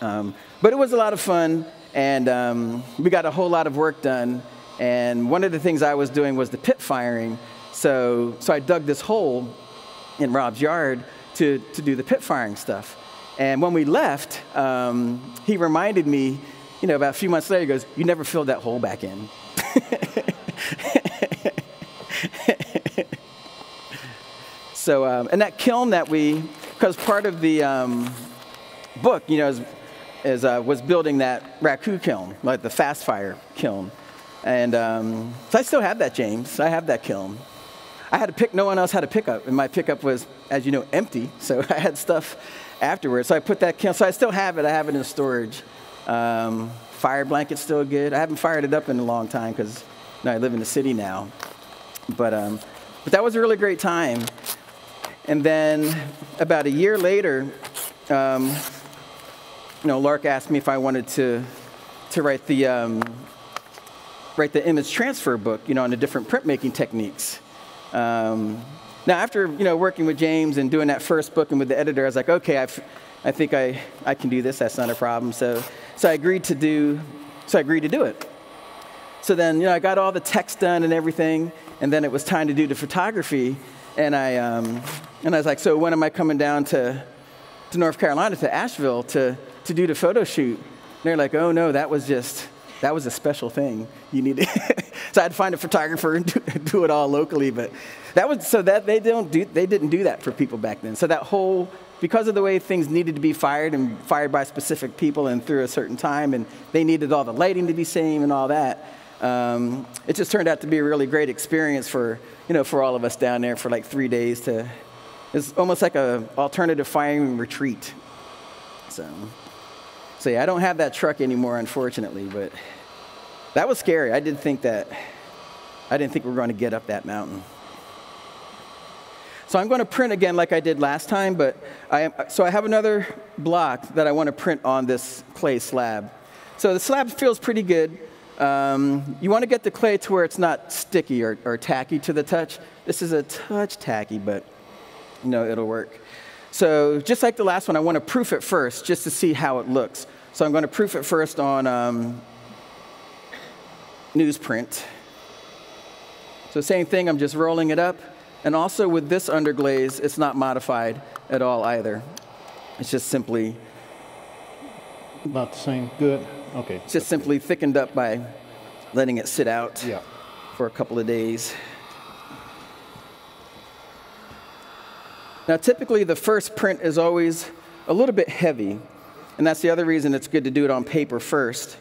S3: Um, but it was a lot of fun, and um, we got a whole lot of work done. And one of the things I was doing was the pit firing. So so I dug this hole in Rob's yard to to do the pit firing stuff. And when we left, um, he reminded me, you know, about a few months later, he goes, "You never filled that hole back in." So, um, and that kiln that we, because part of the um, book, you know, is, is uh, was building that raku kiln, like the fast fire kiln. And um, so I still have that, James. I have that kiln. I had to pick, no one else had a pickup, and my pickup was, as you know, empty. So I had stuff afterwards. So I put that kiln, so I still have it. I have it in storage. Um, fire blanket's still good. I haven't fired it up in a long time because you know, I live in the city now. But, um, but that was a really great time. And then about a year later, um, you know, Lark asked me if I wanted to, to write, the, um, write the image transfer book, you know, on the different printmaking techniques. Um, now, after, you know, working with James and doing that first book and with the editor, I was like, okay, I've, I think I, I can do this. That's not a problem. So, so I agreed to do, so I agreed to do it. So then, you know, I got all the text done and everything, and then it was time to do the photography. And I, um, and I was like, so when am I coming down to, to North Carolina, to Asheville, to, to do the photo shoot? And they're like, oh no, that was just, that was a special thing. You need to so I had to find a photographer and do, do, it all locally. But that was so that they don't do, they didn't do that for people back then. So that whole because of the way things needed to be fired and fired by specific people and through a certain time, and they needed all the lighting to be same and all that. Um, it just turned out to be a really great experience for you know for all of us down there for like three days to. It's almost like a alternative firing retreat. So, so yeah, I don't have that truck anymore, unfortunately, but that was scary. I didn't think that. I didn't think we were going to get up that mountain. So I'm going to print again like I did last time, but I, am, so I have another block that I want to print on this clay slab. So the slab feels pretty good. Um, you want to get the clay to where it's not sticky or, or tacky to the touch. This is a touch tacky, but you know, it'll work. So just like the last one, I want to proof it first just to see how it looks. So I'm going to proof it first on um, newsprint. So same thing, I'm just rolling it up. And also with this underglaze, it's not modified at all either. It's just simply
S2: about the same. Good. Okay.
S3: It's just simply thickened up by letting it sit out
S2: yeah.
S3: for a couple of days. Now, typically, the first print is always a little bit heavy, and that's the other reason it's good to do it on paper first,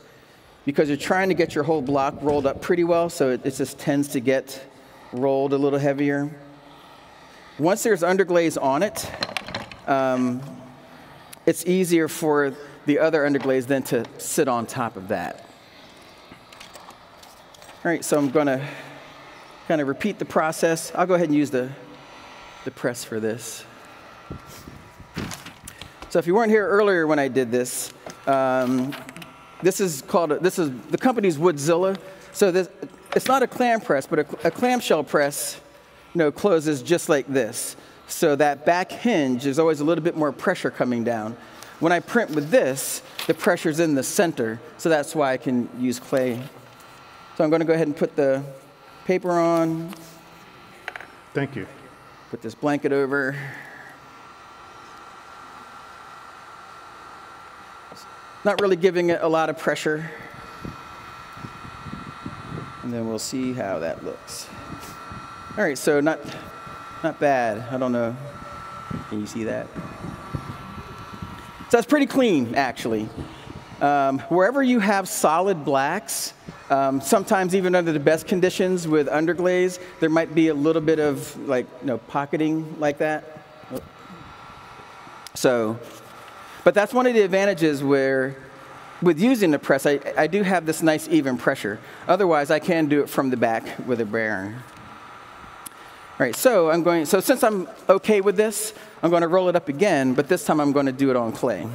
S3: because you're trying to get your whole block rolled up pretty well, so it, it just tends to get rolled a little heavier. Once there's underglaze on it, um, it's easier for the other underglaze then to sit on top of that. All right, so I'm going to kind of repeat the process. I'll go ahead and use the, the press for this. So if you weren't here earlier when I did this, um, this is called, a, this is, the company's Woodzilla. So this, it's not a clam press, but a, a clamshell press you know, closes just like this. So that back hinge is always a little bit more pressure coming down. When I print with this, the pressure's in the center, so that's why I can use clay. So I'm going to go ahead and put the paper on.
S2: Thank you.
S3: Put this blanket over. Not really giving it a lot of pressure. And then we'll see how that looks. All right, so not, not bad. I don't know. Can you see that? So that's pretty clean, actually. Um, wherever you have solid blacks, um, sometimes even under the best conditions with underglaze, there might be a little bit of like, you know, pocketing like that. So, but that's one of the advantages where with using the press, I, I do have this nice even pressure. Otherwise, I can do it from the back with a baren. All right, so I'm going, so since I'm okay with this, I'm going to roll it up again, but this time I'm going to do it on clay.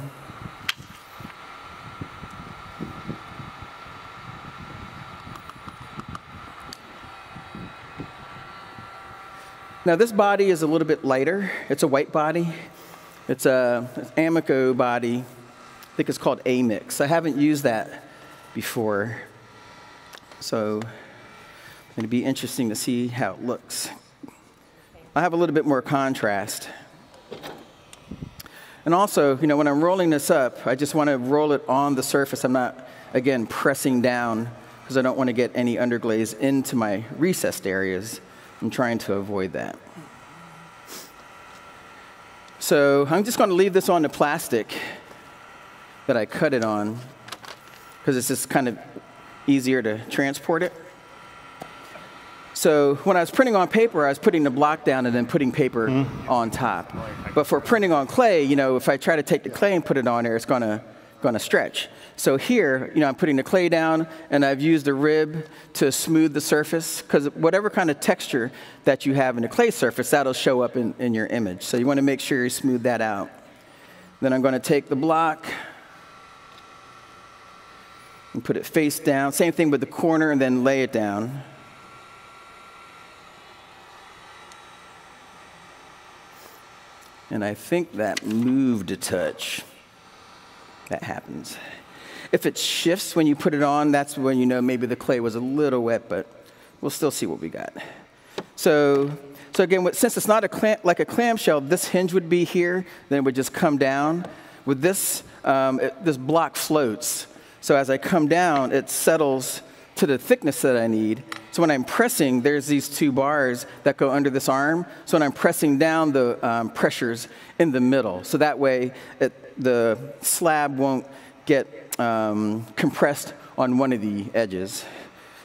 S3: Now this body is a little bit lighter. It's a white body. It's a AMACO body. I think it's called Amix. I haven't used that before. So it's to be interesting to see how it looks. I have a little bit more contrast. And also, you know, when I'm rolling this up, I just want to roll it on the surface. I'm not, again, pressing down because I don't want to get any underglaze into my recessed areas. I'm trying to avoid that. So I'm just going to leave this on the plastic that I cut it on because it's just kind of easier to transport it. So when I was printing on paper, I was putting the block down and then putting paper mm. on top. But for printing on clay, you know, if I try to take the clay and put it on there, it's gonna gonna stretch. So here, you know, I'm putting the clay down and I've used a rib to smooth the surface because whatever kind of texture that you have in the clay surface, that'll show up in, in your image. So you want to make sure you smooth that out. Then I'm going to take the block and put it face down. Same thing with the corner and then lay it down. And I think that moved a touch. That happens. If it shifts when you put it on, that's when you know maybe the clay was a little wet, but we'll still see what we got. So, so again, since it's not a clam, like a clamshell, this hinge would be here, then it would just come down. With this, um, it, this block floats. So as I come down, it settles to the thickness that I need. So when I'm pressing, there's these two bars that go under this arm. So when I'm pressing down, the um, pressure's in the middle. So that way, it, the slab won't get um, compressed on one of the edges.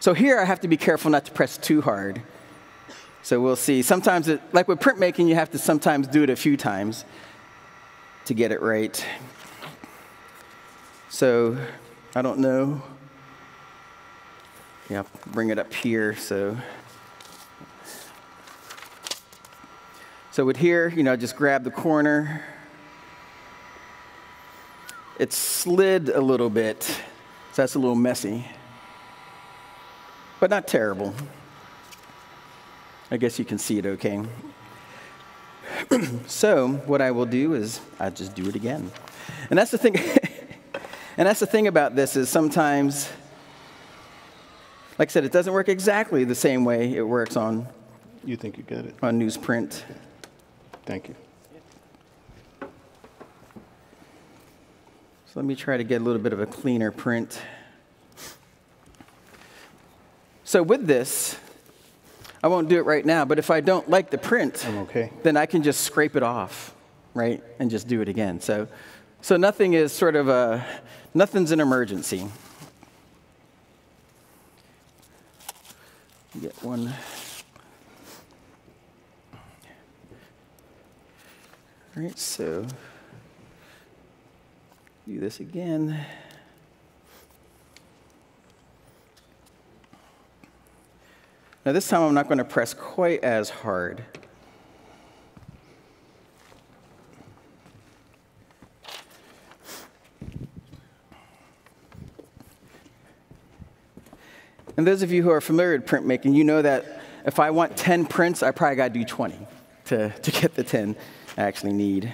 S3: So here I have to be careful not to press too hard. So we'll see. Sometimes, it, like with printmaking, you have to sometimes do it a few times to get it right. So I don't know. Yeah, bring it up here. So, so with here, you know, just grab the corner. It slid a little bit, so that's a little messy, but not terrible. I guess you can see it okay. so what I will do is I just do it again, and that's the thing. and that's the thing about this is sometimes like I said, it doesn't work exactly the same way it works on.
S2: You think you got it?
S3: On newsprint.
S2: Thank you.
S3: So let me try to get a little bit of a cleaner print. So with this, I won't do it right now, but if I don't like the print,
S2: okay.
S3: then I can just scrape it off, right, and just do it again. So, so nothing is sort of a, nothing's an emergency. Get one. All right, so do this again. Now, this time I'm not going to press quite as hard. And those of you who are familiar with printmaking, you know that if I want 10 prints, I probably got to do 20 to, to get the 10 I actually need.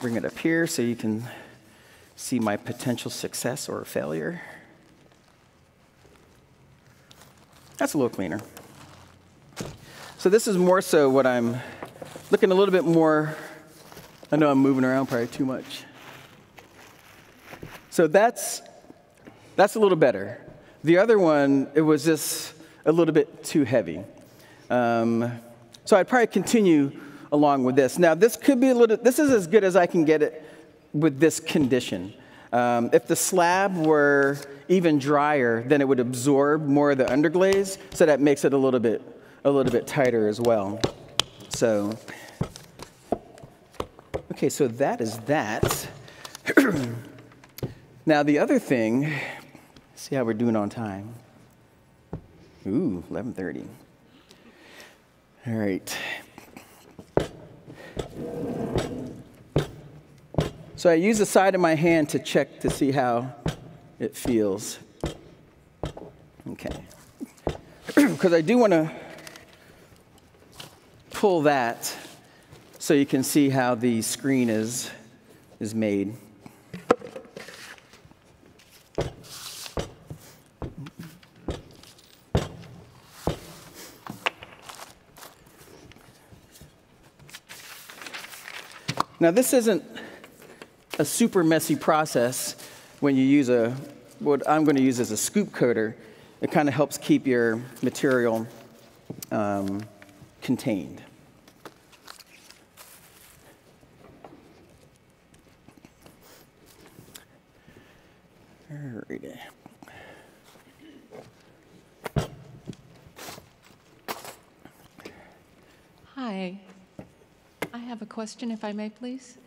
S3: Bring it up here so you can see my potential success or failure. That's a little cleaner. So this is more so what I'm looking a little bit more I know I'm moving around probably too much. So that's, that's a little better. The other one, it was just a little bit too heavy. Um, so I'd probably continue along with this. Now, this could be a little, this is as good as I can get it with this condition. Um, if the slab were even drier, then it would absorb more of the underglaze, so that makes it a little bit, a little bit tighter as well. So Okay, so that is that. now, the other thing, see how we're doing on time. Ooh, 11:30. All right. So I use the side of my hand to check to see how it feels. Okay. Because I do want to pull that so you can see how the screen is, is made. Now, this isn't a super messy process when you use a, what I'm going to use as a scoop coater. It kind of helps keep your material um, contained. Alrighty.
S15: Hi. I have a question, if I may, please.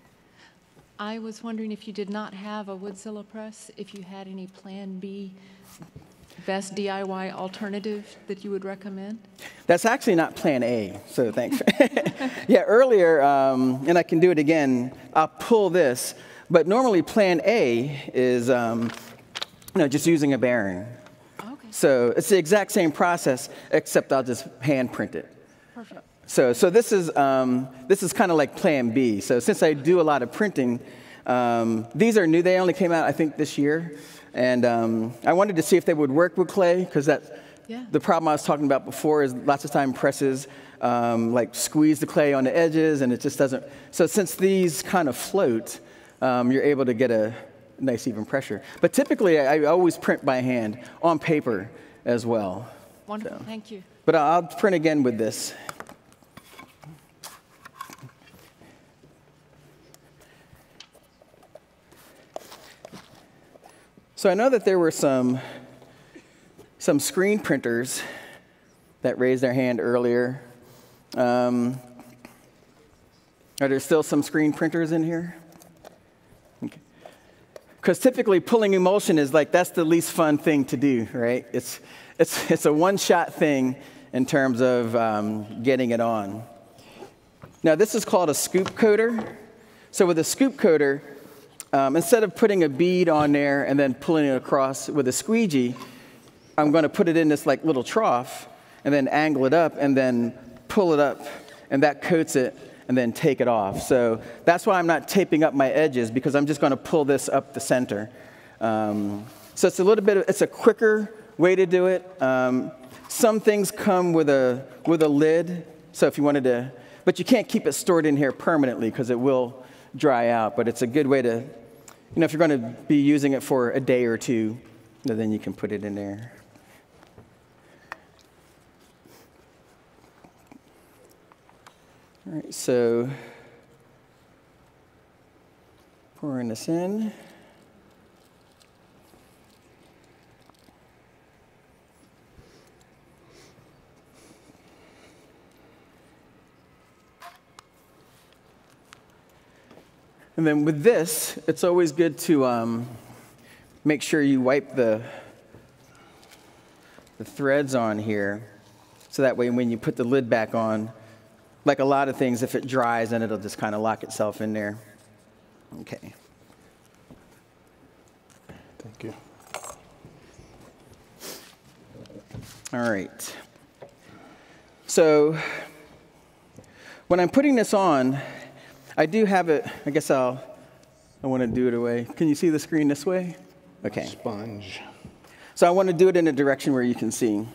S15: I was wondering if you did not have a Woodzilla press, if you had any Plan B, best DIY alternative that you would recommend?
S3: That's actually not Plan A, so thanks. yeah, earlier, um, and I can do it again, I'll pull this, but normally Plan A is um, know just using a baren.
S15: Okay.
S3: So it's the exact same process, except I'll just hand print it. So, so this is, um, this is kind of like plan B. So since I do a lot of printing, um, these are new. They only came out, I think, this year. And um, I wanted to see if they would work with clay, because that's
S15: Yeah.
S3: the problem I was talking about before is lots of time presses um, like squeeze the clay on the edges, and it just doesn't. So since these kind of float, um, you're able to get a nice even pressure. But typically, I, I always print by hand on paper as well.
S15: Wonderful, thank you.
S3: But I'll print again with this. So I know that there were some, some screen printers that raised their hand earlier. Um, are there still some screen printers in here? Because typically pulling emulsion is like, that's the least fun thing to do, right? It's, it's, it's a one shot thing in terms of um, getting it on. Now, this is called a scoop coater. So, with a scoop coater, um, instead of putting a bead on there and then pulling it across with a squeegee, I'm going to put it in this like little trough and then angle it up and then pull it up, and that coats it and then take it off. So that's why I'm not taping up my edges because I'm just going to pull this up the center. Um, so it's a little bit, of, it's a quicker way to do it. Um, some things come with a, with a lid. So if you wanted to, but you can't keep it stored in here permanently because it will dry out. But it's a good way to, you know, if you're going to be using it for a day or two, then you can put it in there. All right, so pouring this in. And then with this, it's always good to um, make sure you wipe the, the threads on here so that way when you put the lid back on, like a lot of things, if it dries, then it'll just kind of lock itself in there. Okay.
S2: Thank you.
S3: All right. So when I'm putting this on, I do have it, I guess I'll, I want to do it away. Can you see the screen this way? Okay.
S2: Sponge.
S3: So I want to do it in a direction where you can see.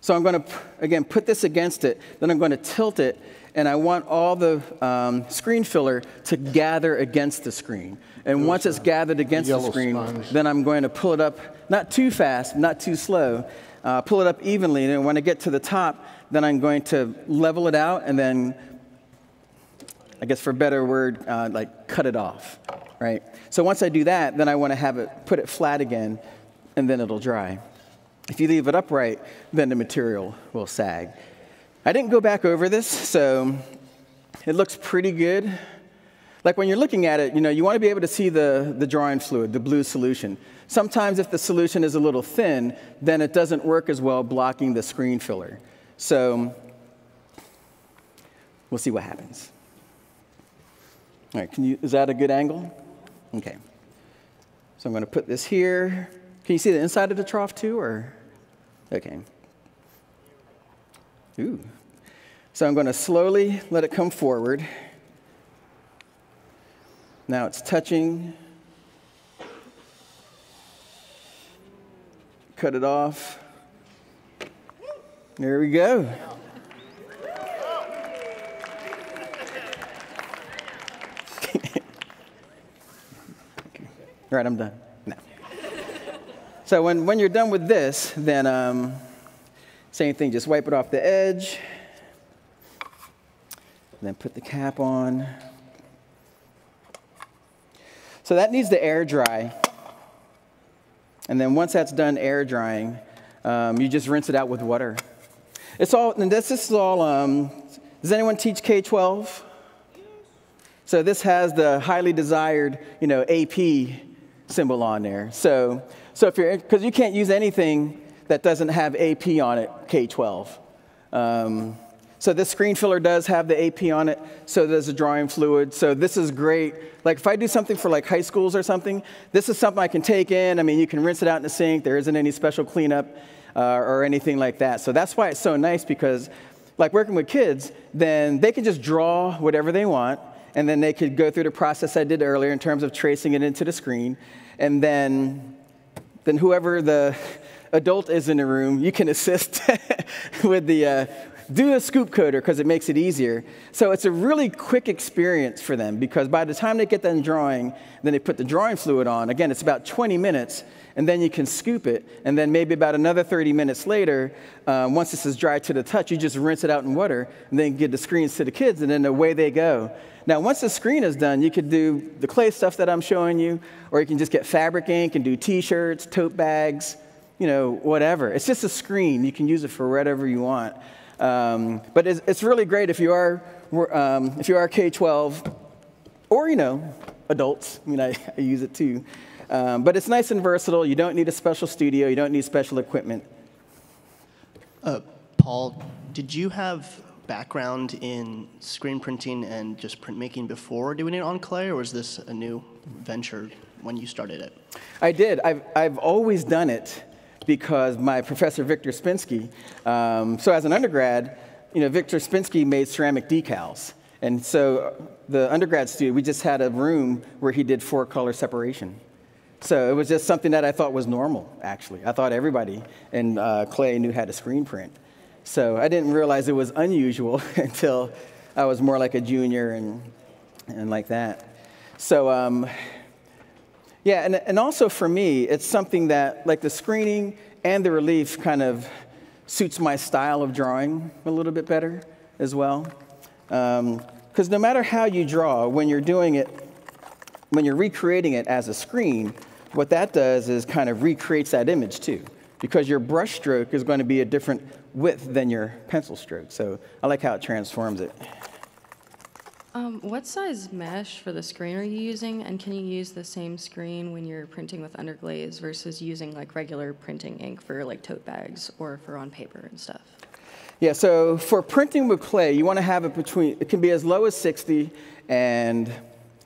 S3: So I'm going to, again, put this against it, then I'm going to tilt it, and I want all the um, screen filler to gather against the screen. And once it's gathered against the screen,
S2: sponge.
S3: then I'm going to pull it up, not too fast, not too slow, uh, pull it up evenly. And then when I get to the top, then I'm going to level it out and then, I guess for a better word, uh, like cut it off, right? So once I do that, then I want to have it, put it flat again, and then it'll dry. If you leave it upright, then the material will sag. I didn't go back over this, so it looks pretty good. Like when you're looking at it, you know, you want to be able to see the, the drawing fluid, the blue solution. Sometimes if the solution is a little thin, then it doesn't work as well blocking the screen filler. So we'll see what happens. All right, can you, is that a good angle? Okay. So I'm going to put this here. Can you see the inside of the trough too, or? Okay. Ooh. So I'm going to slowly let it come forward. Now it's touching. Cut it off. There we go. All right, I'm done. No. So when, when you're done with this, then um, same thing, just wipe it off the edge. Then put the cap on. So that needs to air dry. And then once that's done air drying, um, you just rinse it out with water. It's all, and this, this is all, um, does anyone teach K 12? So this has the highly desired, you know, AP symbol on there. So, so if you're, because you can't use anything that doesn't have AP on it, K 12. Um, So this screen filler does have the AP on it, so there's a drawing fluid. So this is great. Like if I do something for like high schools or something, this is something I can take in. I mean, you can rinse it out in the sink. There isn't any special cleanup uh, or anything like that. So that's why it's so nice because like working with kids, then they can just draw whatever they want, and then they could go through the process I did earlier in terms of tracing it into the screen, and then, then whoever the adult is in the room, you can assist with the, uh, do a scoop coater because it makes it easier. So it's a really quick experience for them because by the time they get done drawing, then they put the drawing fluid on. Again, it's about 20 minutes, and then you can scoop it. And then maybe about another 30 minutes later, um, once this is dry to the touch, you just rinse it out in water and then give the screens to the kids, and then away they go. Now, once the screen is done, you could do the clay stuff that I'm showing you, or you can just get fabric ink and do t-shirts, tote bags, you know, whatever. It's just a screen. You can use it for whatever you want. Um, but it's, it's, really great if you are, um, if you are K-12 or, you know, adults. I mean, I, I use it too. Um, but it's nice and versatile. You don't need a special studio. You don't need special equipment.
S16: Uh, Paul, did you have background in screen printing and just printmaking before doing it on clay, or was this a new venture when you started it?
S3: I did. I've, I've always done it because my professor, Victor Spinski, um, so as an undergrad, you know, Victor Spinski made ceramic decals. And so the undergrad student, we just had a room where he did four color separation. So it was just something that I thought was normal, actually. I thought everybody in uh, Clay knew how to screen print. So I didn't realize it was unusual until I was more like a junior and, and like that. So um, yeah, and, and also for me, it's something that, like the screening and the relief kind of suits my style of drawing a little bit better as well. Because um, no matter how you draw, when you're doing it, when you're recreating it as a screen, what that does is kind of recreates that image too. Because your brush stroke is going to be a different width than your pencil stroke. So I like how it transforms it.
S17: Um, what size mesh for the screen are you using? And can you use the same screen when you're printing with underglaze versus using like regular printing ink for like tote bags or for on paper and stuff?
S3: Yeah, so for printing with clay, you want to have it between, it can be as low as 60 and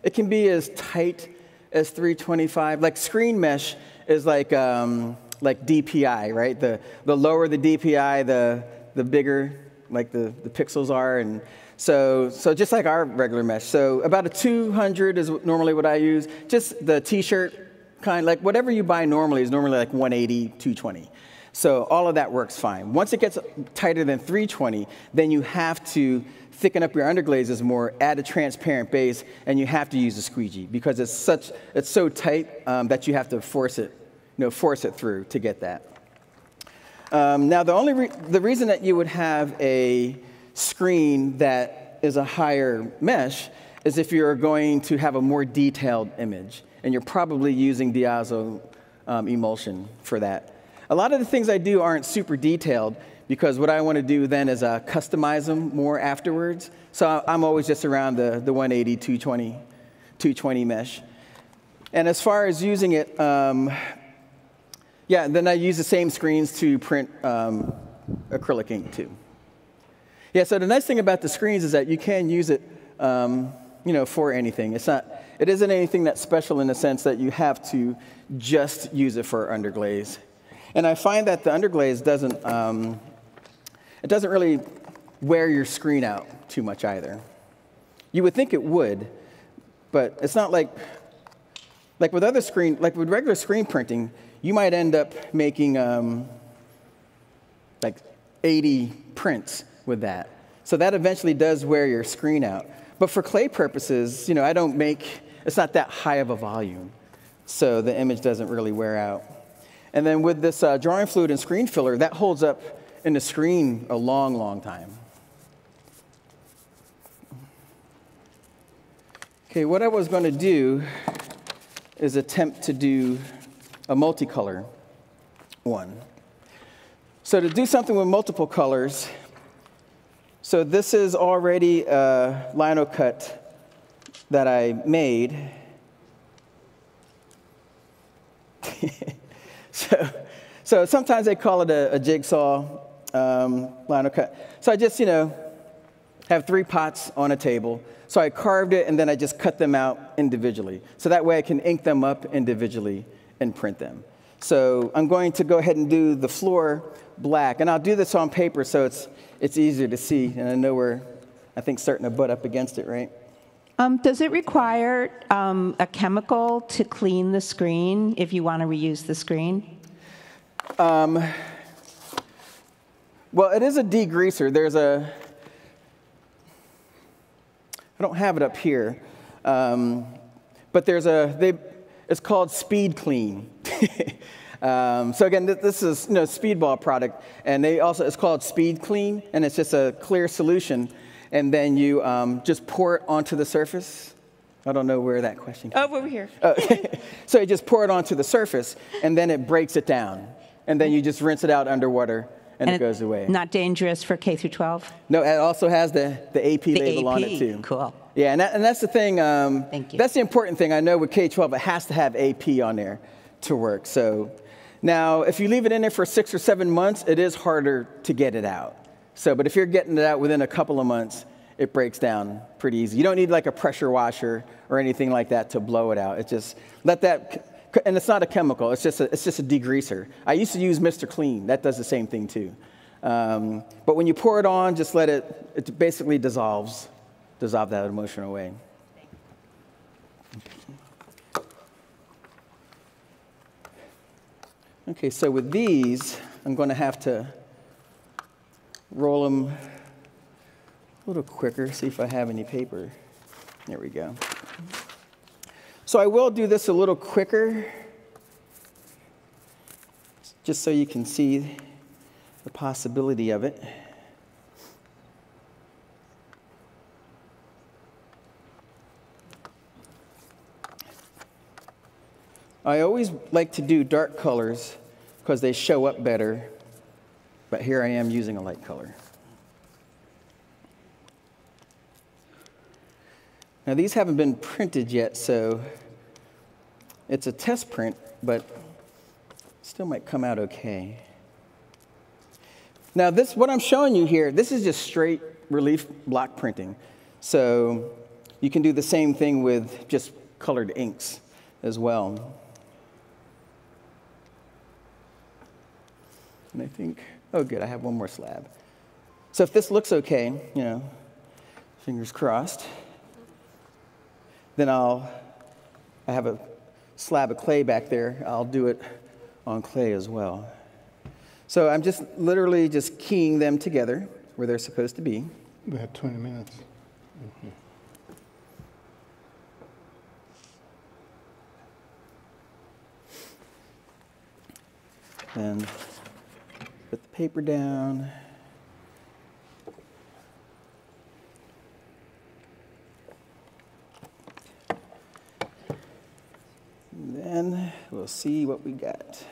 S3: it can be as tight as 325. Like screen mesh is like, um, like DPI, right? The, the lower the DPI, the, the bigger like the, the pixels are. And so, so just like our regular mesh. So about a 200 is normally what I use. Just the t-shirt kind, like whatever you buy normally is normally like 180, 220. So all of that works fine. Once it gets tighter than 320, then you have to thicken up your underglazes more, add a transparent base, and you have to use a squeegee because it's such it's so tight um, that you have to force it, know, force it through to get that. Um, now the only re the reason that you would have a screen that is a higher mesh is if you're going to have a more detailed image, and you're probably using diazo um, emulsion for that. A lot of the things I do aren't super detailed because what I want to do then is uh, customize them more afterwards. So I'm always just around the, the 180, 220, 220 mesh. And as far as using it, um, yeah, then I use the same screens to print um, acrylic ink too. Yeah, so the nice thing about the screens is that you can use it, um, you know, for anything. It's not, it isn't anything that's special in the sense that you have to just use it for underglaze. And I find that the underglaze doesn't, um, it doesn't really wear your screen out too much either. You would think it would, but it's not like, like with other screen, like with regular screen printing, you might end up making um, like 80 prints with that. So that eventually does wear your screen out. But for clay purposes, you know, I don't make, it's not that high of a volume. So the image doesn't really wear out. And then with this uh, drawing fluid and screen filler, that holds up in the screen a long, long time. Okay, what I was going to do is attempt to do a multicolor one. So to do something with multiple colors, so this is already a lino cut that I made. so, so sometimes they call it a, a jigsaw um, lino cut. So I just, you know, have three pots on a table. So I carved it and then I just cut them out individually. So that way I can ink them up individually and print them. So I'm going to go ahead and do the floor black. And I'll do this on paper so it's, it's easier to see. And I know we're, I think, starting to butt up against it, right?
S18: Um, does it require um, a chemical to clean the screen if you want to reuse the screen?
S3: Um, well, it is a degreaser. There's a, I don't have it up here, um, but there's a, they, it's called Speed Clean. um, so again, this is you know Speedball product, and they also it's called Speed Clean, and it's just a clear solution, and then you um, just pour it onto the surface. I don't know where that question. Came.
S18: Oh, over here.
S3: Uh, so you just pour it onto the surface, and then it breaks it down, and then you just rinse it out underwater, and,
S18: And
S3: it goes away.
S18: Not dangerous for K through 12?
S3: No, it also has the, the AP
S18: The
S3: label on it too.
S18: cool.
S3: Yeah, and, that, and that's the thing. Um,
S18: Thank you.
S3: That's the important thing. I know with K-12, it has to have AP on there to work. So now, if you leave it in there for six or seven months, it is harder to get it out. So, but if you're getting it out within a couple of months, it breaks down pretty easy. You don't need like a pressure washer or anything like that to blow it out. It just let that, and it's not a chemical. It's just a, it's just a degreaser. I used to use Mr. Clean. That does the same thing too. Um, but when you pour it on, just let it. It basically dissolves, dissolve that emulsion away. Okay, so with these, I'm going to have to roll them a little quicker, see if I have any paper. There we go. So I will do this a little quicker, just so you can see the possibility of it. I always like to do dark colors because they show up better, but here I am using a light color. Now, these haven't been printed yet, so it's a test print, but still might come out okay. Now, this, what I'm showing you here, this is just straight relief block printing. So you can do the same thing with just colored inks as well. And I think, oh, good, I have one more slab. So if this looks okay, you know, fingers crossed, then I'll, I have a slab of clay back there. I'll do it on clay as well. So I'm just literally just keying them together where they're supposed to be.
S2: We have 20 minutes.
S3: Then put the paper down. Then we'll see what we got.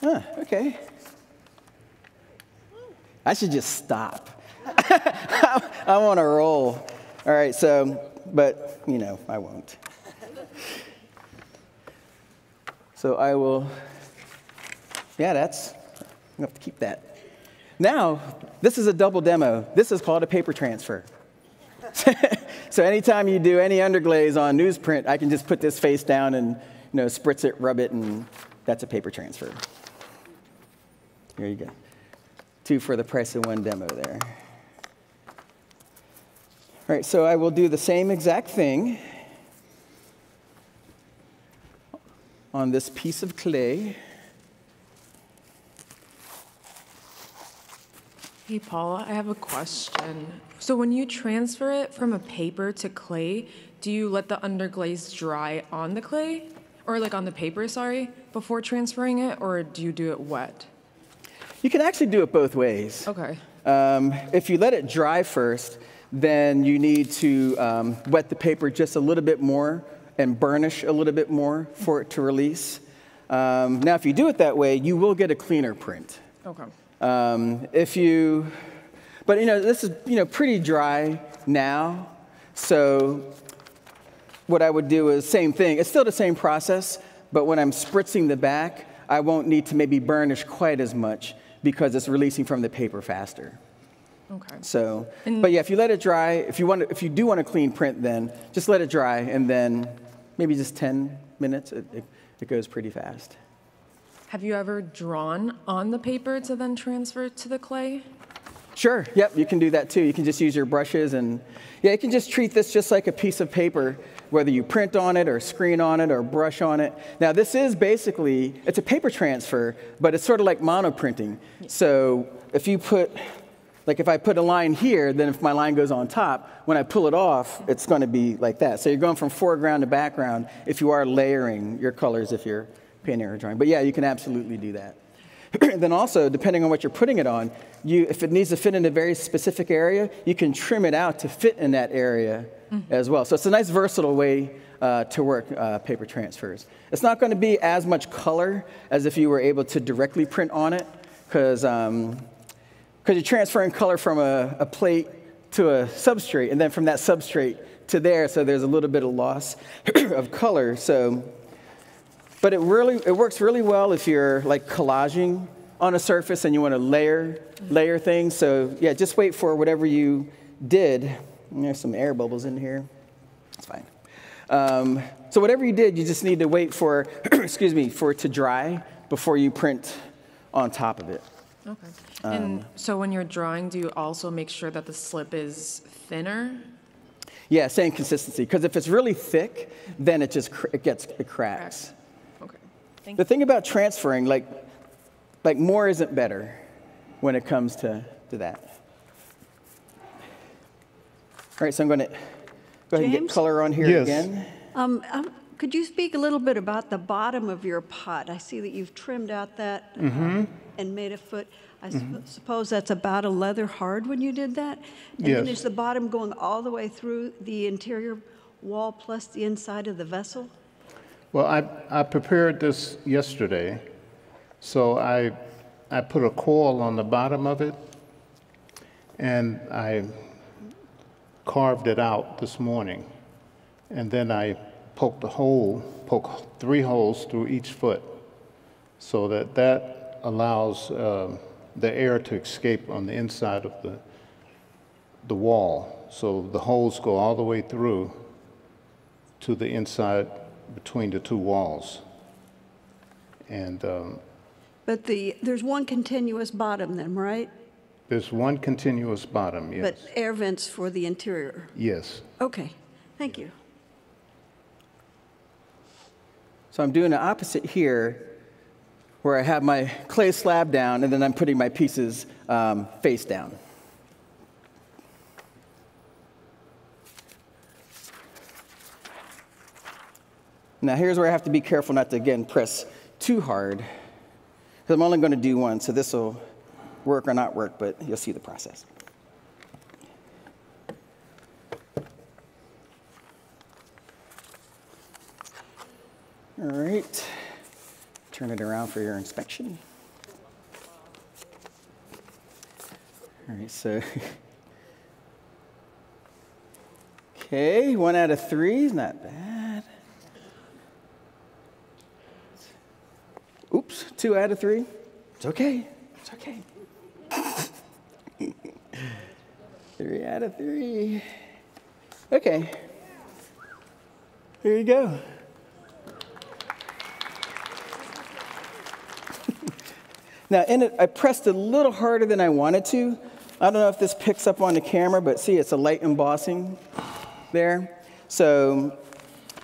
S3: Huh, okay. I should just stop. I'm on a roll. All right, so, but, you know, I won't. So I will, yeah, that's, I'm gonna have to keep that. Now, this is a double demo. This is called a paper transfer. so anytime you do any underglaze on newsprint, I can just put this face down and, you know, spritz it, rub it, and that's a paper transfer. Here you go. Two for the price of one demo there. All right, so I will do the same exact thing on this piece of clay.
S19: Hey, Paula, I have a question. So when you transfer it from a paper to clay, do you let the underglaze dry on the clay? Or like on the paper, sorry, before transferring it, or do you do it wet?
S3: You can actually do it both ways.
S19: Okay.
S3: Um, if you let it dry first, then you need to um, wet the paper just a little bit more and burnish a little bit more for it to release. Um, now, if you do it that way, you will get a cleaner print.
S19: Okay.
S3: Um, if you, but you know, this is you know pretty dry now, so what I would do is same thing. It's still the same process, but when I'm spritzing the back, I won't need to maybe burnish quite as much because it's releasing from the paper faster.
S19: Okay.
S3: So,
S19: And-
S3: but yeah, if you let it dry, if you want, to, if you do want a clean print, then just let it dry, and then maybe just 10 minutes. It, it, it goes pretty fast.
S19: Have you ever drawn on the paper to then transfer to the clay?
S3: Sure. Yep, you can do that too. You can just use your brushes, and yeah, you can just treat this just like a piece of paper, whether you print on it or screen on it or brush on it. Now, this is basically it's a paper transfer, but it's sort of like monoprinting. So if you put like if I put a line here, then if my line goes on top, when I pull it off, it's going to be like that. So you're going from foreground to background if you are layering your colors if you're painting or drawing. But yeah, you can absolutely do that. then also, depending on what you're putting it on, you, if it needs to fit in a very specific area, you can trim it out to fit in that area as well. So it's a nice versatile way uh, to work uh, paper transfers. It's not going to be as much color as if you were able to directly print on it, because um, you're transferring color from a, a plate to a substrate, and then from that substrate to there, so there's a little bit of loss of color. So but it really it works really well if you're like collaging on a surface and you want to layer layer things. So yeah, just wait for whatever you did. There's some air bubbles in here. It's fine. Um, so whatever you did, you just need to wait for excuse me for it to dry before you print on top of it.
S19: Okay.
S3: Um,
S19: and so when you're drawing, do you also make sure that the slip is thinner?
S3: Yeah, same consistency. Because if it's really thick, then it just cr- it gets it cracks.
S19: Okay.
S3: the thing about transferring, like, like more isn't better when it comes to, to that. All right, so I'm going to go ahead and get
S20: James?
S3: color on here
S2: Yes.
S3: again.
S20: Um, um, Could you speak a little bit about the bottom of your pot? I see that you've trimmed out that uh,
S2: Mhm.
S20: and made a foot. I sup-
S2: Mhm.
S20: suppose that's about a leather hard when you did that? And then
S2: Yes.
S20: is the bottom going all the way through the interior wall plus the inside of the vessel?
S2: Well, I, I prepared this yesterday, so I, I put a coil on the bottom of it, and I carved it out this morning. And then I poked a hole, poked three holes through each foot, so that that allows um, the air to escape on the inside of the, the wall. So the holes go all the way through to the inside between the two walls. And um,
S20: But the, there's one continuous bottom then, right?
S2: there's one continuous bottom, yes.
S20: But air vents for the interior.
S2: Yes.
S20: Okay, thank you.
S3: So I'm doing the opposite here, where I have my clay slab down, and then I'm putting my pieces um, face down. Now here's where I have to be careful not to, again, press too hard, because I'm only going to do one, so this will work or not work, but you'll see the process. All right, turn it around for your inspection. All right, so. Okay, one out of three is not bad. Oops, two out of three. It's okay. It's okay. three out of three. Okay. Here you go. now, in it, I pressed a little harder than I wanted to. I don't know if this picks up on the camera, but see, it's a light embossing there. So,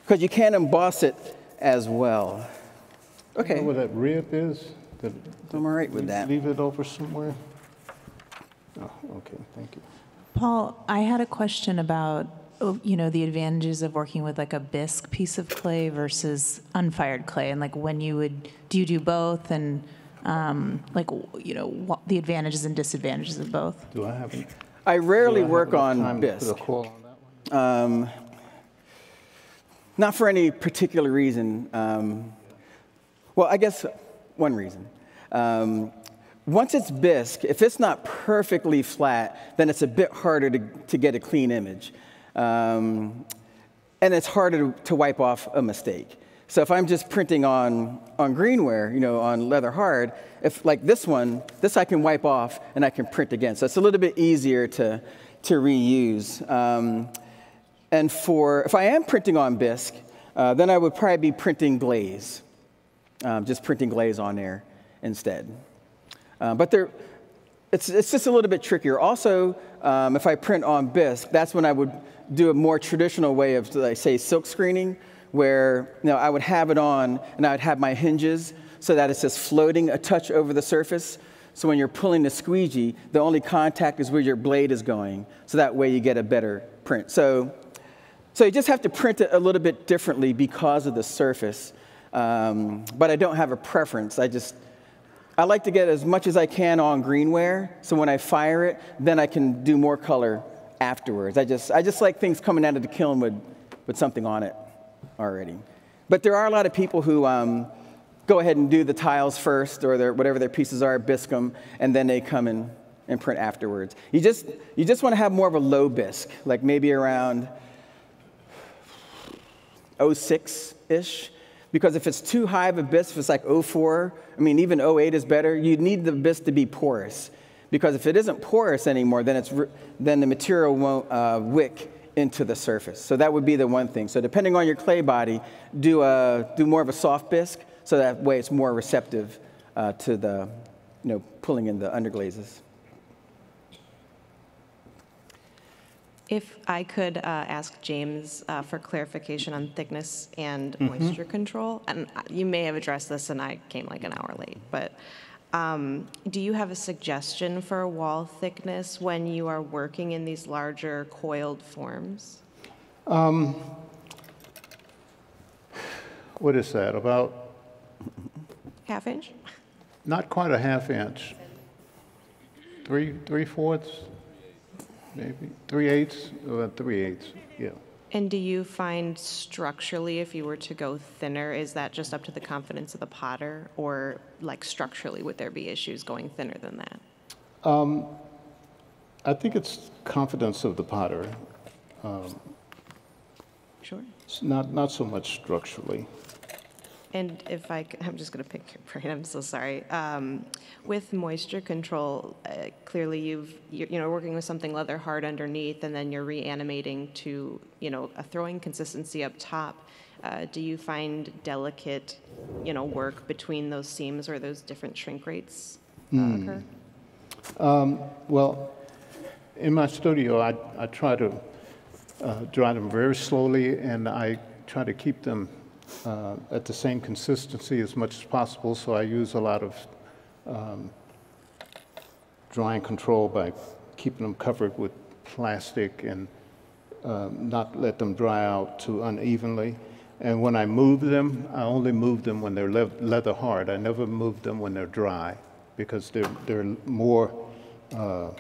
S3: because you can't emboss it as well. Okay.
S2: You know where that rib is? That-
S3: I'm all right with that.
S2: Leave it over somewhere? Oh, okay, thank you.
S9: Paul, I had a question about, oh, you know, the advantages of working with like a bisque piece of clay versus unfired clay, and like when you would, do you do both, and um, like, you know, what the advantages and disadvantages of both?
S2: Do I have any?
S3: I rarely
S2: I
S3: work on
S2: time to put
S3: bisque.
S2: on?
S3: Um, not for any particular reason. Um, well, I guess one reason. Um, once it's bisque, if it's not perfectly flat, then it's a bit harder to, to get a clean image. Um, and it's harder to, to wipe off a mistake. So if I'm just printing on, on greenware, you know, on leather hard, if like this one, this I can wipe off and I can print again. So it's a little bit easier to, to reuse. Um, and for, if I am printing on bisque, uh, then I would probably be printing glaze, um, just printing glaze on there instead. Uh, but there, it's, it's just a little bit trickier. Also, um, if I print on bisque, that's when I would do a more traditional way of, like, say, silk screening, where you know, I would have it on and I would have my hinges so that it's just floating a touch over the surface. So when you're pulling the squeegee, the only contact is where your blade is going. So that way you get a better print. So, so you just have to print it a little bit differently because of the surface. Um, but I don't have a preference. I just, I like to get as much as I can on greenware. So when I fire it, then I can do more color afterwards. I just, I just like things coming out of the kiln with, with something on it already. But there are a lot of people who um, go ahead and do the tiles first or their, whatever their pieces are, bisque them, and then they come in and print afterwards. You just, you just want to have more of a low bisque, like maybe around 06-ish. Because if it's too high of a bisque, if it's like 04, I mean, even 08 is better, you need the bisque to be porous. Because if it isn't porous anymore, then, it's, then the material won't uh, wick into the surface. So that would be the one thing. So depending on your clay body, do, a, do more of a soft bisque, so that way it's more receptive uh, to the, you know, pulling in the underglazes.
S11: If I could uh, ask James uh, for clarification on thickness and
S2: Mhm.
S11: moisture control, and uh, you may have addressed this and I came like an hour late, but um, do you have a suggestion for wall thickness when you are working in these larger coiled forms?
S2: Um, what is that? About
S11: Half inch?
S2: not quite a half inch. Three three fourths, maybe three eighths, or three eighths. Yeah.
S11: And do you find structurally, if you were to go thinner, is that just up to the confidence of the potter? Or like structurally, would there be issues going thinner than that?
S2: Um, I think it's confidence of the potter. Um,
S11: Sure.
S2: not not so much structurally.
S11: And if I, I'm just going to pick your brain, I'm so sorry. Um, With moisture control, uh, clearly you've, you're, you know, working with something leather hard underneath, and then you're reanimating to, you know, a throwing consistency up top. Uh, Do you find delicate, you know, work between those seams or those different shrink rates uh,
S2: Hmm.
S11: occur?
S2: Um, well, in my studio, I, I try to uh, dry them very slowly, and I try to keep them uh, at the same consistency as much as possible. So I use a lot of um, drying control by keeping them covered with plastic and um, not let them dry out too unevenly. And when I move them, I only move them when they're le- leather hard. I never move them when they're dry because they're, they're more uh,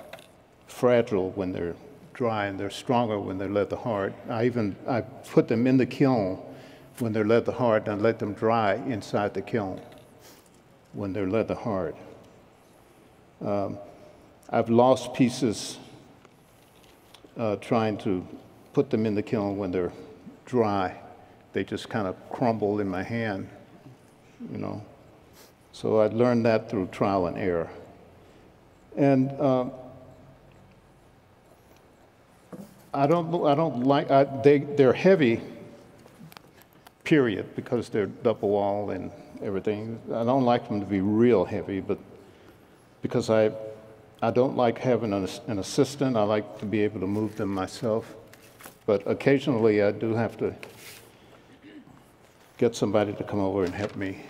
S2: fragile when they're dry and they're stronger when they're leather hard. I even I put them in the kiln when they're leather hard and let them dry inside the kiln when they're leather hard. Um, I've lost pieces uh, trying to put them in the kiln when they're dry. They just kind of crumble in my hand, you know. So I learned that through trial and error. And uh, I don't, I don't like, I, they, they're heavy, period, because they're double wall and everything. I don't like them to be real heavy, but because I, I don't like having an, an assistant. I like to be able to move them myself. But occasionally I do have to get somebody to come over and help me.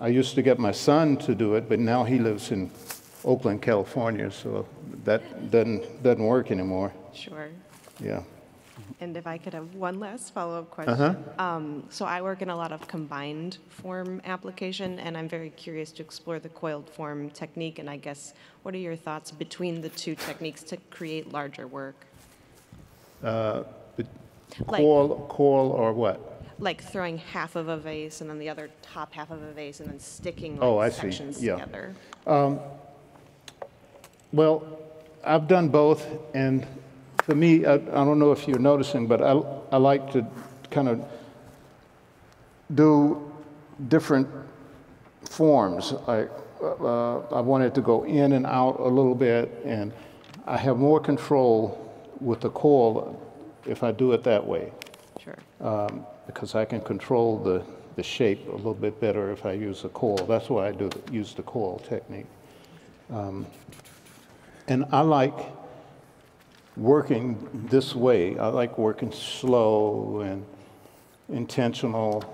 S2: I used to get my son to do it, but now he lives in Oakland, California, so that doesn't, doesn't work anymore.
S11: Sure.
S2: Yeah.
S11: And if I could have one last follow-up
S2: Uh-huh.
S11: question. Um, So I work in a lot of combined form application, and I'm very curious to explore the coiled form technique, and I guess, what are your thoughts between the two techniques to create larger work?
S2: Uh, but
S11: Like-
S2: coil, coil or what?
S11: Like throwing half of a vase and then the other top half of a vase and then sticking
S2: Oh, I
S11: like
S2: see. Yeah.
S11: together?
S2: Um, Well, I've done both, and for me, I, I don't know if you're noticing, but I, I like to kind of do different forms. I, uh, I wanted to go in and out a little bit, and I have more control with the coil if I do it that way.
S6: Sure.
S2: Um, because I can control the, the shape a little bit better if I use a coil. That's why I do use the coil technique. Um, and I like working this way. I like working slow and intentional.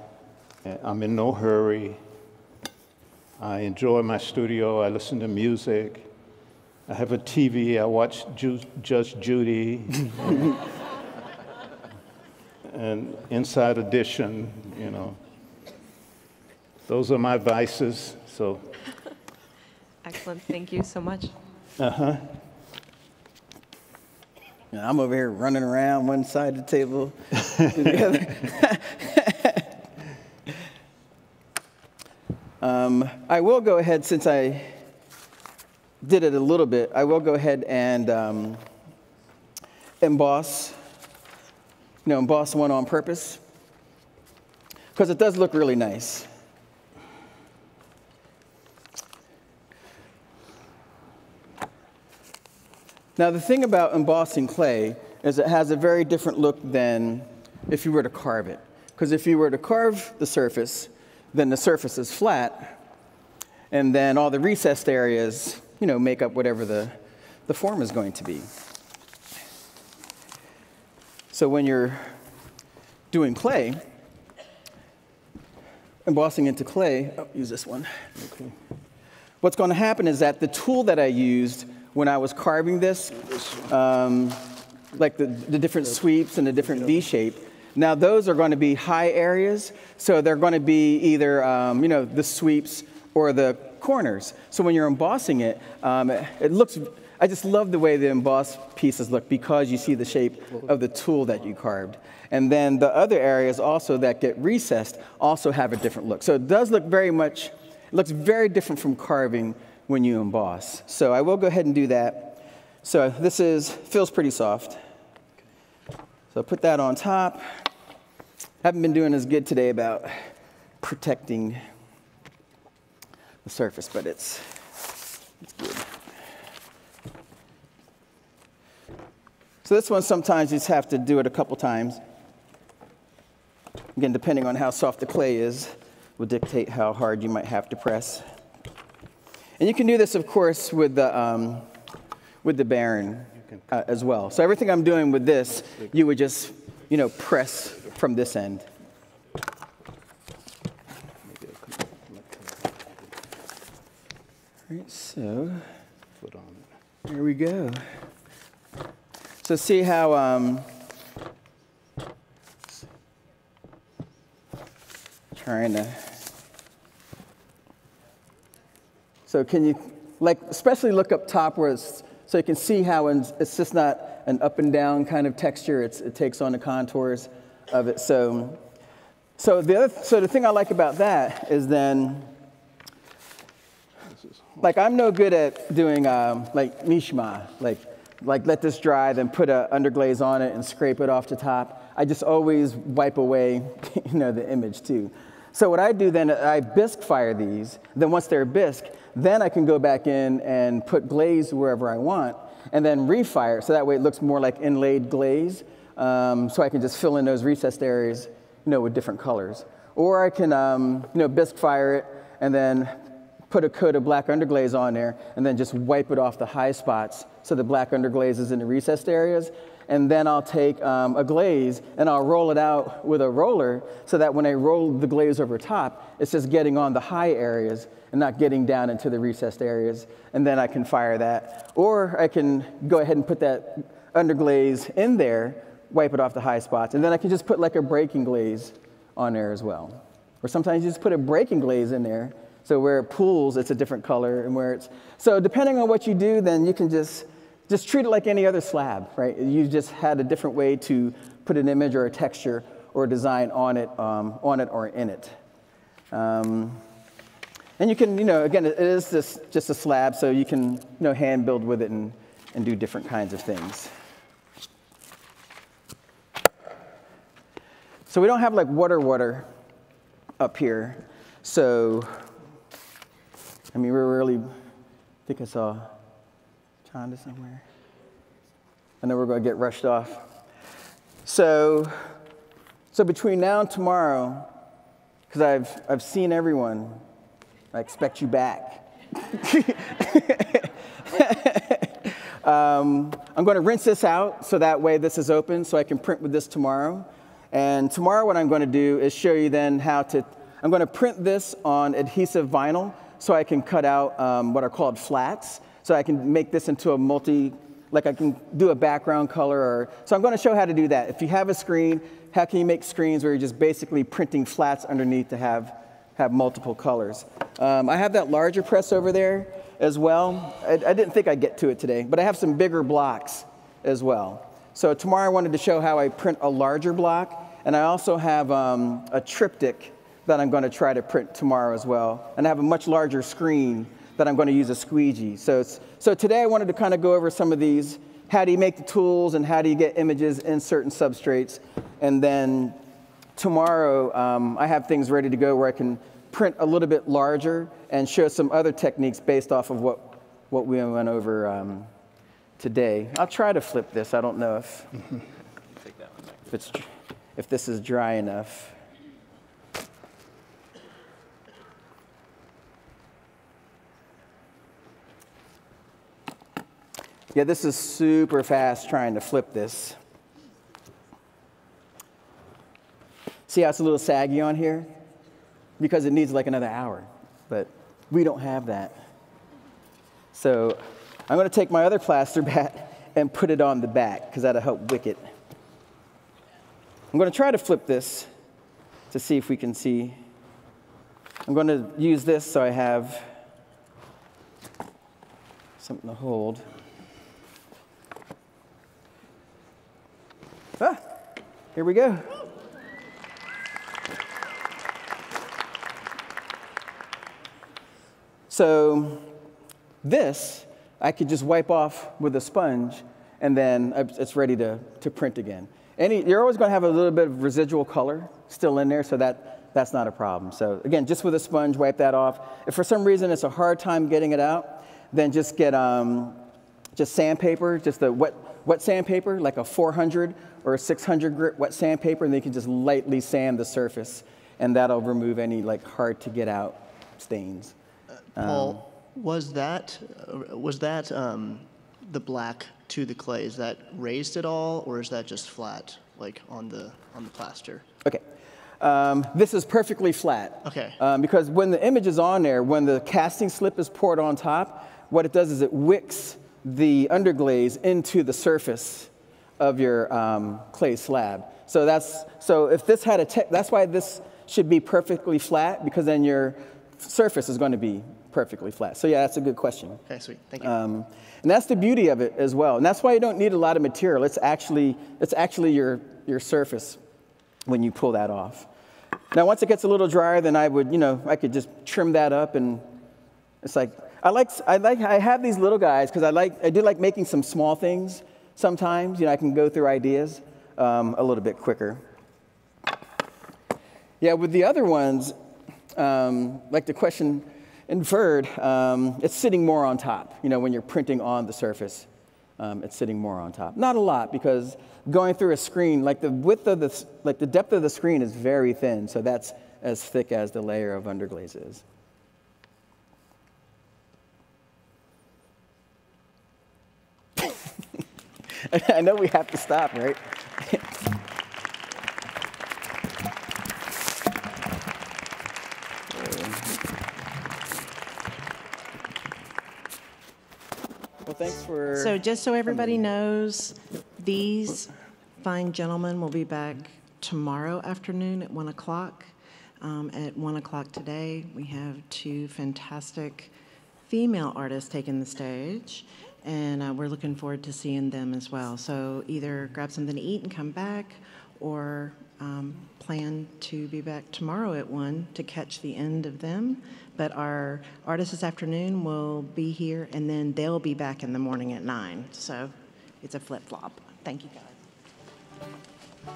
S2: I'm in no hurry. I enjoy my studio. I listen to music. I have a TV. I watch Ju- Judge Judy and Inside Edition, you know. Those are my vices, so.
S11: Excellent. Thank you so much.
S2: Uh huh.
S3: I'm over here running around one side of the table to the other. um, I will go ahead, since I did it a little bit, I will go ahead and um, emboss, you know, emboss one on purpose, because it does look really nice. Now, the thing about embossing clay is it has a very different look than if you were to carve it. Because if you were to carve the surface, then the surface is flat, and then all the recessed areas, you know, make up whatever the, the form is going to be. So when you're doing clay, embossing into clay, oh, use this one. Okay. What's going to happen is that the tool that I used when I was carving this, um, like the, the different sweeps and the different V shape, now those are going to be high areas, so they're going to be either, um, you know, the sweeps or the corners. So when you're embossing it, um, it, it looks, I just love the way the embossed pieces look because you see the shape of the tool that you carved. And then the other areas also that get recessed also have a different look. So it does look very much, it looks very different from carving when you emboss. So I will go ahead and do that. So this is, feels pretty soft. So put that on top. Haven't been doing as good today about protecting the surface, but it's, it's good. So this one, sometimes you just have to do it a couple times. Again, depending on how soft the clay is, will dictate how hard you might have to press. And you can do this, of course, with the, um, with the Baren uh, as well. So everything I'm doing with this, you would just, you know, press from this end. All right, so here we go. So see how um, trying to So can you, like, especially look up top where it's, so you can see how it's just not an up and down kind of texture. It's, it takes on the contours of it. So, so the other, so the thing I like about that is then, like I'm no good at doing um, like mishima, like like let this dry, then put an underglaze on it and scrape it off the top. I just always wipe away, you know, the image too. So what I do then, I bisque fire these. Then once they're bisque, then I can go back in and put glaze wherever I want and then refire. So that way it looks more like inlaid glaze. Um, so I can just fill in those recessed areas, you know, with different colors. Or I can, um, you know, bisque fire it and then put a coat of black underglaze on there and then just wipe it off the high spots so the black underglaze is in the recessed areas and then I'll take um, a glaze and I'll roll it out with a roller so that when I roll the glaze over top, it's just getting on the high areas and not getting down into the recessed areas. And then I can fire that. Or I can go ahead and put that underglaze in there, wipe it off the high spots, and then I can just put like a breaking glaze on there as well. Or sometimes you just put a breaking glaze in there, so where it pools, it's a different color, and where it's, so depending on what you do, then you can just just treat it like any other slab, right? You just had a different way to put an image or a texture or a design on it, um, on it or in it. Um, and you can, you know, again, it is just, just a slab, so you can, you know, hand build with it and, and do different kinds of things. So we don't have like water water up here. So, I mean, we're really, I think I saw Chanda somewhere. I know we're going to get rushed off. So, so between now and tomorrow, because I've, I've seen everyone, I expect you back. um, I'm going to rinse this out so that way this is open so I can print with this tomorrow. And tomorrow what I'm going to do is show you then how to, I'm going to print this on adhesive vinyl so I can cut out um, what are called flats. So I can make this into a multi, like I can do a background color. Or, so I'm going to show how to do that. If you have a screen, how can you make screens where you're just basically printing flats underneath to have, have multiple colors? Um, I have that larger press over there as well. I, I didn't think I'd get to it today, but I have some bigger blocks as well. So tomorrow I wanted to show how I print a larger block, and I also have um, a triptych that I'm going to try to print tomorrow as well. And I have a much larger screen that I'm going to use a squeegee. So, so today I wanted to kind of go over some of these. How do you make the tools and how do you get images in certain substrates? And then tomorrow um, I have things ready to go where I can print a little bit larger and show some other techniques based off of what, what we went over um, today. I'll try to flip this. I don't know if, if, it's, if this is dry enough. Yeah, this is super fast trying to flip this. See how it's a little saggy on here? Because it needs like another hour, but we don't have that. So I'm going to take my other plaster bat and put it on the back because that'll help wick it. I'm going to try to flip this to see if we can see. I'm going to use this so I have something to hold. Ah, here we go. So this, I could just wipe off with a sponge and then it's ready to, to print again. Any, you're always going to have a little bit of residual color still in there, so that, that's not a problem. So again, just with a sponge, wipe that off. If for some reason it's a hard time getting it out, then just get um, just sandpaper, just the wet, wet sandpaper, like a 400 or a 600 grit wet sandpaper, and they can just lightly sand the surface, and that'll remove any like hard to get out stains.
S16: Paul,
S3: Um,
S16: was that, uh, was that um, the black to the clay, is that raised at all, or is that just flat, like on the, on the plaster?
S3: Okay. Um, this is perfectly flat.
S16: Okay.
S3: Um, because when the image is on there, when the casting slip is poured on top, what it does is it wicks the underglaze into the surface of your um, clay slab. So that's so if this had a te- that's why this should be perfectly flat because then your surface is going to be perfectly flat. So yeah, that's a good question.
S16: Okay, sweet, thank you.
S3: Um, and that's the beauty of it as well. And that's why you don't need a lot of material. It's actually it's actually your your surface when you pull that off. Now, once it gets a little drier, then I would, you know, I could just trim that up, and it's like I like I like I have these little guys because I like I do like making some small things. Sometimes, you know, I can go through ideas um, a little bit quicker. Yeah, with the other ones, um, like the question inferred, um, it's sitting more on top. You know, when you're printing on the surface, um, it's sitting more on top. Not a lot because going through a screen, like the width of the, like the depth of the screen is very thin, so that's as thick as the layer of underglaze is. I know we have to stop, right? well, thanks for.
S14: So just so everybody knows, these fine gentlemen will be back tomorrow afternoon at 1 o'clock. Um, At 1 o'clock today, we have two fantastic female artists taking the stage, and uh, we're looking forward to seeing them as well. So either grab something to eat and come back, or um, plan to be back tomorrow at 1 to catch the end of them. But our artists this afternoon will be here, and then they'll be back in the morning at 9. So it's a flip-flop. Thank you, guys.